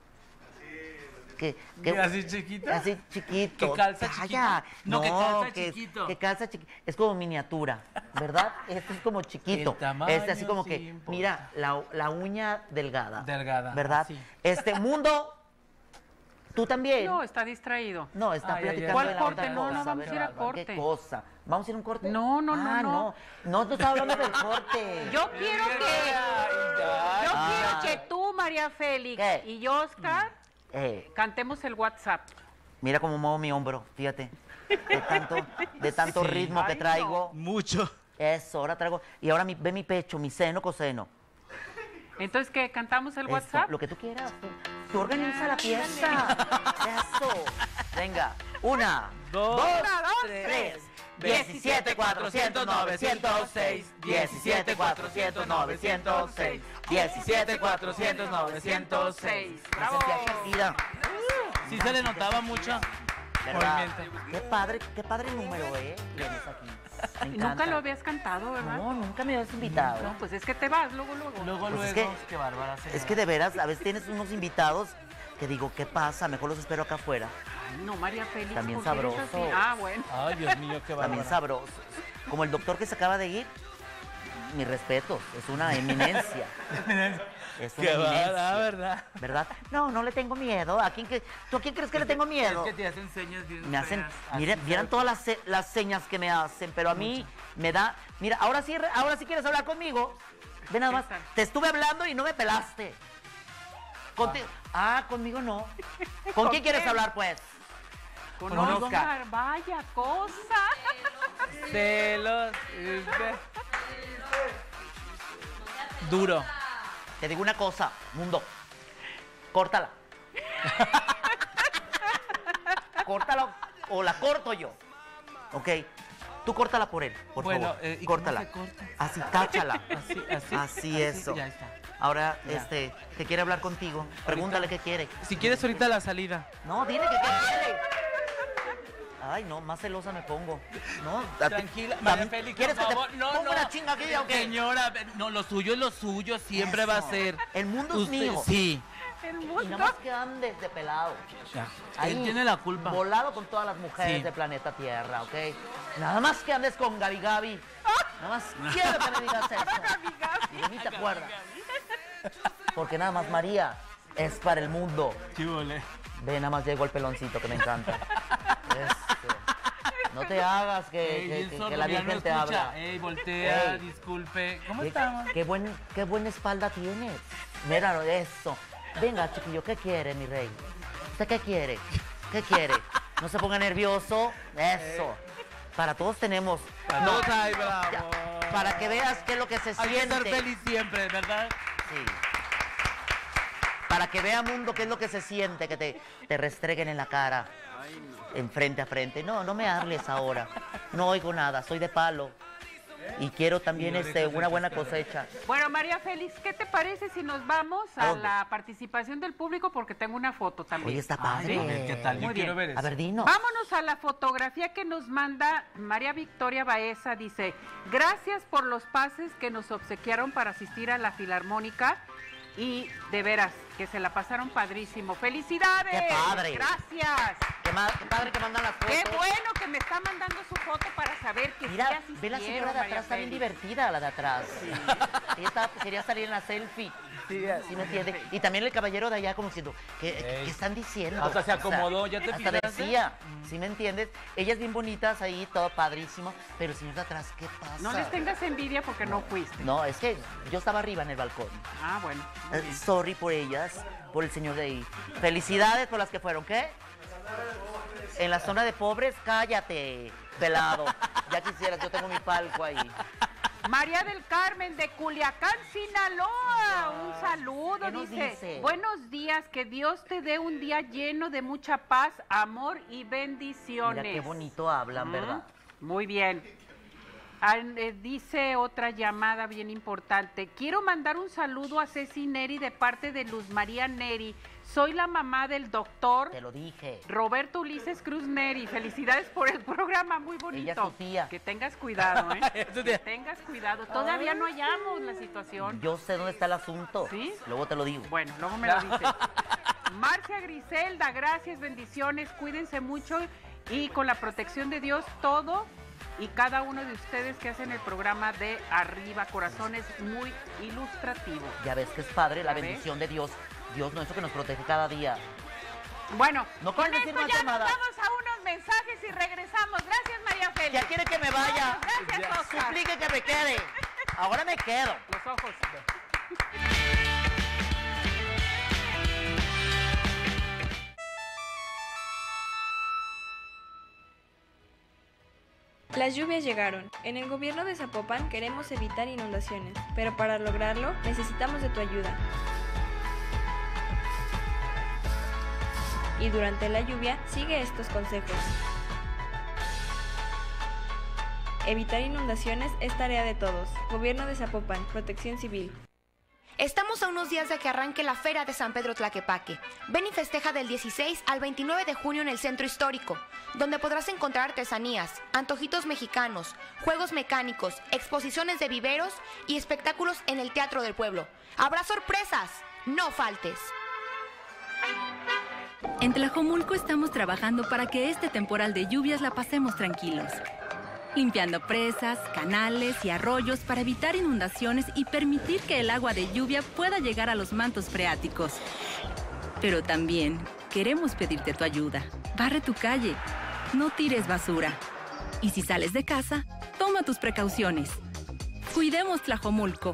Que, ¿Que así chiquito? Así chiquito. ¿Que calza Calla. chiquito? No, que calza que- chiquito. Que calza chiquito. Es como miniatura, ¿verdad? Este es como chiquito. El tamaño este así como sí que, importa. mira, la, la uña delgada. Delgada, ¿Verdad? así. Este mundo, tú también. No, está distraído. No, está Ay, ay, ay. platicando ¿Cuál de la corte? otra No, no, cosa. vamos a ir a corte. ¿Qué cosa? ¿Vamos a ir a un corte? No, no, no, Ah, no. no. No, tú estás hablando del corte. Yo quiero que. Yo Ah. quiero que tú, María Félix, y yo, Oscar, Eh, cantemos el WhatsApp. mira cómo muevo mi hombro, fíjate. De tanto, de tanto Sí. ritmo que traigo. Mucho. Eso, ahora traigo. Y ahora mi- ve mi pecho, mi seno, coseno. Entonces, ¿qué? ¿Cantamos el WhatsApp? lo que tú quieras. Tú, organiza la fiesta. Eso. Venga. Una, Dos, dos, dos, tres. 17 400 906 17 400 906 17 400 906 Bravo. Sí se le notaba mucho ¿Verdad? movimiento. Qué padre, qué padre número, ¿eh? Tienes aquí. Me Nunca encanta. lo habías cantado, ¿verdad? No, nunca me habías invitado. No, pues es que te vas luego, luego. Luego, Pues es luego, que- qué bárbara. Es que de veras, a veces tienes unos invitados que digo, ¿qué pasa? Mejor los espero acá afuera. Ay, no, María Félix. También ¿por qué eres sabroso. Ah, bueno. Ay, Dios mío, qué También bárbara. sabrosos. Como el doctor que se acaba de ir, mi respeto, es una eminencia. Es una Qué eminencia. ¿verdad? ¿Verdad? No, no le tengo miedo. ¿A quién que, ¿Tú a quién crees que le tengo miedo? Es que te hacen señas bien Me hacen, miren, vieran todas las, las señas que me hacen, pero a mí me da, mira, ahora sí, ahora sí quieres hablar conmigo. Ve nada más, te estuve hablando y no me pelaste. Contigo, ah, conmigo no. ¿Con, ¿Con quién quieres hablar, pues? Con Con Oscar. Oscar. Vaya cosa. Celos. Duro. Te digo una cosa, mundo. Córtala. córtala o la corto yo. ¿Ok? Tú córtala por él, por Bueno, favor. eh, ¿y cómo córtala. se corta? Así, táchala. Así, así. Así eso. ya está. Ahora, Ya. este, que quiere hablar contigo. Pregúntale qué quiere. Si quieres ahorita la salida. No, dile que qué quiere. Ay, no, más celosa me pongo. No, Tranquila, María Félix, ¿Quieres por que favor? te No, ponga no. una chinga aquí o qué? Señora, no, lo suyo es lo suyo, siempre va a ser. El mundo es mío. Sí. El Y mundo. nada más que andes de pelado. Ya. Ahí, Él tiene la culpa. Volado con todas las mujeres Sí. del planeta Tierra, ¿ok? Nada más que andes con Gaby Gaby. Nada más quiero que me digas eso. Y de mí te acuerdas. Porque nada más María es para el mundo. Ve, nada más llegó el peloncito que me encanta. Eso. No te hagas que, Ey, que- bien que- sordo, que la no Virgen te habla. Ey, voltea, Ey. disculpe. ¿Cómo Qué- estamos? Qué, buen, qué buena espalda tienes. Mira, eso. Venga, chiquillo, ¿qué quiere, mi rey? ¿Usted qué quiere? ¿Qué quiere? No se ponga nervioso. Eso. Para todos tenemos. Para No, todos hay, bravo. ya, Para que veas qué es lo que se Hay que siente. estar feliz siempre, ¿verdad? Para que vea mundo qué es lo que se siente, que te, te restreguen en la cara, en frente a frente. No, no me hables ahora. No oigo nada, soy de palo. Y quiero también Y este, una buena cosecha. Bueno, María Félix, ¿qué te parece si nos vamos ¿A dónde? la participación del público? Porque tengo una foto también. Oye, está padre. ¿Sí? A ver, ¿qué tal? Yo Muy quiero bien. ver eso. A ver, dinos. Vámonos a la fotografía que nos manda María Victoria Baeza. Dice, gracias por los pases que nos obsequiaron para asistir a la Filarmónica y de veras que se la pasaron padrísimo. ¡Felicidades! ¡Qué padre! Gracias. Qué, padre que mandan las fotos. Qué bueno que me está mandando su foto para saber que Mira, sí ve la señora de María atrás, está bien Félix. divertida la de atrás. Ella estaba- quería salir en la selfie. Sí, me entiende. Y también el caballero de allá como diciendo, ¿qué, qué están diciendo? Hasta se O sea, acomodó, ¿ya te hasta decía, ¿sí me entiendes? Ellas bien bonitas ahí, todo padrísimo, pero el señor de atrás, ¿qué pasa? No les tengas envidia porque no fuiste. No, es que yo estaba arriba en el balcón. Ah, bueno. Eh, sorry por ellas, por el señor de ahí. Felicidades por las que fueron, ¿qué? En la zona de pobres, cállate, pelado. Ya quisieras, yo tengo mi palco ahí. María del Carmen de Culiacán, Sinaloa. Un saludo, ¿Qué nos dice. dice? Buenos días, que Dios te dé un día lleno de mucha paz, amor y bendiciones. Mira qué bonito hablan, Mm, ¿verdad? Muy bien. Ah, eh, dice otra llamada bien importante. Quiero mandar un saludo a Ceci Neri de parte de Luz María Neri. Soy la mamá del doctor Te lo dije. Roberto Ulises Cruz Neri. Felicidades por el programa, muy bonito. Ella es tu tía. Que tengas cuidado, ¿eh? Que tengas cuidado. Todavía no hallamos la situación. Yo sé dónde está el asunto. ¿Sí? Luego te lo digo. Bueno, luego me lo dices. Marcia Griselda, gracias, bendiciones, cuídense mucho y con la protección de Dios todo y cada uno de ustedes que hacen el programa de Arriba Corazones muy ilustrativo. Ya ves que es padre la bendición de Dios. Dios nuestro que nos protege cada día. Bueno, No con decir esto más ya nos llamadas. vamos a unos mensajes y regresamos. Gracias, María Félix. Ya quiere que me vaya. Gracias, Ya. Oscar. Suplique que me quede. Ahora me quedo. Los ojos. Las lluvias llegaron. En el gobierno de Zapopan queremos evitar inundaciones, pero para lograrlo necesitamos de tu ayuda. Y durante la lluvia sigue estos consejos. Evitar inundaciones es tarea de todos. Gobierno de Zapopan, Protección Civil. Estamos a unos días de que arranque la Feria de San Pedro Tlaquepaque. Ven y festeja del 16 al 29 de junio en el Centro Histórico, donde podrás encontrar artesanías, antojitos mexicanos, juegos mecánicos, exposiciones de viveros y espectáculos en el Teatro del Pueblo. Habrá sorpresas, no faltes. En Tlajomulco estamos trabajando para que este temporal de lluvias la pasemos tranquilos. Limpiando presas, canales y arroyos para evitar inundaciones y permitir que el agua de lluvia pueda llegar a los mantos freáticos. Pero también queremos pedirte tu ayuda. Barre tu calle. No tires basura. Y si sales de casa, toma tus precauciones. Cuidemos Tlajomulco.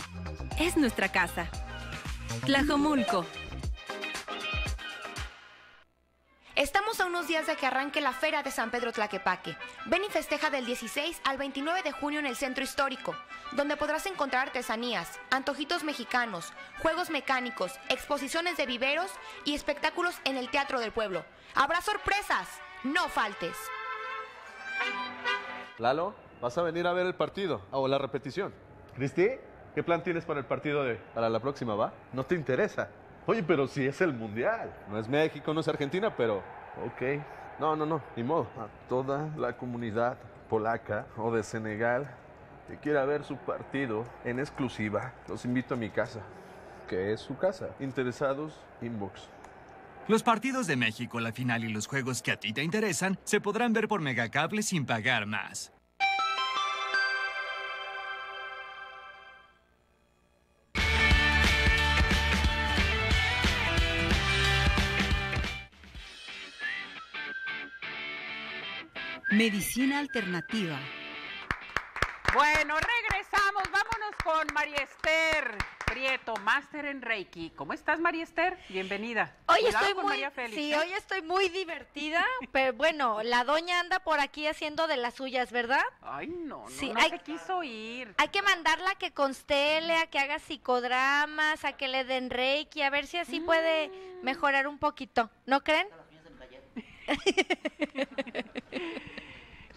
Es nuestra casa. Tlajomulco. Unos días de que arranque la Feria de San Pedro Tlaquepaque. Ven y festeja del 16 al 29 de junio en el Centro Histórico, donde podrás encontrar artesanías, antojitos mexicanos, juegos mecánicos, exposiciones de viveros y espectáculos en el Teatro del Pueblo. Habrá sorpresas, no faltes. Lalo, ¿vas a venir a ver el partido o la repetición? Cristi, ¿qué plan tienes para el partido de...? Para la próxima, ¿va? ¿No te interesa? Oye, pero si es el Mundial. No es México, no es Argentina, pero... Ok. No, no, no, ni modo. A toda la comunidad polaca o de Senegal que quiera ver su partido en exclusiva, los invito a mi casa, que es su casa. Interesados, inbox. Los partidos de México, la final y los juegos que a ti te interesan se podrán ver por Megacable sin pagar más. Medicina alternativa. Bueno, regresamos. Vámonos con María Esther Prieto, máster en Reiki. ¿Cómo estás, María Esther? Bienvenida. Hoy Cuidado estoy muy, Félix, sí, ¿eh? hoy estoy muy divertida, pero bueno, la doña anda por aquí haciendo de las suyas, ¿verdad? Ay, no, no, Sí, no hay- se quiso ir. Hay que mandarla a que constele, a que haga psicodramas, a que le den reiki, a ver si así puede Mm. mejorar un poquito. ¿No creen?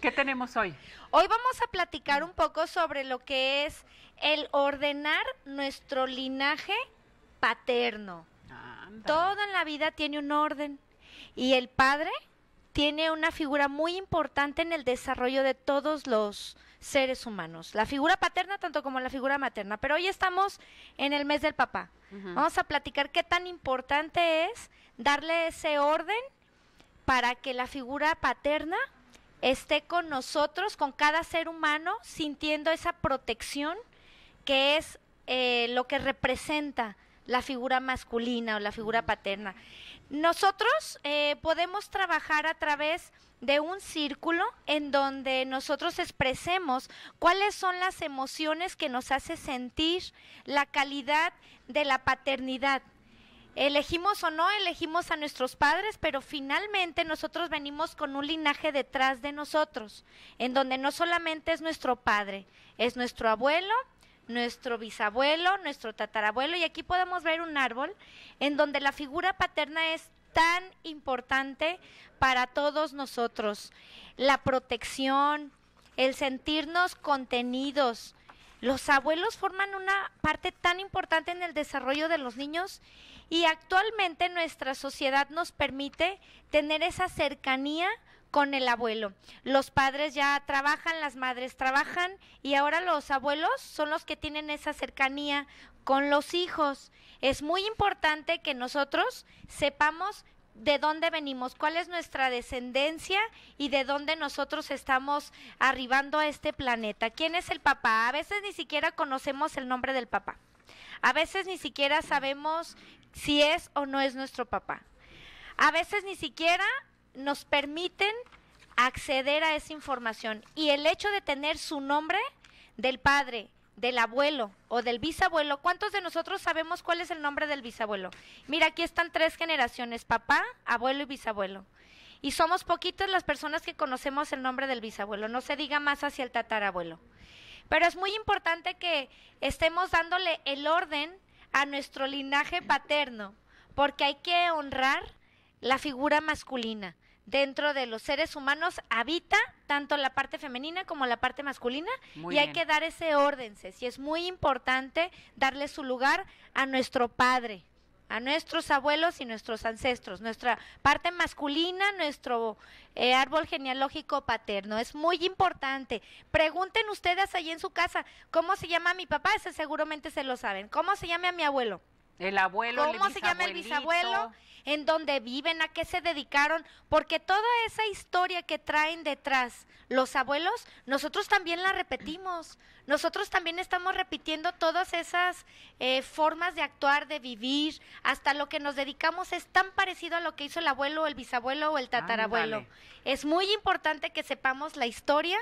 ¿Qué tenemos hoy? Hoy vamos a platicar un poco sobre lo que es el ordenar nuestro linaje paterno. Todo en la vida tiene un orden y el padre tiene una figura muy importante en el desarrollo de todos los seres humanos. La figura paterna tanto como la figura materna. Pero hoy estamos en el mes del papá. Vamos a platicar qué tan importante es darle ese orden para que la figura paterna esté con nosotros, con cada ser humano, sintiendo esa protección que es eh, lo que representa la figura masculina o la figura paterna. Nosotros eh, podemos trabajar a través de un círculo en donde nosotros expresemos cuáles son las emociones que nos hace sentir la calidad de la paternidad. Elegimos o no elegimos a nuestros padres, pero finalmente nosotros venimos con un linaje detrás de nosotros, en donde no solamente es nuestro padre, es nuestro abuelo, nuestro bisabuelo, nuestro tatarabuelo, y aquí podemos ver un árbol en donde la figura paterna es tan importante para todos nosotros. La protección, el sentirnos contenidos. Los abuelos forman una parte tan importante en el desarrollo de los niños y actualmente nuestra sociedad nos permite tener esa cercanía con el abuelo. Los padres ya trabajan, las madres trabajan y ahora los abuelos son los que tienen esa cercanía con los hijos. Es muy importante que nosotros sepamos de dónde venimos, cuál es nuestra descendencia y de dónde nosotros estamos arribando a este planeta. ¿Quién es el papá? A veces ni siquiera conocemos el nombre del papá. A veces ni siquiera sabemos si es o no es nuestro papá. A veces ni siquiera nos permiten acceder a esa información. Y el hecho de tener su nombre del padre, del abuelo o del bisabuelo, ¿cuántos de nosotros sabemos cuál es el nombre del bisabuelo? Mira, aquí están tres generaciones, papá, abuelo y bisabuelo. Y somos poquitas las personas que conocemos el nombre del bisabuelo, no se diga más hacia el tatarabuelo. Pero es muy importante que estemos dándole el orden a nuestro linaje paterno, porque hay que honrar la figura masculina dentro de los seres humanos habita tanto la parte femenina como la parte masculina y hay que dar ese orden, si es muy importante darle su lugar a nuestro padre, a nuestros abuelos y nuestros ancestros, nuestra parte masculina, nuestro eh, árbol genealógico paterno. Es muy importante. Pregunten ustedes ahí en su casa, ¿cómo se llama mi papá? Ese seguramente se lo saben. ¿Cómo se llama mi abuelo? El abuelo, ¿Cómo se llama el bisabuelo? En dónde viven, a qué se dedicaron, porque toda esa historia que traen detrás los abuelos, nosotros también la repetimos. Nosotros también estamos repitiendo todas esas eh, formas de actuar, de vivir, hasta lo que nos dedicamos es tan parecido a lo que hizo el abuelo, el bisabuelo o el tatarabuelo. Es muy importante que sepamos la historia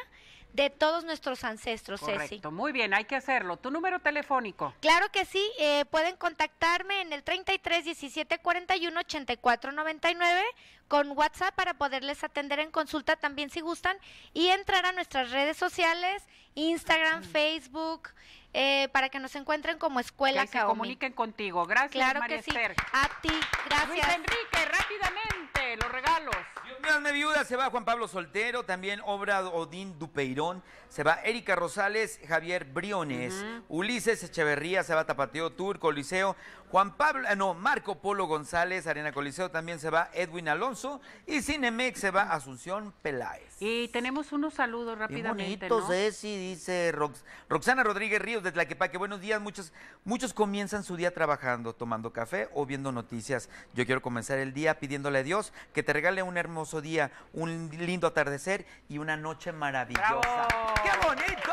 de todos nuestros ancestros, Correcto, muy bien, hay que hacerlo. ¿Tu número telefónico? Claro que sí, eh, pueden contactarme en el 33 17 41 84 99 con WhatsApp para poderles atender en consulta también si gustan y entrar a nuestras redes sociales, Instagram, Facebook, eh, para que nos encuentren como Escuela que se comuniquen contigo. Gracias, claro María que sí. Esther. A ti, gracias. Luis Enrique, rápidamente, los regalos. Dios mío, me viuda, se va Juan Pablo Soltero, también obra Odín Dupeirón, se va Erika Rosales, Javier Briones, Ulises Echeverría, se va Tapateo Tour, Coliseo, Juan Pablo, ah, no, Marco Polo González, Arena Coliseo, también se va Edwin Alonso y Cinemex se va Asunción Peláez. Y tenemos unos saludos rápidamente, bonito, ¿no? Ceci, dice Rox- Roxana Rodríguez Ríos de Tlaquepaque. Buenos días, muchos, muchos comienzan su día trabajando, tomando café o viendo noticias. Yo quiero comenzar el día pidiéndole a Dios que te regale un hermoso día, un lindo atardecer y una noche maravillosa. ¡Qué bonito!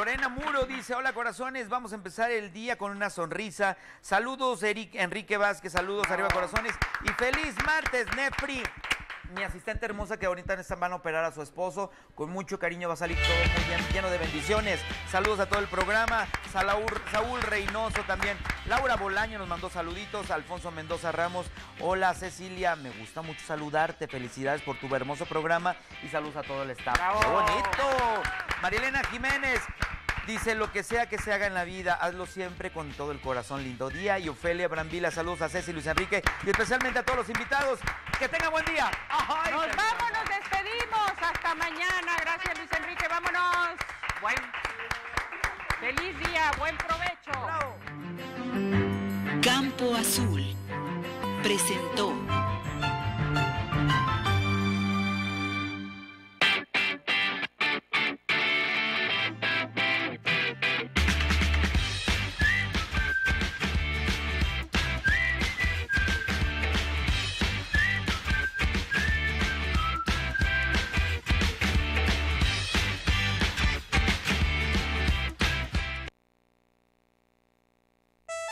Lorena Muro dice, hola corazones, vamos a empezar el día con una sonrisa. Saludos Eric, Enrique Vázquez, saludos arriba corazones y feliz martes, Nefri. Mi asistente hermosa que ahorita van a operar a su esposo, con mucho cariño va a salir todo muy bien, lleno de bendiciones. Saludos a todo el programa. Salaur- Saúl Reynoso también. Laura Bolaño nos mandó saluditos. Alfonso Mendoza Ramos. Hola Cecilia, me gusta mucho saludarte. Felicidades por tu hermoso programa y saludos a todo el staff. ¡Qué bonito! Marilena Jiménez. Dice, lo que sea que se haga en la vida, hazlo siempre con todo el corazón. Lindo día. Y Ofelia Brambila, saludos a Ceci, Luis Enrique y especialmente a todos los invitados. Que tengan buen día. ¡Ay, Nos vamos, nos despedimos. Hasta mañana. Gracias, Luis Enrique. Vámonos. Buen. Feliz día. Buen provecho. Campo Azul presentó